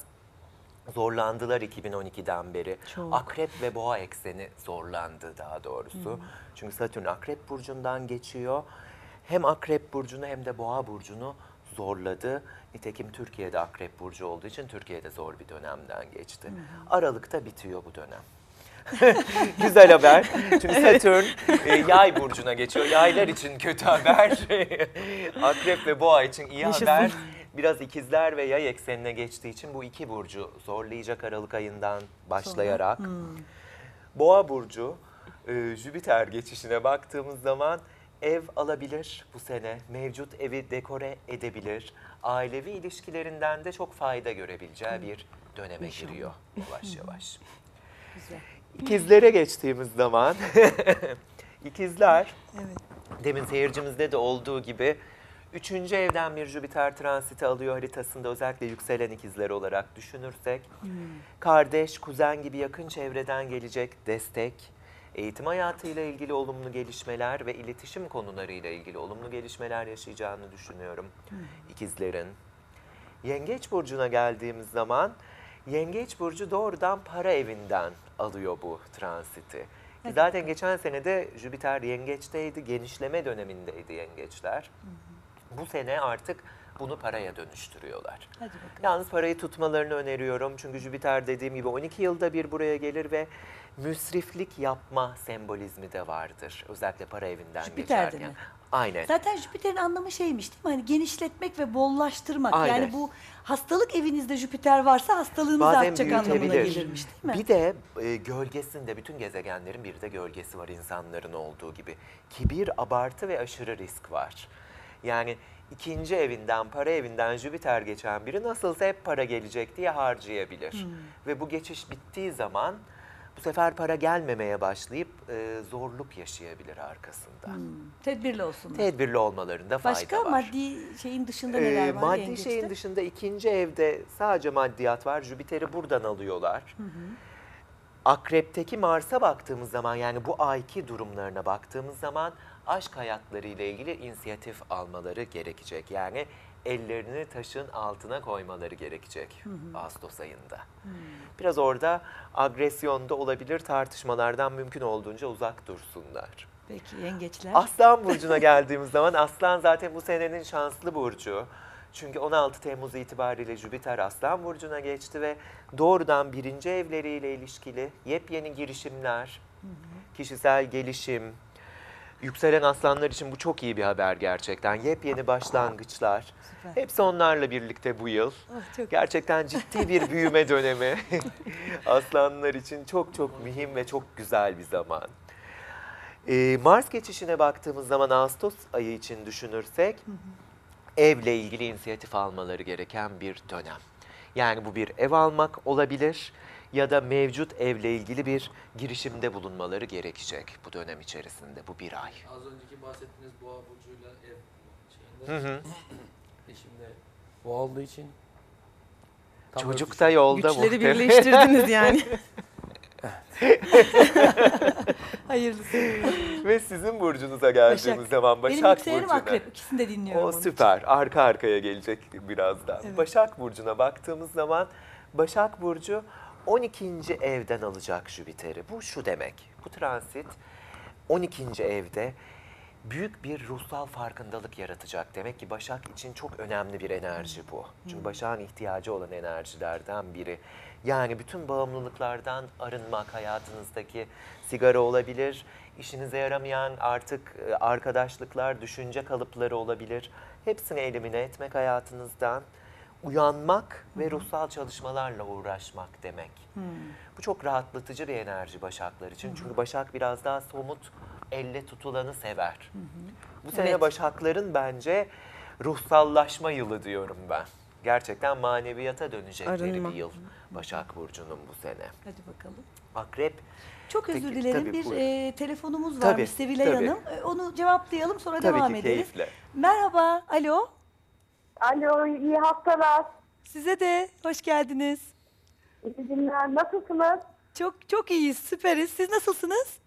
zorlandılar 2012'den beri. Çok. Akrep ve boğa ekseni zorlandı daha doğrusu. Çünkü Satürn akrep burcundan geçiyor. Hem akrep burcunu hem de boğa burcunu zorladı. Nitekim Türkiye'de akrep burcu olduğu için Türkiye'de zor bir dönemden geçti. Aralıkta bitiyor bu dönem. Güzel haber. Çünkü Satürn e, yay burcuna geçiyor. Yaylar için kötü haber. Akrep ve boğa için iyi haber. Biraz ikizler ve yay eksenine geçtiği için bu iki burcu zorlayacak Aralık ayından başlayarak. Boğa burcu e, Jüpiter geçişine baktığımız zaman ev alabilir bu sene. Mevcut evi dekore edebilir. Ailevi ilişkilerinden de çok fayda görebileceği bir döneme giriyor yavaş yavaş. Güzel. İkizlere geçtiğimiz zaman ikizler demin seyircimizde de olduğu gibi üçüncü evden bir Jüpiter transiti alıyor haritasında özellikle yükselen ikizler olarak düşünürsek. Kardeş, kuzen gibi yakın çevreden gelecek destek, eğitim hayatıyla ilgili olumlu gelişmeler ve iletişim konularıyla ilgili olumlu gelişmeler yaşayacağını düşünüyorum ikizlerin. Yengeç burcuna geldiğimiz zaman Yengeç burcu doğrudan para evinden alıyor bu transiti. Ki Zaten geçen sene de Jüpiter yengeçteydi, genişleme dönemindeydi yengeçler. Bu sene artık bunu paraya dönüştürüyorlar. Hadi bakalım. Yalnız parayı tutmalarını öneriyorum. Çünkü Jüpiter dediğim gibi 12 yılda bir buraya gelir ve müsriflik yapma sembolizmi de vardır. Özellikle para evinden Jüpiter'de geçerken. mi? Aynen. Zaten Jüpiter'in anlamı şeymiş değil mi? Hani genişletmek ve bollaştırmak. Aynen. Yani bu hastalık evinizde Jüpiter varsa hastalığınız Bazen artacak anlamına büyütebilir. gelirmiş değil mi? Bir de e, gölgesinde bütün gezegenlerin bir de gölgesi var insanların olduğu gibi. Kibir, abartı ve aşırı risk var. Yani ikinci evinden, para evinden Jüpiter geçen biri nasılsa hep para gelecek diye harcayabilir. Hmm. Ve bu geçiş bittiği zaman bu sefer para gelmemeye başlayıp e, zorluk yaşayabilir arkasında. Tedbirli olsunlar. Tedbirli olmalarında fayda Başka var. maddi şeyin dışında Ee, neler var? maddi yengeçte? şeyin dışında ikinci evde sadece maddiyat var. Jüpiter'i buradan alıyorlar. Akrep'teki Mars'a baktığımız zaman yani bu ayki durumlarına baktığımız zaman aşk hayatları ile ilgili inisiyatif almaları gerekecek. Yani ellerini taşın altına koymaları gerekecek Ağustos ayında. Biraz orada agresyonda olabilir tartışmalardan mümkün olduğunca uzak dursunlar. Peki yengeçler. Aslan burcuna geldiğimiz zaman Aslan zaten bu senenin şanslı burcu. Çünkü 16 Temmuz itibariyle Jüpiter Aslan burcuna geçti ve doğrudan birinci evleriyle ilişkili yepyeni girişimler, kişisel gelişim, yükselen aslanlar için bu çok iyi bir haber gerçekten. Yepyeni başlangıçlar. Süper. Hepsi onlarla birlikte bu yıl. Oh, çok Gerçekten ciddi bir büyüme dönemi. Aslanlar için çok çok mühim ve çok güzel bir zaman. Ee, Mars geçişine baktığımız zaman Ağustos ayı için düşünürsek evle ilgili inisiyatif almaları gereken bir dönem. Yani bu bir ev almak olabilir ya da mevcut evle ilgili bir girişimde bulunmaları gerekecek bu dönem içerisinde bu bir ay. Az önceki bahsettiğiniz boğa burcuyla ev Hı şeyinde hı. eşimde boğa olduğu için tam Çocuk da yolda Güçleri muhtemelen. birleştirdiniz yani. Hayırlısı. Ve sizin burcunuza geldiğimiz Başak. zaman Başak Benim yükselenim Burcu'na. akrep. İkisini de dinliyorum. O onun için. süper. Arka arkaya gelecek birazdan. Evet. Başak Burcu'na baktığımız zaman Başak Burcu 12. evden alacak Jüpiter'i. Bu şu demek. Bu transit 12. evde büyük bir ruhsal farkındalık yaratacak. Demek ki Başak için çok önemli bir enerji bu. Çünkü Başak'ın ihtiyacı olan enerjilerden biri. Yani bütün bağımlılıklardan arınmak hayatınızdaki sigara olabilir, işinize yaramayan artık e, arkadaşlıklar, düşünce kalıpları olabilir. Hepsini elimine etmek hayatınızdan, uyanmak ve ruhsal çalışmalarla uğraşmak demek. Bu çok rahatlatıcı bir enerji Başaklar için. Çünkü Başak biraz daha somut, elle tutulanı sever. Bu sene Evet. Başakların bence ruhsallaşma yılı diyorum ben. Gerçekten maneviyata dönecekleri Arınma. bir yıl Başak Burcu'nun bu sene. Hadi bakalım. Akrep Çok özür dilerim. tabii, bir e, telefonumuz Tabii, varmış Sevilay tabii. Hanım. E, Onu cevaplayalım sonra tabii devam ki ederiz. keyifle. Merhaba. Alo. Alo, iyi haftalar. Size de hoş geldiniz. İyi günler. Nasılsınız? Çok çok iyiyiz. Süperiz. Siz nasılsınız?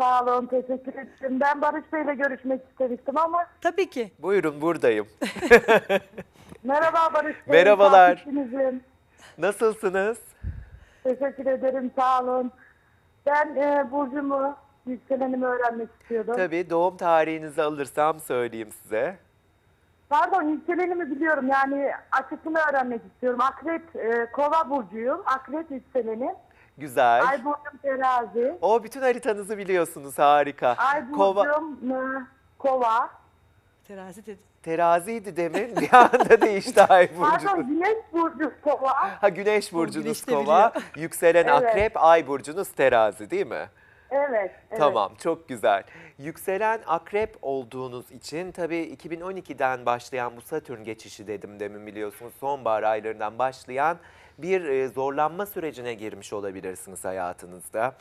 Sağ olun, teşekkür ederim. Ben Barış Bey'le görüşmek istemiştim ama Tabii ki. Buyurun buradayım. merhaba Barış Bey. Merhabalar. takipçinizim. Nasılsınız? Teşekkür ederim, sağ olun. Ben e, Burcu'mu, yükselenimi öğrenmek istiyordum. Tabii doğum tarihinizi alırsam söyleyeyim size. Pardon, yükselenimi biliyorum. Yani açıklığını öğrenmek istiyorum. Akrep, e, Kova Burcu'yum. Akrep yükselenim. Güzel. Ay Burcu'm terazi. O bütün haritanızı biliyorsunuz harika. Ay Kova Burcu'm e, Kova. Terazi dedi. teraziydi demin bir anda değişti ay Pardon, burcunuz. Güneş Burcu Kova. Ha güneş burcunuz güneş de kova, yükselen Evet. akrep, ay burcunuz terazi değil mi? Evet, evet. Tamam, çok güzel. Yükselen akrep olduğunuz için tabii 2012'den başlayan bu Satürn geçişi dedim demin biliyorsunuz. Sonbahar aylarından başlayan bir e, zorlanma sürecine girmiş olabilirsiniz hayatınızda.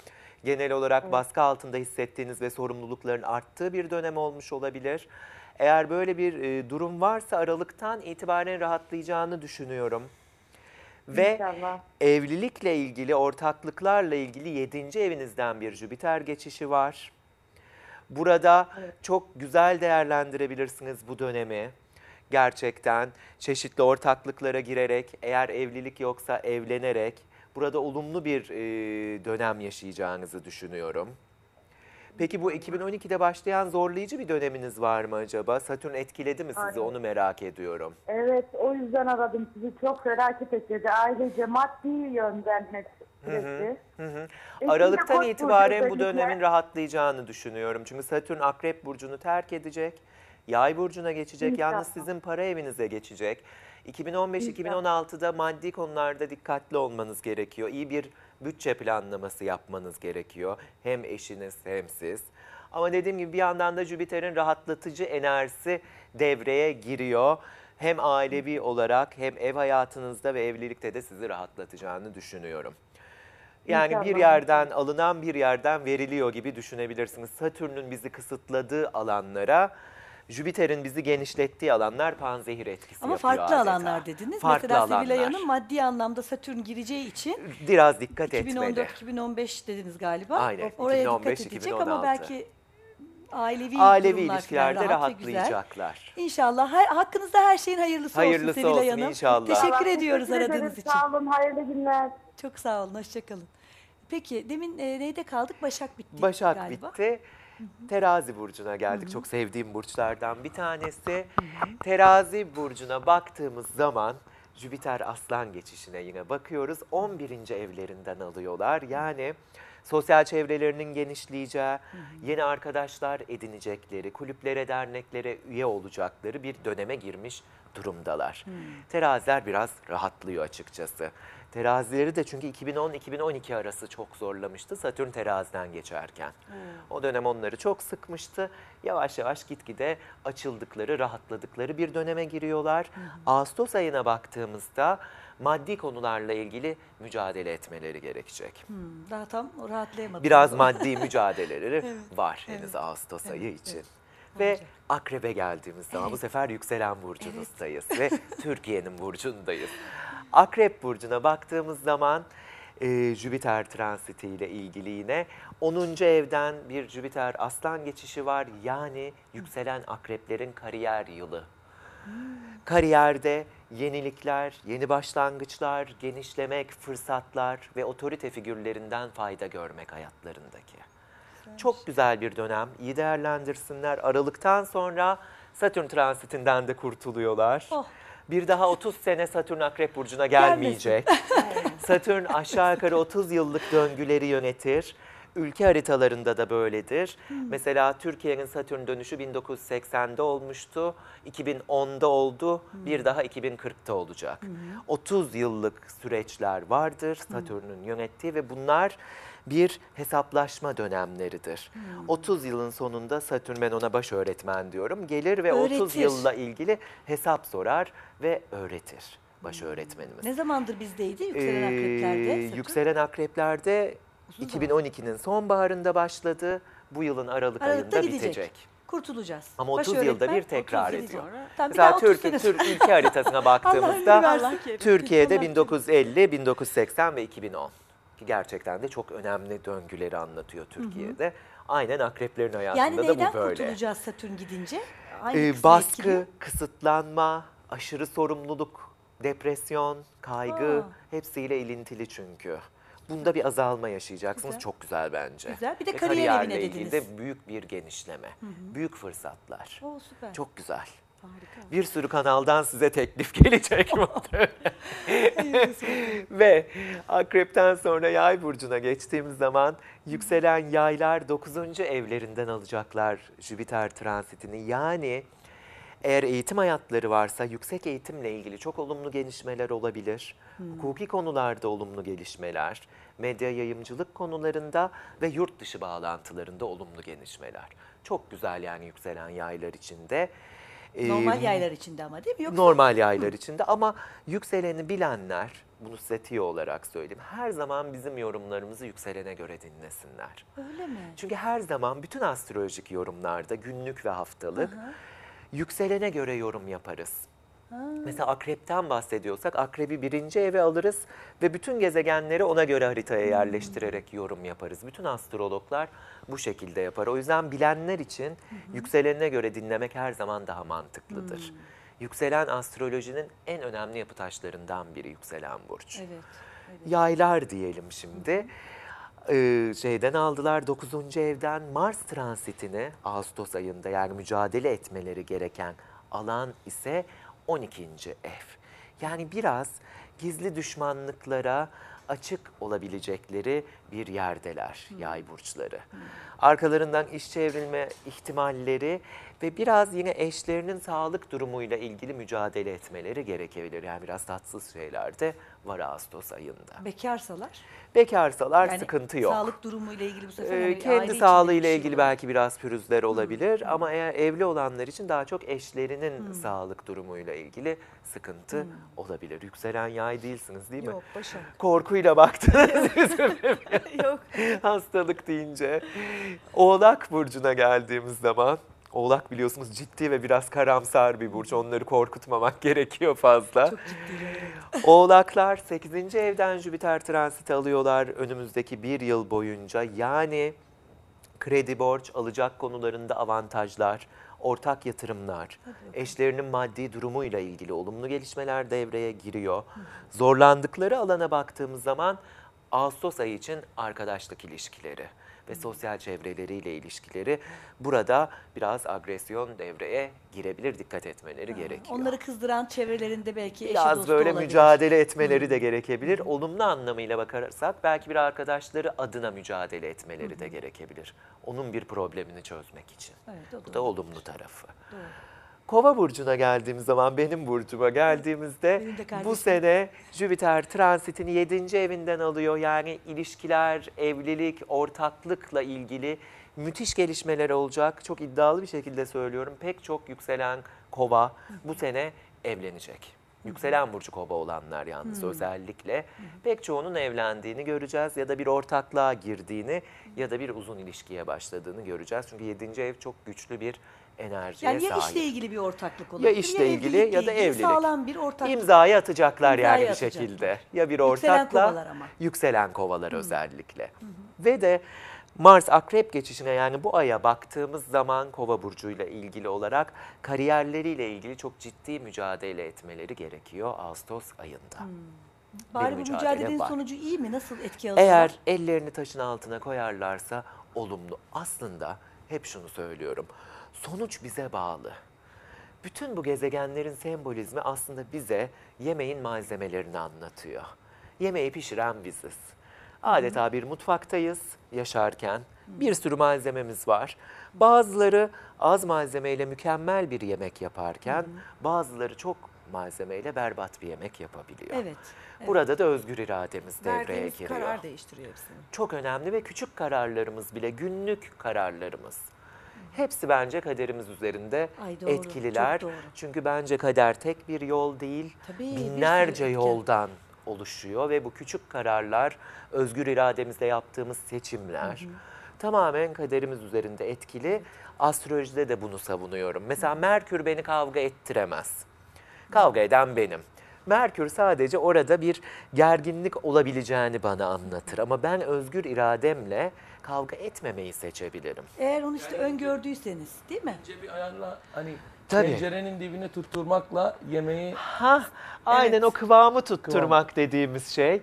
Genel olarak baskı altında hissettiğiniz ve sorumlulukların arttığı bir dönem olmuş olabilir. Eğer böyle bir e, durum varsa Aralık'tan itibaren rahatlayacağını düşünüyorum. Ve İnşallah. evlilikle ilgili, ortaklıklarla ilgili 7. evinizden bir Jüpiter geçişi var. Burada çok güzel değerlendirebilirsiniz bu dönemi. Gerçekten çeşitli ortaklıklara girerek, eğer evlilik yoksa evlenerek burada olumlu bir e, dönem yaşayacağınızı düşünüyorum. Peki bu 2012'de başlayan zorlayıcı bir döneminiz var mı acaba? Satürn etkiledi mi sizi? Aynen. Onu merak ediyorum. Evet, o yüzden aradım sizi. Çok felaket etti. Ailece maddi yönden hep. Hı hı. De Aralıktan itibaren bu dönemin rahatlayacağını düşünüyorum. Çünkü Satürn Akrep Burcu'nu terk edecek. Yay Burcu'na geçecek. Yalnız İnşallah. sizin para evinize geçecek. 2015-2016'da maddi konularda dikkatli olmanız gerekiyor. İyi bir bütçe planlaması yapmanız gerekiyor. Hem eşiniz hem siz. Ama dediğim gibi bir yandan da Jüpiter'in rahatlatıcı enerjisi devreye giriyor. Hem ailevi olarak hem ev hayatınızda ve evlilikte de sizi rahatlatacağını düşünüyorum. Yani bir İnşallah. yerden alınan bir yerden veriliyor gibi düşünebilirsiniz. Satürn'ün bizi kısıtladığı alanlara Jüpiter'in bizi genişlettiği alanlar panzehir etkisi Ama yapıyor farklı adeta. alanlar dediniz. Farklı Mesela alanlar. Hanım maddi anlamda Satürn gireceği için Biraz dikkat etmeli. 2014-2015 dediniz galiba. Aynen, Oraya 2015-2016. dikkat edecek ama belki ailevi, Ailevi ilişkilerde falan rahat ve güzel. rahatlayacaklar. İnşallah. Her, hakkınızda her şeyin hayırlısı, Hayırlısı olsun Sevilay olsun Hanım. inşallah. Teşekkür Allah, ediyoruz teşekkür aradığınız ederiz. için. Sağ olun, hayırlı günler. Çok sağ olun. Hoşçakalın. Peki demin e, neyde kaldık? Başak bitti Başak galiba. bitti. Terazi burcuna geldik. Çok sevdiğim burçlardan bir tanesi. Terazi burcuna baktığımız zaman Jüpiter Aslan geçişine yine bakıyoruz. 11. evlerinden alıyorlar. Yani sosyal çevrelerinin genişleyeceği, yeni arkadaşlar edinecekleri, kulüplere, derneklere üye olacakları bir döneme girmiş durumdalar. Teraziler biraz rahatlıyor açıkçası. Terazileri de çünkü 2010-2012 arası çok zorlamıştı Satürn teraziden geçerken. O dönem onları çok sıkmıştı. Yavaş yavaş gitgide açıldıkları, rahatladıkları bir döneme giriyorlar. Ağustos ayına baktığımızda maddi konularla ilgili mücadele etmeleri gerekecek. Hmm, daha tam rahatlayamadım. Biraz maddi mücadeleleri var henüz Ağustos ayı için. Ve Olacak. akrebe geldiğimiz zaman bu sefer yükselen burcunuzdayız ve Türkiye'nin burcundayız. Akrep burcuna baktığımız zaman e, Jüpiter transiti ile ilgili yine. 10. evden bir Jüpiter aslan geçişi var. Yani yükselen akreplerin kariyer yılı. Kariyerde yenilikler, yeni başlangıçlar, genişlemek, fırsatlar ve otorite figürlerinden fayda görmek hayatlarındaki. Çok güzel bir dönem. İyi değerlendirsinler. Aralıktan sonra Satürn transitinden de kurtuluyorlar. Oh. Bir daha 30 sene Satürn Akrep Burcu'na gelmeyecek. Satürn aşağı yukarı 30 yıllık döngüleri yönetir. Ülke haritalarında da böyledir. Mesela Türkiye'nin Satürn dönüşü 1980'de olmuştu, 2010'da oldu, bir daha 2040'ta olacak. 30 yıllık süreçler vardır Satürn'ün yönettiği ve bunlar bir hesaplaşma dönemleridir. 30 yılın sonunda Satürn ben ona baş öğretmen diyorum. Gelir ve 30 Öğretir. yılla ilgili hesap sorar ve öğretir baş öğretmenimiz. Ne zamandır bizdeydi yükselen Ee, akreplerde? Satürn? Yükselen akreplerde Uzun zaman. 2012'nin sonbaharında başladı. Bu yılın Aralık Aralıkta ayında gidecek. bitecek. Kurtulacağız. Ama Baş 30 yılda öğretmen, bir 30 tekrar ediyor. bir Mesela 30 Türk, Türk ülke haritasına baktığımızda Allah. Türkiye'de Allah 1950, 1980 ve 2010 ki gerçekten de çok önemli döngüleri anlatıyor Türkiye'de. Aynen akreplerin hayatında Yani da neyden bu böyle. kurtulacağız Satürn gidince? Hangi Ee, baskı, etkiliyor? kısıtlanma, aşırı sorumluluk, depresyon, kaygı Aa. hepsiyle ilintili çünkü. Bunda bir azalma yaşayacaksınız. Güzel. Çok güzel bence. Güzel. Bir de Ve kariyer kariyerle evine ilgili dediniz. de büyük bir genişleme, büyük fırsatlar. Oo süper. Çok güzel. Harika. Bir sürü kanaldan size teklif gelecek. Ve akrepten sonra yay burcuna geçtiğimiz zaman yükselen yaylar 9. evlerinden alacaklar Jüpiter transitini. Yani eğer eğitim hayatları varsa yüksek eğitimle ilgili çok olumlu gelişmeler olabilir. Hukuki konularda olumlu gelişmeler, medya yayımcılık konularında ve yurt dışı bağlantılarında olumlu gelişmeler. Çok güzel yani yükselen yaylar içinde. Normal Ee, yaylar içinde ama değil mi? Yoksa normal yaylar içinde ama yükseleni bilenler, bunu size olarak söyleyeyim, her zaman bizim yorumlarımızı yükselene göre dinlesinler. öyle mi? Çünkü her zaman bütün astrolojik yorumlarda günlük ve haftalık yükselene göre yorum yaparız. Mesela akrepten bahsediyorsak akrebi birinci eve alırız ve bütün gezegenleri ona göre haritaya yerleştirerek yorum yaparız. Bütün astrologlar bu şekilde yapar. O yüzden bilenler için yükselenine göre dinlemek her zaman daha mantıklıdır. Yükselen astrolojinin en önemli yapı taşlarından biri yükselen burç Evet. yaylar diyelim şimdi. Ee, şeyden aldılar 9. evden Mars transitini Ağustos ayında yani mücadele etmeleri gereken alan ise 12. ev. Yani biraz gizli düşmanlıklara açık olabilecekleri bir yerdeler yay burçları. Arkalarından iş çevrilme ihtimalleri ve biraz yine eşlerinin sağlık durumuyla ilgili mücadele etmeleri gerekebilir. Yani biraz tatsız şeyler de var Ağustos ayında. Bekarsalar. Bekarsalar Yani sıkıntı yok. Sağlık durumuyla ilgili bu sefer Ee, hani kendi sağlığıyla şey ilgili olur. belki biraz pürüzler olabilir ama eğer evli olanlar için daha çok eşlerinin sağlık durumuyla ilgili sıkıntı olabilir. Yükselen yay değilsiniz değil mi? Yok başa. Korkuyla baktınız. Yok. Hastalık deyince. Oğlak burcuna geldiğimiz zaman Oğlak biliyorsunuz ciddi ve biraz karamsar bir burç. Onları korkutmamak gerekiyor fazla. Çok ciddi. Oğlaklar 8. evden Jüpiter transit alıyorlar önümüzdeki bir yıl boyunca. Yani kredi borç, alacak konularında avantajlar, ortak yatırımlar, eşlerinin maddi durumuyla ilgili olumlu gelişmeler devreye giriyor. Zorlandıkları alana baktığımız zaman Ağustos ayı için arkadaşlık ilişkileri ve sosyal çevreleriyle ilişkileri burada biraz agresyon devreye girebilir, dikkat etmeleri gerekiyor Onları kızdıran çevrelerinde belki eşi biraz dostu böyle olabilir. mücadele etmeleri de gerekebilir. Olumlu anlamıyla bakarsak belki bir arkadaşları adına mücadele etmeleri de gerekebilir. Onun bir problemini çözmek için. Evet, o Bu da olumlu tarafı. Doğru. Kova burcuna geldiğimiz zaman benim burcuma geldiğimizde bu sene Jüpiter transitini 7. evinden alıyor. Yani ilişkiler, evlilik, ortaklıkla ilgili müthiş gelişmeler olacak. Çok iddialı bir şekilde söylüyorum. Pek çok yükselen kova bu sene evlenecek. Yükselen burcu kova olanlar yalnız özellikle pek çoğunun evlendiğini göreceğiz ya da bir ortaklığa girdiğini ya da bir uzun ilişkiye başladığını göreceğiz. Çünkü 7. ev çok güçlü bir enerjiye Yani ya sahip. işle ilgili bir ortaklık olabilir. Ya işle ilgili evlilikle ya da ilgili evlilik. Sağlam bir ortaklık. İmzayı atacaklar İmzayı yani bir atacaklar. şekilde. Ya bir Yükselen ortakla kovalar ama. yükselen kovalar özellikle. Ve de Mars akrep geçişine yani bu aya baktığımız zaman kova burcuyla ilgili olarak kariyerleriyle ilgili çok ciddi mücadele etmeleri gerekiyor Ağustos ayında. Bari bir bu mücadele mücadelenin var. sonucu iyi mi? Nasıl etki alıyorlar? Eğer ellerini taşın altına koyarlarsa olumlu. Aslında hep şunu söylüyorum. Sonuç bize bağlı. Bütün bu gezegenlerin sembolizmi aslında bize yemeğin malzemelerini anlatıyor. Yemeği pişiren biziz. Adeta bir mutfaktayız yaşarken. Bir sürü malzememiz var. Bazıları az malzemeyle mükemmel bir yemek yaparken bazıları çok malzemeyle berbat bir yemek yapabiliyor. Evet. Burada da özgür irademiz devreye Verdiğimiz giriyor. karar değiştiriyor hepsini. Çok önemli ve küçük kararlarımız bile günlük kararlarımız. Hepsi bence kaderimiz üzerinde Ay doğru, etkililer. çok doğru. Çünkü bence kader tek bir yol değil, Tabii, binlerce yoldan oluşuyor ve bu küçük kararlar özgür irademizle yaptığımız seçimler tamamen kaderimiz üzerinde etkili. Astrolojide de bunu savunuyorum. Mesela Merkür beni kavga ettiremez. Kavga eden benim. Merkür sadece orada bir gerginlik olabileceğini bana anlatır. Ama ben özgür irademle kavga etmemeyi seçebilirim. Eğer onu işte öngördüyseniz değil mi? İnce bir ayarla hani Tabii. tencerenin dibine tutturmakla yemeği Ha, aynen Evet. o kıvamı tutturmak dediğimiz şey.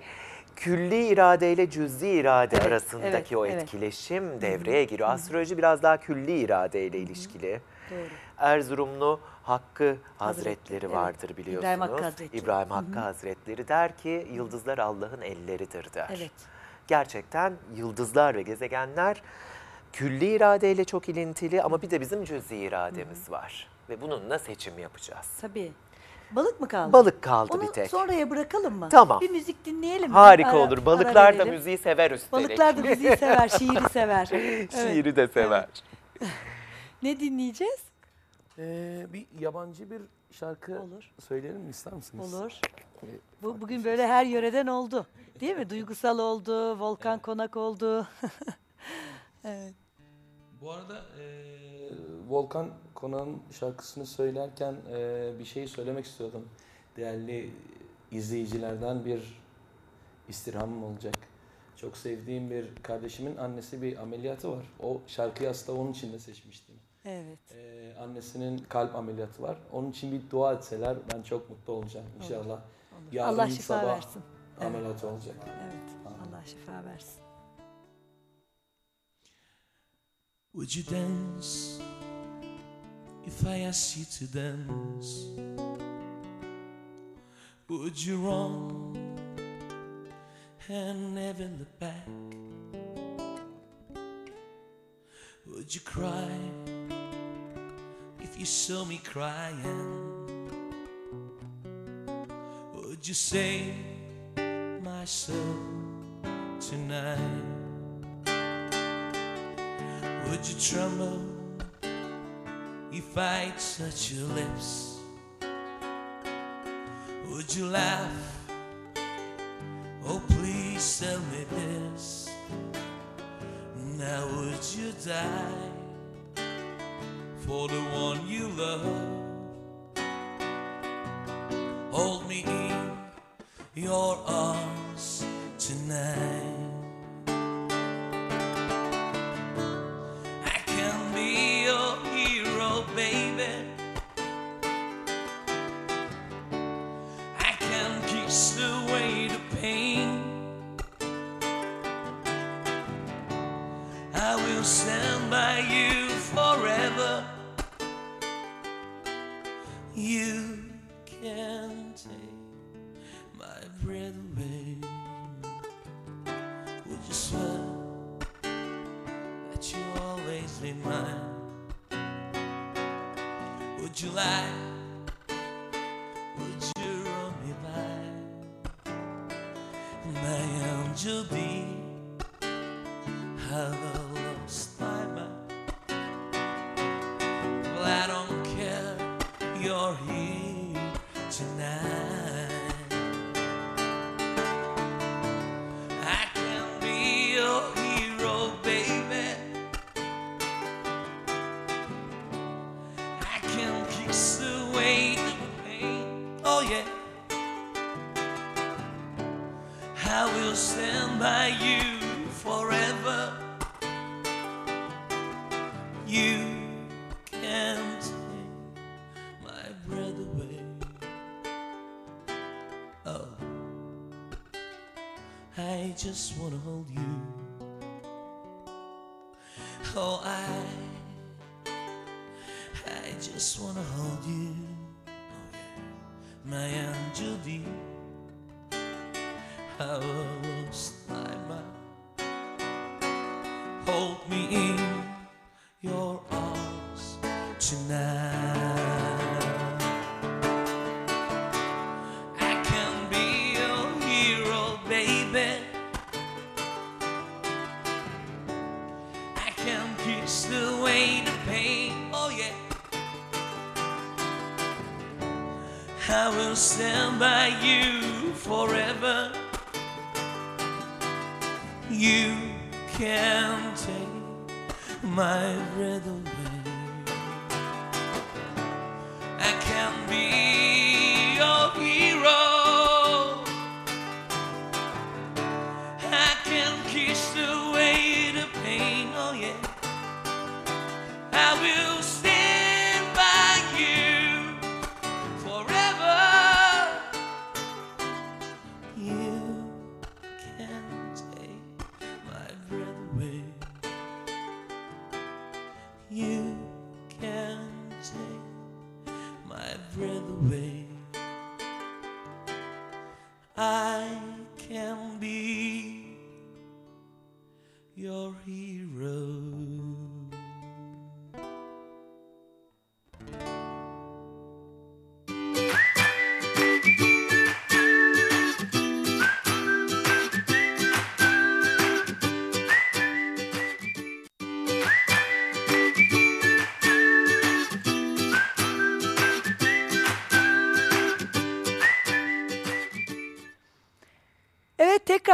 Külli irade ile cüz'i irade Evet, arasındaki evet, o evet. etkileşim devreye giriyor. Astroloji biraz daha külli irade ile ilişkili. Doğru. Erzurumlu Hakkı Hazretleri, Hazretleri evet. vardır biliyorsunuz. İbrahim Hakkı Hazretleri. İbrahim Hakkı Hazretleri der ki yıldızlar Allah'ın elleridir der. Evet. Gerçekten yıldızlar ve gezegenler külli iradeyle çok ilintili ama bir de bizim cüz'i irademiz var. Ve bununla seçim yapacağız. Tabii. Balık mı kaldı? Balık kaldı Onu bir tek. sonraya bırakalım mı? Tamam. Bir müzik dinleyelim mi? Harika Ara- olur. ara Balıklar da müziği sever üstelik. Balıklar da müziği sever, şiiri sever. Evet. Şiiri de sever. Ne dinleyeceğiz? Ee, bir yabancı bir şarkı Olur. söyleyelim mi ister misiniz? Olur. Ee, Bu bugün böyle her yöreden oldu. Değil mi? Duygusal oldu, Volkan Konak oldu. evet. Bu arada e, Volkan Konak'ın şarkısını söylerken e, bir şey söylemek istiyordum. Değerli izleyicilerden bir istirhamım olacak. Çok sevdiğim bir kardeşimin annesi bir ameliyatı var. O şarkıyı aslında onun için de seçmiştim. Evet. E, annesinin kalp ameliyatı var. Onun için bir dua etseler ben çok mutlu olacağım inşallah. Yarın Allah şifa sabah versin. Evet. ameliyat olacak. Evet. Allah şifa versin. Would you dance if I asked you to dance? Would you run and never look back? Would you cry you saw me crying? Would you save my soul tonight? Would you tremble if I touch your lips? Would you laugh? Oh, please tell me this. Now, would you die for the one you love? Hold me in your arms tonight. yeah. I will stand by you forever. You can't take my breath away. Oh, I just wanna hold you. Oh, I, I just wanna hold you. Oh yeah, my angel dear. I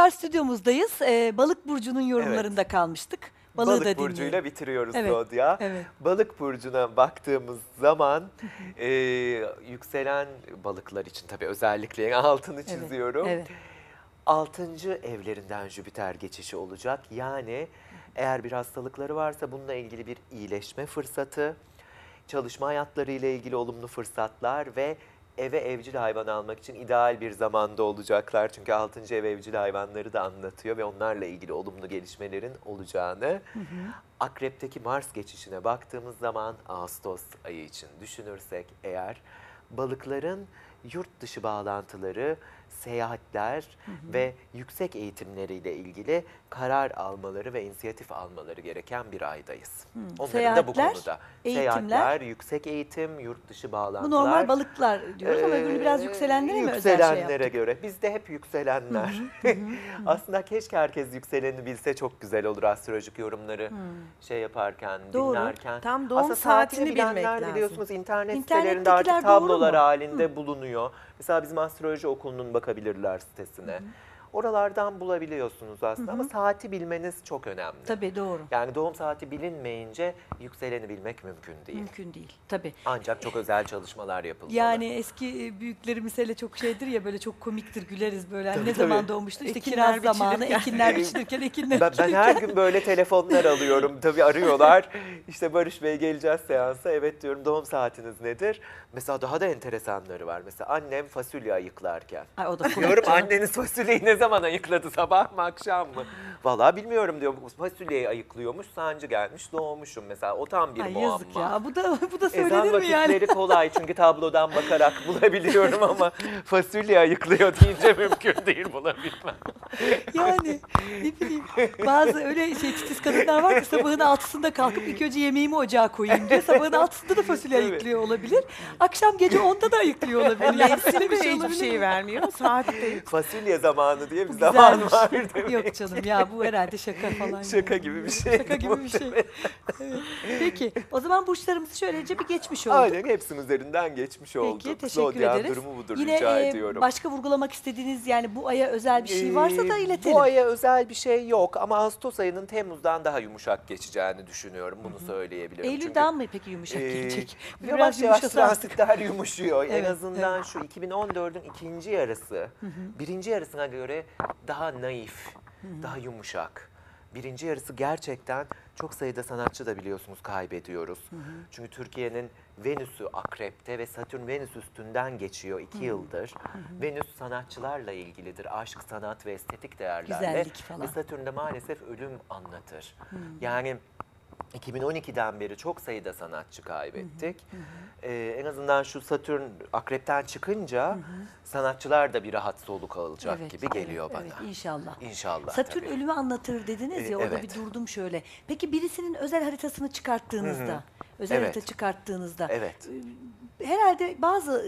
Tekrar stüdyomuzdayız. Ee, Balık Burcu'nun yorumlarında kalmıştık. Balığı Balık dinleyelim. burcuyla bitiriyoruz Evet, Rodya. evet. Balık burcuna baktığımız zaman e, yükselen balıklar için tabii özellikle altını Evet, çiziyorum. Evet. Altıncı evlerinden Jüpiter geçişi olacak. Yani eğer bir hastalıkları varsa bununla ilgili bir iyileşme fırsatı, çalışma hayatları ile ilgili olumlu fırsatlar ve eve evcil hayvan almak için ideal bir zamanda olacaklar. Çünkü 6. ev evcil hayvanları da anlatıyor ve onlarla ilgili olumlu gelişmelerin olacağını. Akrep'teki Mars geçişine baktığımız zaman Ağustos ayı için düşünürsek eğer balıkların yurt dışı bağlantıları, seyahatler ve yüksek eğitimleriyle ilgili karar almaları ve inisiyatif almaları gereken bir aydayız. Onların da bu Seyahatler, konuda. eğitimler. Seyahatler, yüksek eğitim, yurt dışı bağlantılar. Bu normal balıklar diyoruz ama öbürünü biraz Ee, yükselenlere mi özel şey Yükselenlere göre. Bizde hep yükselenler. Aslında keşke herkes yükseleni bilse çok güzel olur astrolojik yorumları şey yaparken, Doğru. dinlerken. Tam doğum Aslında saatini saatini bilmek bilenler lazım. biliyorsunuz internet sitelerinde artık tablolar mu? halinde bulunuyor. Mesela bizim astroloji okulunun bakabilirler sitesine. Oralardan bulabiliyorsunuz aslında ama saati bilmeniz çok önemli. Tabii doğru. Yani doğum saati bilinmeyince yükseleni bilmek mümkün değil. Mümkün değil. Tabii. Ancak çok özel çalışmalar yapılmalı. Yani eski e, büyüklerimiz hele çok şeydir ya böyle çok komiktir güleriz böyle. Tabii, ne zaman tabii. doğmuştu? İşte Ekinler kiraz zamanı, ekinler biçilirken, ekinler Ben, ben her gün böyle telefonlar alıyorum. Tabii arıyorlar. İşte Barış Bey geleceğiz seansa. Evet diyorum doğum saatiniz nedir? Mesela daha da enteresanları var. Mesela annem fasulye ayıklarken. Ay o da Diyorum anneniz fasulyeyi ne zaman ayıkladı? Sabah mı akşam mı? Vallahi bilmiyorum diyor. Fasulyeyi ayıklıyormuş. Sancı gelmiş doğmuşum mesela. O tam bir Ay muamma. yazık ya. Bu da bu da Ezan söylenir mi yani? vakitleri kolay çünkü tablodan bakarak bulabiliyorum ama fasulye ayıklıyor deyince mümkün değil bulabilmem. Yani ne bileyim bazı öyle şey titiz kadınlar var ki sabahın altısında kalkıp ilk önce yemeğimi ocağa koyayım diye sabahın altısında da fasulye ayıklıyor olabilir. Akşam gece onda da ayıklıyor olabilir. Yani Mevsimi hiçbir olabilir şey mi? vermiyor. Saat de Fasulye zamanı diye bir Bu zaman güzelmiş. var demek. Yok canım ya bu herhalde şaka falan. Şaka gibi bir şey. Şaka gibi bir şey. Evet. Peki o zaman burçlarımızı şöylece bir geçmiş olduk. Aynen hepsinin üzerinden geçmiş olduk. Peki teşekkür Zodyan ederiz. durumu budur Yine rica e, ediyorum. başka vurgulamak istediğiniz yani bu aya özel bir şey varsa da Ee, iletelim. Bu aya özel bir şey yok ama Ağustos ayının Temmuz'dan daha yumuşak geçeceğini düşünüyorum. Bunu söyleyebilirim. Çünkü, Eylül'den mi peki yumuşak e, gelecek? Biraz Yavaş yavaş transitler yumuşuyor. en Evet, azından şu 2014'ün ikinci yarısı, birinci yarısına göre daha naif, daha yumuşak. Birinci yarısı gerçekten çok sayıda sanatçı da biliyorsunuz kaybediyoruz. Çünkü Türkiye'nin Venüs'ü akrepte ve Satürn Venüs üstünden geçiyor iki yıldır. Venüs sanatçılarla ilgilidir. Aşk, sanat ve estetik değerlerle. Güzellik falan. Ve Satürn de maalesef ölüm anlatır. Yani 2012'den beri çok sayıda sanatçı kaybettik. Ee, en azından şu Satürn akrepten çıkınca sanatçılar da bir rahat soluk alacak Evet, gibi geliyor evet, bana. Evet, inşallah. İnşallah. Satürn tabii. ölümü anlatır dediniz Ee, ya orada evet. bir durdum şöyle. Peki birisinin özel haritasını çıkarttığınızda, özel Evet. harita çıkarttığınızda Evet. herhalde bazı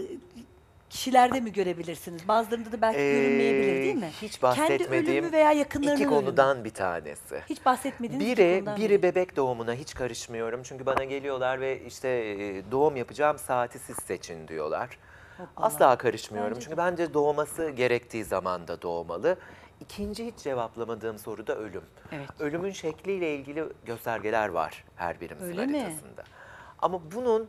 kişilerde mi görebilirsiniz? Bazılarında da belki görünmeyebilir değil mi? Ee, Hiç Kendi bahsetmediğim ölümü veya yakınlarının iki konudan bir tanesi. Hiç bahsetmediğiniz iki Biri, konudan biri bebek doğumuna hiç karışmıyorum. Çünkü bana geliyorlar ve işte e, doğum yapacağım saati siz seçin diyorlar. Hoppala. Asla karışmıyorum. Bence Çünkü bence doğması gerektiği zamanda doğmalı. İkinci hiç cevaplamadığım soru da ölüm. Evet. Ölümün şekliyle ilgili göstergeler var her birimizin Öyle mi? haritasında. Ama bunun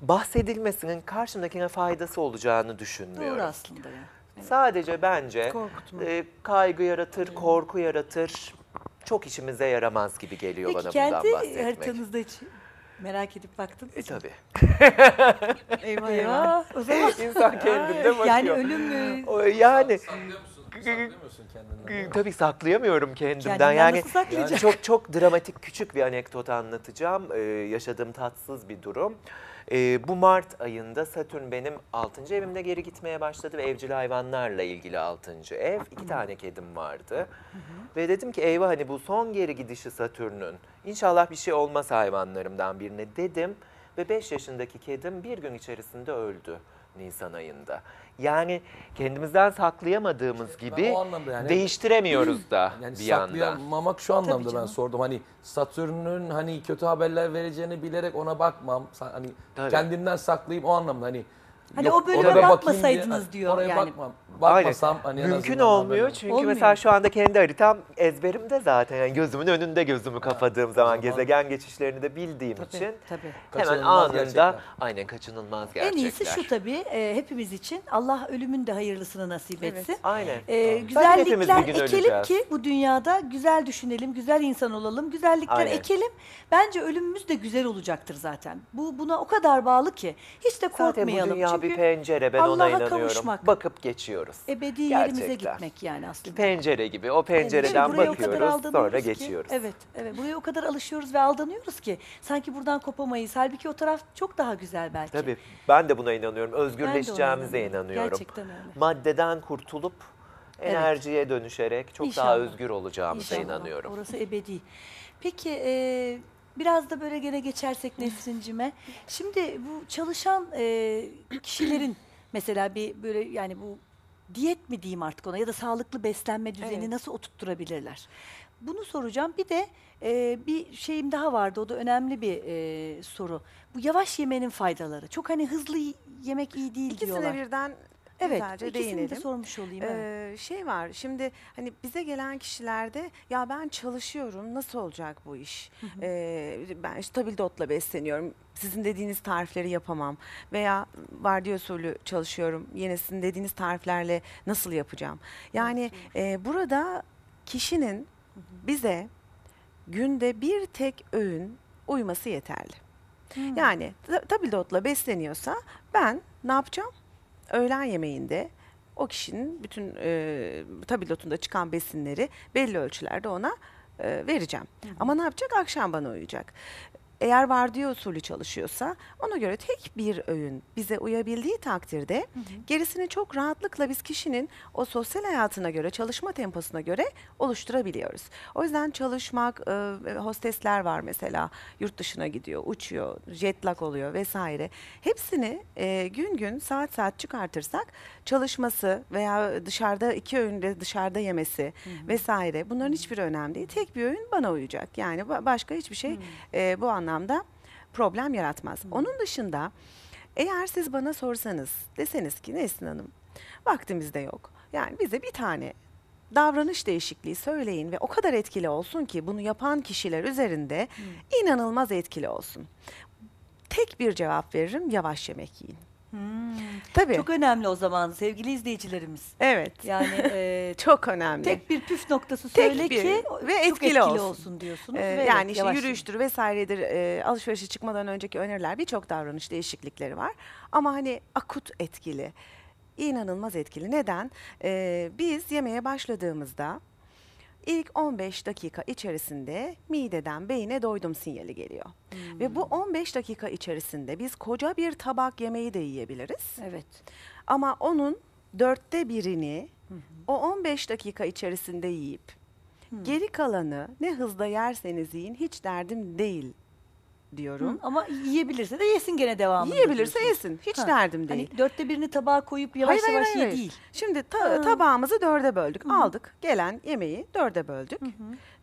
bahsedilmesinin karşımdakine faydası olacağını düşünmüyorum. Doğru aslında ya. Sadece bence Korkutma. e, kaygı yaratır, korku yaratır. Çok işimize yaramaz gibi geliyor Peki bana kendi bundan bahsetmek. haritanızda hiç merak edip baktınız E mı? tabii. Eyvah eyvah. O zaman İnsan kendinde bakıyor. yani ölüm mü? O, yani Saklamıyorsun kendinden. tabii saklayamıyorum kendimden. Kendinden yani nasıl saklayacaksın? çok çok dramatik küçük bir anekdot anlatacağım. Ee, yaşadığım tatsız bir durum. Ee, bu Mart ayında Satürn benim 6. evimde geri gitmeye başladı ve evcil hayvanlarla ilgili 6. ev. İki tane kedim vardı. Ve dedim ki eyvah hani bu son geri gidişi Satürn'ün. İnşallah bir şey olmaz hayvanlarımdan birine dedim. Ve 5 yaşındaki kedim bir gün içerisinde öldü Nisan ayında. Yani kendimizden saklayamadığımız gibi o anlamda yani- değiştiremiyoruz da Yani bir saklayamamak şu anlamda ben sordum. Hani Satürn'ün hani kötü haberler vereceğini bilerek ona bakmam. Hani Tabii. kendimden saklayayım o anlamda hani. Hani o bölüme bakmasaydınız diye- diyor Oraya yani. bakmam. Bakmasam Aynen. hani en Mümkün azından olmuyor haber- çünkü Olmuyor. mesela şu anda kendi haritam ezberimde zaten. Yani gözümün önünde gözümü kapadığım zaman zaman- gezegen geçişlerini de bildiğim Tabii, için tabii. hemen Kaçınılmaz anında gerçekler. aynen kaçınılmaz En gerçekler. iyisi şu tabii e, hepimiz için Allah ölümün de hayırlısını nasip Evet. etsin. Aynen. E, Zaten hepimiz güzellikler bir gün ekelim öleceğiz. ki bu dünyada güzel düşünelim, güzel insan olalım, güzellikler Aynen. ekelim. Bence ölümümüz de güzel olacaktır zaten. Bu buna o kadar bağlı ki hiç de Zaten bu korkmayalım. dünya Çünkü bir pencere ben ona Allah'a inanıyorum. kavuşmak. Bakıp geçiyoruz. Ebedi yerimize gitmek yani aslında. Pencere gibi o pencereden kadar bakıyoruz sonra ki- geçiyoruz. Evet, evet. Buraya o kadar alışıyoruz ve aldanıyoruz ki sanki buradan kopamayız. Halbuki o taraf çok daha güzel belki. Tabii ben de buna inanıyorum. Özgürleşeceğimize inanıyorum. inanıyorum. Gerçekten öyle. Maddeden kurtulup Evet. enerjiye dönüşerek çok daha İnşallah. özgür olacağımıza İnşallah. inanıyorum. Orası ebedi. Peki e, biraz da böyle gene geçersek Nesrin'cime. Şimdi bu çalışan e, kişilerin mesela bir böyle yani bu diyet mi diyeyim artık ona ya da sağlıklı beslenme düzeni Evet. nasıl oturtturabilirler? Bunu soracağım. Bir de e, bir şeyim daha vardı. O da önemli bir e, soru. Bu yavaş yemenin faydaları. Çok hani hızlı y- yemek iyi değil diyorlar. İkisine birden evet, güzelce ikisini de değinelim. sormuş olayım. evet. Ee, şey var şimdi hani bize gelen kişilerde ya ben çalışıyorum nasıl olacak bu iş? Ee, ben stabil dotla besleniyorum. Sizin dediğiniz tarifleri yapamam veya vardiya usulü çalışıyorum. Yine sizin dediğiniz tariflerle nasıl yapacağım? Yani e, burada kişinin bize günde bir tek öğün uyması yeterli. Yani ta- tabildotla besleniyorsa ben ne yapacağım? Öğlen yemeğinde o kişinin bütün e, tabildotunda çıkan besinleri belli ölçülerde ona e, vereceğim. Ama ne yapacak? Akşam bana uyuyacak. Eğer vardiya usulü çalışıyorsa ona göre tek bir öğün bize uyabildiği takdirde gerisini çok rahatlıkla biz kişinin o sosyal hayatına göre, çalışma temposuna göre oluşturabiliyoruz. O yüzden çalışmak, e, hostesler var mesela yurt dışına gidiyor, uçuyor, jet lag oluyor vesaire. Hepsini e, gün gün saat saat çıkartırsak çalışması veya dışarıda iki öğünde dışarıda yemesi vesaire bunların hiçbiri önemli değil. Tek bir öğün bana uyacak. Yani ba- başka hiçbir şey e, bu anlamda problem yaratmaz. Onun dışında eğer siz bana sorsanız deseniz ki Nesrin Hanım vaktimiz de yok. Yani bize bir tane davranış değişikliği söyleyin ve o kadar etkili olsun ki bunu yapan kişiler üzerinde inanılmaz etkili olsun. Tek bir cevap veririm yavaş yemek yiyin. Tabii. Çok önemli o zaman sevgili izleyicilerimiz. evet. Yani e, Çok önemli. tek bir püf noktası Tek söyle bir ki ve çok etkili olsun. diyorsunuz. Ee, ve evet, yani işte yavaş- yürüyüştür vesairedir e, alışverişe çıkmadan önceki öneriler birçok davranış değişiklikleri var. Ama hani akut etkili, inanılmaz etkili. Neden? Ee, biz yemeğe başladığımızda ilk 15 dakika içerisinde mideden beyine doydum sinyali geliyor. Ve bu 15 dakika içerisinde biz koca bir tabak yemeği de yiyebiliriz. Evet. Ama onun dörtte birini o 15 dakika içerisinde yiyip geri kalanı ne hızda yerseniz yiyin hiç derdim değil diyorum. Hı, Ama yiyebilirse de yesin gene devamında. Yiyebilirse yesin hiç Ha, derdim değil. Hani dörtte birini tabağa koyup yavaş Hayır, yavaş hayır, ye hayır. değil. Şimdi ta- Ha. tabağımızı dörde böldük. Aldık gelen yemeği dörde böldük.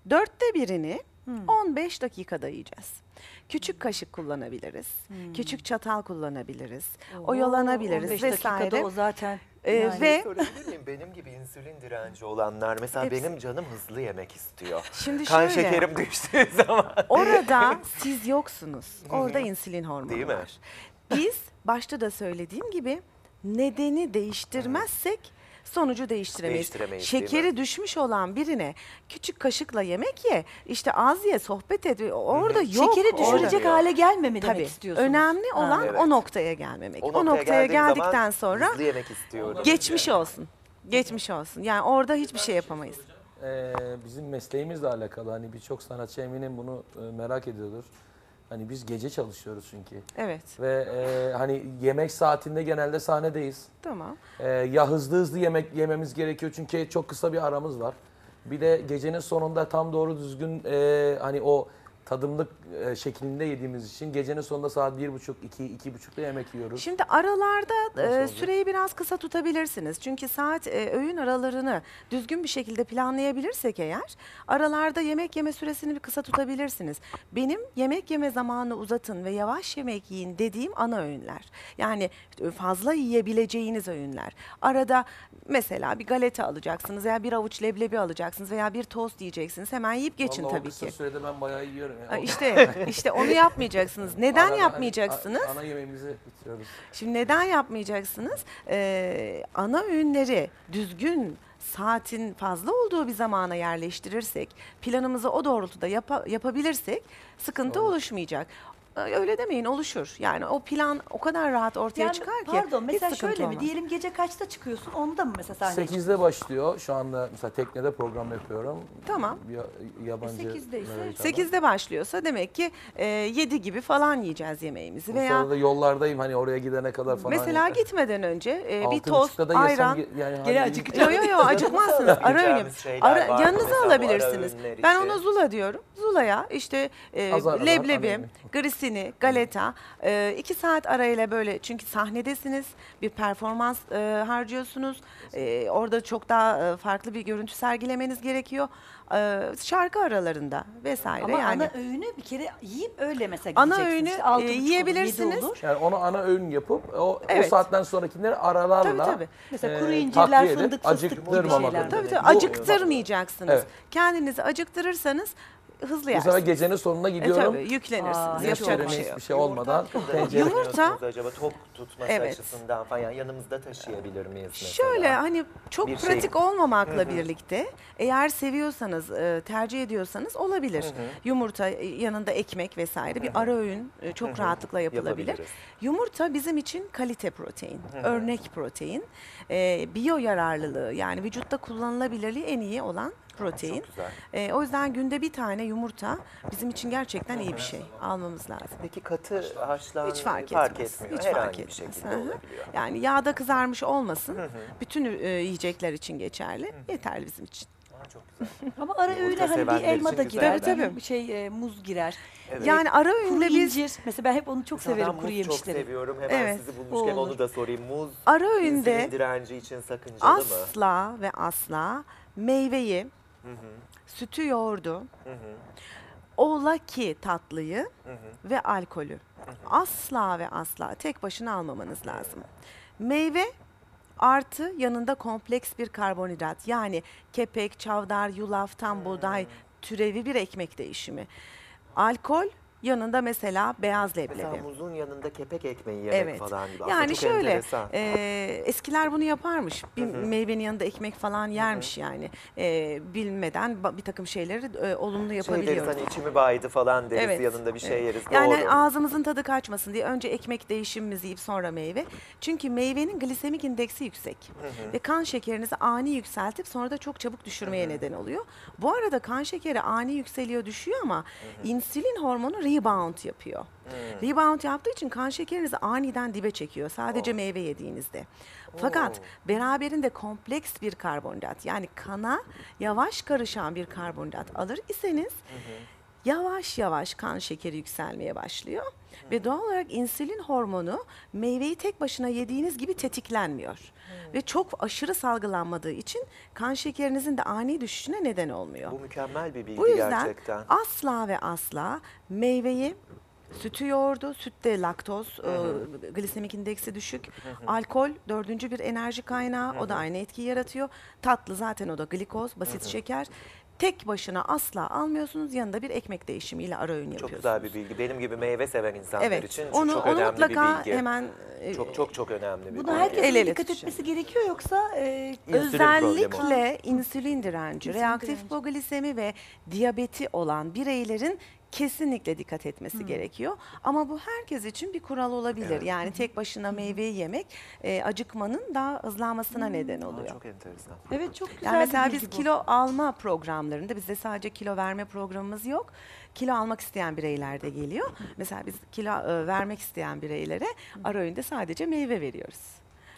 Dörtte birini 15 dakikada yiyeceğiz. Küçük kaşık kullanabiliriz. Küçük çatal kullanabiliriz. oyalanabiliriz 15 vesaire. dakikada o zaten. Ee, yani- ve Sorabilir miyim? Benim gibi insülin direnci olanlar mesela Hepsi- benim canım hızlı yemek istiyor. Şimdi kan şöyle. şekerim düştüğü zaman. Orada siz yoksunuz. Orada insülin hormonu Değil mi? var. Biz başta da söylediğim gibi nedeni değiştirmezsek sonucu değiştiremeyiz. Değiştiremeyiz, değil Şekeri mi? düşmüş olan birine küçük kaşıkla yemek ye, işte az ye, sohbet et. Orada yok. Şekeri orada. düşürecek hale demek Tabii. istiyorsunuz. Önemli Ha. olan Evet. o noktaya gelmemek. O, noktaya noktaya geldiğim zaman geldikten sonra hızlı yemek istiyorum. geçmiş olsun. Geçmiş olsun. Yani orada hiçbir şey yapamayız. Ee, bizim mesleğimizle alakalı hani birçok sanatçı eminim bunu e, merak ediyordur. Hani biz gece çalışıyoruz çünkü. Evet. Ve e, hani yemek saatinde genelde sahnedeyiz. Tamam. Ee, ya hızlı hızlı yemek yememiz gerekiyor çünkü çok kısa bir aramız var. Bir de gecenin sonunda tam doğru düzgün e, hani o tadımlık e, şeklinde yediğimiz için gecenin sonunda saat bir buçuk, iki, iki buçukta yemek yiyoruz. Şimdi aralarda e, süreyi biraz kısa tutabilirsiniz. Çünkü saat e, öğün aralarını düzgün bir şekilde planlayabilirsek eğer aralarda yemek yeme süresini bir kısa tutabilirsiniz. Benim yemek yeme zamanını uzatın ve yavaş yemek yiyin dediğim ana öğünler. Yani fazla yiyebileceğiniz öğünler. Arada mesela bir galeta alacaksınız veya bir avuç leblebi alacaksınız veya bir tost yiyeceksiniz. Hemen yiyip geçin Vallahi o tabii kısa ki. sürede ben bayağı yiyorum. Ha, Yani. İşte işte onu yapmayacaksınız. Neden hani yapmayacaksınız? a- ana yemeğimizi bitiriyoruz. Şimdi neden yapmayacaksınız? Ee, ana öğünleri düzgün saatin fazla olduğu bir zamana yerleştirirsek, planımızı o doğrultuda yapa- yapabilirsek sıkıntı oluşmayacak. Öyle demeyin oluşur. Yani o plan o kadar rahat ortaya Yani çıkar ki pardon mesela şöyle mi? olmaz. Diyelim gece kaçta çıkıyorsun? Onda mı mesela sahneye 8'de başlıyor. Şu anda mesela teknede program yapıyorum. Tamam. Ya, yabancı. 8'de ise- evet, 8'de başlıyorsa demek ki e, 7 gibi falan yiyeceğiz yemeğimizi Veya veya da yollardayım hani oraya gidene kadar falan. mesela hani, gitmeden önce e, bir tost, da yesem ayran ge- yani Gene hani- acıkacağım. Yo yo yo acıkmazsınız. Ara mı yanınıza alabilirsiniz. Ben ona zula diyorum. Zulaya işte e, Az aralar, grisini, galeta. E, iki saat arayla böyle çünkü sahnedesiniz. Bir performans e, harcıyorsunuz. E, orada çok daha e, farklı bir görüntü sergilemeniz gerekiyor. E, şarkı aralarında vesaire Ama yani. ana öğünü bir kere yiyip öyle mesela Ana gideceksiniz. öğünü, İşte altı e, buçuk olur, yedi yiyebilirsiniz. olur. Yani onu ana öğün yapıp o, Evet. o saatten sonrakileri aralarla Tabii, tabii. Mesela e, kuru incirler, takviye edip fındık, fıstık gibi acıktırmamak şeyler. Tabii tabii Bu- acıktırmayacaksınız. Evet. Kendinizi acıktırırsanız hızlı Bu sefer gecenin sonuna E, gidiyorum. tabii yüklenirsiniz. Aa, Yapacak bir şey yok. hiçbir şey olmadan tencere. Yumurta- acaba tok tutması Evet. açısından falan yanımızda taşıyabilir miyiz mesela? Şöyle hani çok Bir şey- pratik olmamakla birlikte eğer seviyorsanız, e, tercih ediyorsanız olabilir. Yumurta e, yanında ekmek vesaire bir ara öğün e, çok rahatlıkla yapılabilir. Yapabiliriz. Yumurta bizim için kalite protein, örnek protein, e, biyo yararlılığı yani vücutta kullanılabilirliği en iyi olan protein. Çok güzel. E, o yüzden günde bir tane yumurta bizim için gerçekten iyi bir şey. Almamız lazım. Peki katı haşlan Hiç fark fark etmez. etmiyor. Hiç Herhangi fark bir etmez. şekilde Hı hı. olabiliyor. Yani yağda kızarmış olmasın. Bütün e, yiyecekler için geçerli. Yeterli bizim için. Aa, çok güzel. Ama ara öğüne hani bir elma da girer. Tabii, tabii. Bir şey e, muz girer. Evet. Yani ara öğünde biz incir. Mesela ben hep onu çok Mesela severim kuru muz çok yemişleri. seviyorum. Hemen Evet, sizi bulmuşken onu da sorayım. Muz ara öğünde direnci için sakıncalı mı? asla ve asla meyveyi, sütü yoğurdu, ola ki tatlıyı ve alkolü. Asla ve asla tek başına almamanız lazım. Meyve artı yanında kompleks bir karbonhidrat. Yani kepek, çavdar, yulaf, tam buğday türevi bir ekmek değişimi. Alkol yanında mesela beyaz Mesela leblebi. muzun yanında kepek ekmeği yemek Evet. falan gibi. Aslında Yani şöyle enteresan. e, eskiler bunu yaparmış. Bir meyvenin yanında ekmek falan yermiş yani. E, bilmeden bir takım şeyleri e, olumlu şey deriz yapabiliyoruz. hani içimi baydı falan deriz Evet, yanında bir şey evet. yeriz. Yani Doğru. ağzımızın tadı kaçmasın diye önce ekmek değişimimizi yiyip sonra meyve. Çünkü meyvenin glisemik indeksi yüksek. Ve kan şekerinizi ani yükseltip sonra da çok çabuk düşürmeye neden oluyor. Bu arada kan şekeri ani yükseliyor düşüyor ama insülin hormonu rebound yapıyor. Rebound yaptığı için kan şekerinizi aniden dibe çekiyor sadece meyve yediğinizde. Fakat beraberinde kompleks bir karbonhidrat yani kana yavaş karışan bir karbonhidrat alır iseniz yavaş yavaş kan şekeri yükselmeye başlıyor. Ve doğal olarak insülin hormonu meyveyi tek başına yediğiniz gibi tetiklenmiyor. Ve çok aşırı salgılanmadığı için kan şekerinizin de ani düşüşüne neden olmuyor. Bu mükemmel bir bilgi Bu yüzden gerçekten. asla ve asla meyveyi sütü yoğurdu, sütte laktoz, e, glisemik indeksi düşük. Alkol dördüncü bir enerji kaynağı, o da aynı etkiyi yaratıyor. Tatlı zaten o da glikoz, basit şeker. Tek başına asla almıyorsunuz, yanında bir ekmek değişimiyle ara öğün Çok yapıyorsunuz. güzel bir bilgi. Benim gibi meyve seven insanlar Evet, için onu, çok onu önemli mutlaka bir bilgi. hemen e, çok çok çok önemli bir Buna bilgi. herkesin El ele dikkat tutuşun. etmesi gerekiyor yoksa e, İnsülin problemi. Özellikle insülin direnci, İnsülin reaktif direnci. hipoglisemi ve diyabeti olan bireylerin kesinlikle dikkat etmesi gerekiyor. Ama bu herkes için bir kural olabilir. Yani tek başına meyveyi yemek e, acıkmanın daha hızlanmasına neden Aa, oluyor. çok enteresan. evet çok güzel Yani mesela biz kilo alma programlarında bizde sadece kilo verme programımız yok. Kilo almak isteyen bireyler de geliyor. Mesela biz kilo e, vermek isteyen bireylere ara öğünde sadece meyve veriyoruz.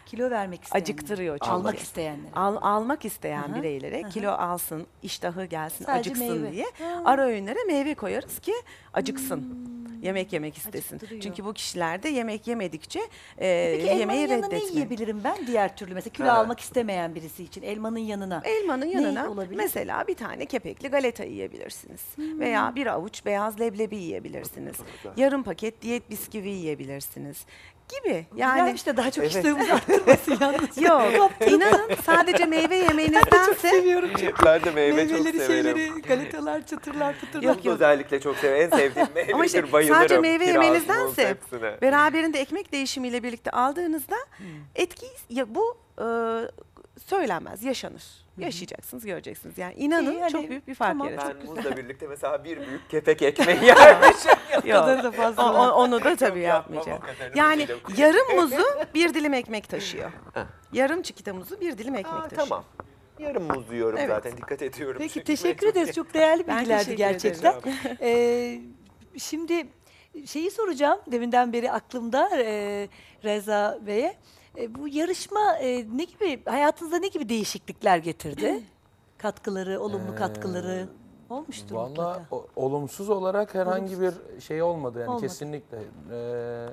Kilo vermek isteyenler. Acıktırıyor çünkü. Almak isteyenler. Al, almak isteyen Hı hı, bireylere kilo alsın, iştahı gelsin, Sadece acıksın meyve. diye Ha. ara öğünlere meyve koyarız ki acıksın. Yemek yemek istesin. Çünkü bu kişiler de yemek yemedikçe e, Peki elmanın yemeği yanına ne reddetme. yiyebilirim ben diğer türlü mesela kilo Ha. almak istemeyen birisi için elmanın yanına. Elmanın Ne yanına olabilir? mesela bir tane kepekli galeta yiyebilirsiniz. Veya bir avuç beyaz leblebi yiyebilirsiniz. Yarım paket diyet bisküvi yiyebilirsiniz gibi. Yani Yani işte daha çok Evet. iştahımızı arttırmasın yalnız. yok inanın sadece meyve yemenizdense Seviyorum çünkü. Ben de meyve çok Meyveleri, severim. şeyleri, galetalar, çıtırlar, pıtırlar. Yok, Muz özellikle çok severim. En sevdiğim meyvedir. Ama işte bayılırım. sadece meyve Kiraz, muz, yemenizdense beraberinde ekmek değişimiyle birlikte aldığınızda Hmm. etki ya bu e, söylenmez, yaşanır. Yaşayacaksınız, göreceksiniz. Yani inanın İyi, hani, çok büyük bir fark tamam. yaratır. Ben muzla birlikte mesela bir büyük kepek ekmeği yermişim. Yok. kadar da fazla. O- onu da tabii yapmayacağım. Yani değilim. yarım muzu bir dilim ekmek taşıyor. Yarım çikita muzu bir dilim ekmek Aa, taşıyor. tamam. Yarım muz yiyorum Evet. zaten. Dikkat ediyorum. Peki çünkü teşekkür ederiz. Çok değerli bilgilerdi gerçekten. Ee, şimdi şeyi soracağım. Deminden beri aklımda e, Reza Bey'e. E, bu yarışma e, ne gibi hayatınızda ne gibi değişiklikler getirdi? katkıları, olumlu Ee, katkıları olmuştur Valla mutlaka. o- olumsuz olarak herhangi bir şey olmadı yani Olmadı. kesinlikle. Ee,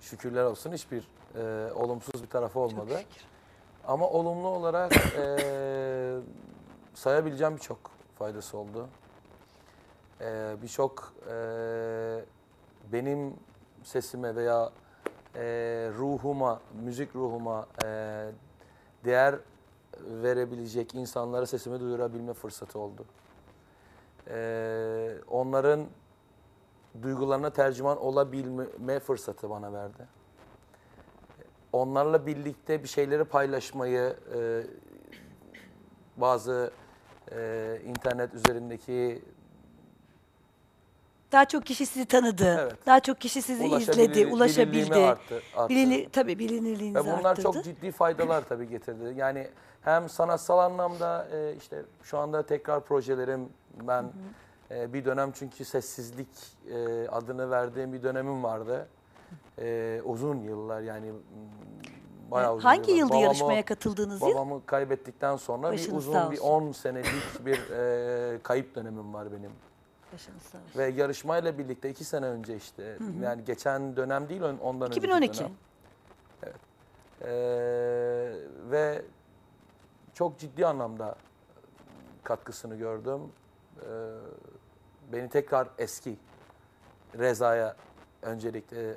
şükürler olsun hiçbir e, olumsuz bir tarafı olmadı. Ama olumlu olarak e, sayabileceğim birçok faydası oldu. E, birçok e, benim sesime veya e, ruhuma, müzik ruhuma e, değer verebilecek insanlara sesimi duyurabilme fırsatı oldu. E, onların duygularına tercüman olabilme fırsatı bana verdi. Onlarla birlikte bir şeyleri paylaşmayı, e, bazı e, internet üzerindeki Daha çok kişi sizi tanıdı. Evet. Daha çok kişi sizi izledi, ulaşabildi. bilinirliğimi arttı. tabii bilinirliğinizi Ve bunlar arttırdı. çok ciddi faydalar tabii getirdi. Yani hem sanatsal anlamda e, işte şu anda tekrar projelerim ben e, bir dönem çünkü sessizlik e, adını verdiğim bir dönemim vardı. E, uzun yıllar yani bayağı uzun Hangi yıllar. yılda Babamı- yarışmaya katıldığınız yıl? Babamı kaybettikten sonra bir Başınız sağ uzun bir olsun. 10 senelik bir e, kayıp dönemim var benim. Başınız sağ olsun. Ve yarışmayla birlikte iki sene önce işte yani geçen dönem değil ondan önceki 2012. dönem. Ee, ve çok ciddi anlamda katkısını gördüm. Ee, beni tekrar eski Reza'ya öncelikle e,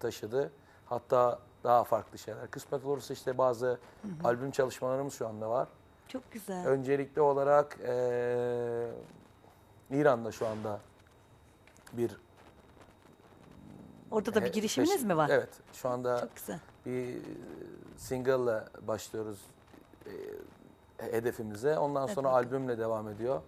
taşıdı. Hatta daha farklı şeyler. Kısmet olursa işte bazı albüm çalışmalarımız şu anda var. Çok güzel. Öncelikli olarak eee, İran'da şu anda bir Orada da bir girişiminiz peş- mi var? Evet. Şu anda Çok güzel. bir single'la başlıyoruz e, hedefimize. Ondan sonra albümle devam ediyor.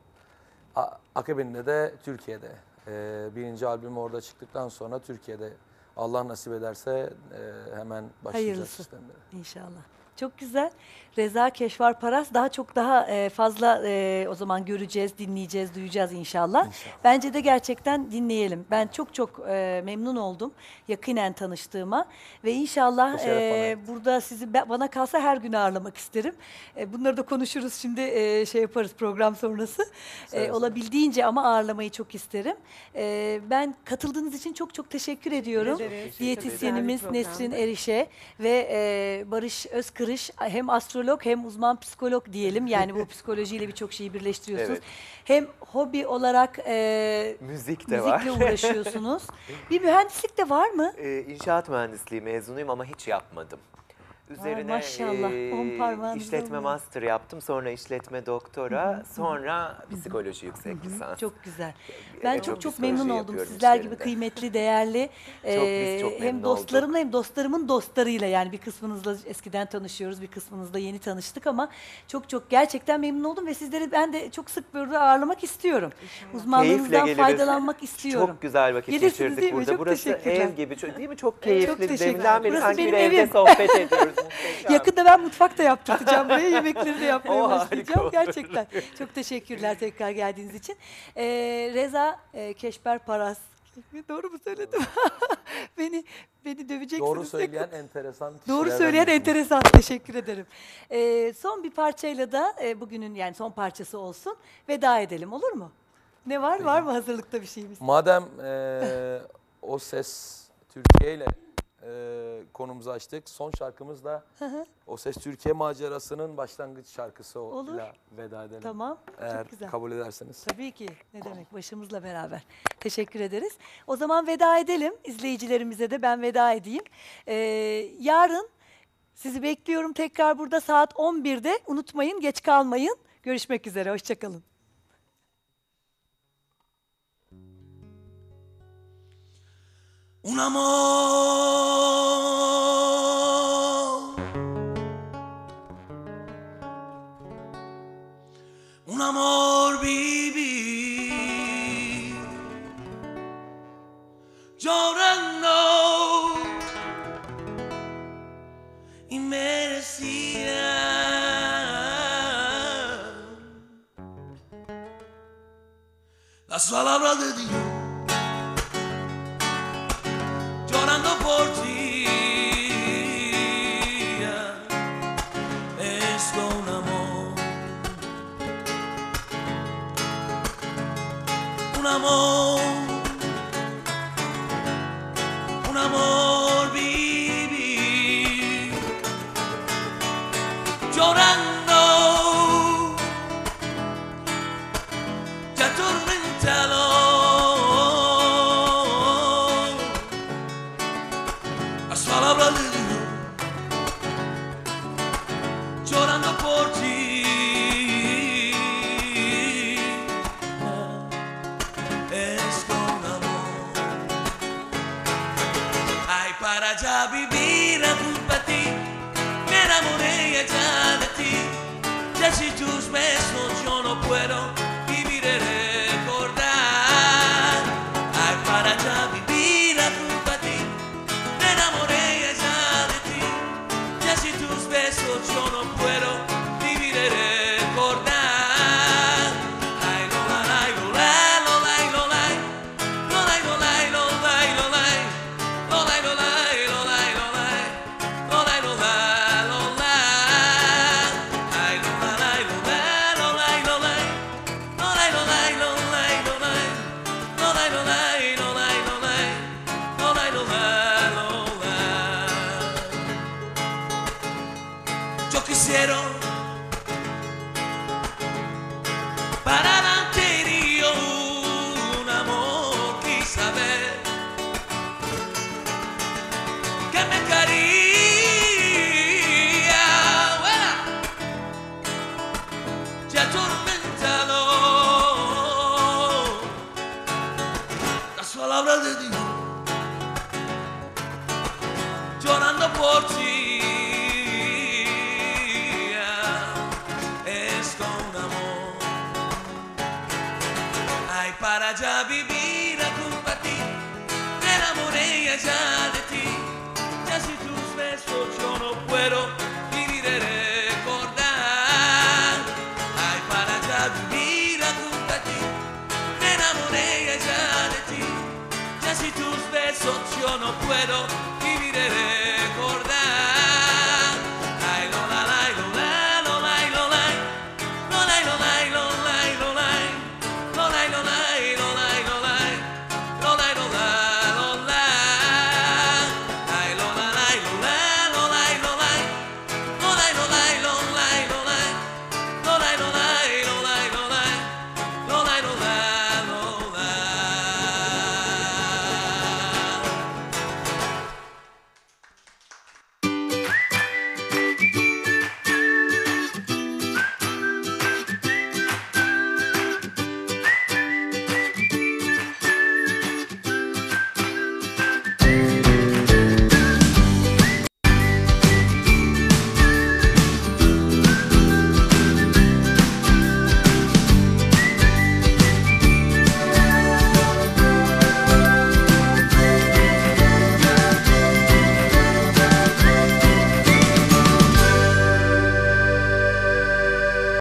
A- akabinde de Türkiye'de. E, birinci albüm orada çıktıktan sonra Türkiye'de Allah nasip ederse e, hemen başlayacağız Hayırlısı. sistemlere. İnşallah. Çok güzel. Reza Keşvar Paras daha çok daha e, fazla e, o zaman göreceğiz, dinleyeceğiz, duyacağız inşallah. Bence de gerçekten dinleyelim. Ben çok çok e, memnun oldum yakinen tanıştığıma ve inşallah e, burada sizi bana kalsa her gün ağırlamak isterim. E, bunları da konuşuruz şimdi e, şey yaparız program sonrası. E, olabildiğince ama ağırlamayı çok isterim. E, ben katıldığınız için çok çok teşekkür ediyorum. Diyetisyenimiz Nesrin. Eriş'e ve e, Barış Özkırış hem astrolog hem uzman psikolog diyelim. Yani bu psikolojiyle birçok şeyi birleştiriyorsunuz. Evet. Hem hobi olarak e, Müzik de var. müzikle uğraşıyorsunuz. bir mühendislik de var mı? Ee, inşaat mühendisliği mezunuyum ama hiç yapmadım. Üzerine maşallah, on işletme olmuyor. master yaptım, sonra işletme doktora, sonra psikoloji yüksek lisans. Çok güzel. Ben çok çok Psikoloji memnun oldum. yapıyorum Sizler işlerinde. gibi kıymetli, değerli biz çok e, hem memnun dostlarımla hem dostlarımın dostlarıyla yani bir kısmınızla eskiden tanışıyoruz, bir kısmınızla yeni tanıştık ama çok çok gerçekten memnun oldum ve sizleri ben de çok sık burada ağırlamak istiyorum. Keyifle Uzmanlığınızdan geliriz. faydalanmak istiyorum. Çok güzel vakit Gelirsiniz geçirdik mi? burada. Çok Burası teşekkürler. ev gibi, çok- değil mi? Çok keyifli. teşekkürler. Deminden beri Burası sanki bir benim evde evim. sohbet ediyoruz. Yakında ben mutfakta yaptıracağım buraya. Yemekleri de yapmaya O başlayacağım. Gerçekten. Çok teşekkürler tekrar geldiğiniz için. Ee, Reza e, Keşber Paras. Doğru mu söyledim? beni beni döveceksiniz. Doğru söyleyen enteresan Doğru söyleyen birisiniz. enteresan. Teşekkür ederim. Ee, son bir parçayla da e, bugünün yani son parçası olsun. Veda edelim olur mu? Ne var? Var mı hazırlıkta bir şeyimiz? Madem eee, o ses Türkiye ile eee, konumuzu açtık. Son şarkımız da o ses Türkiye macerasının başlangıç şarkısı Olur. veda edelim. Tamam. Eğer Çok güzel. kabul ederseniz. Tabii ki. Ne demek başımızla beraber. Teşekkür ederiz. O zaman veda edelim. İzleyicilerimize de ben veda edeyim. Ee, yarın sizi bekliyorum tekrar burada saat 11'de. Unutmayın geç kalmayın. Görüşmek üzere. Hoşçakalın. Un amor. Un amor viví llorando. Y merecía las palabras de Dios llorando por ti.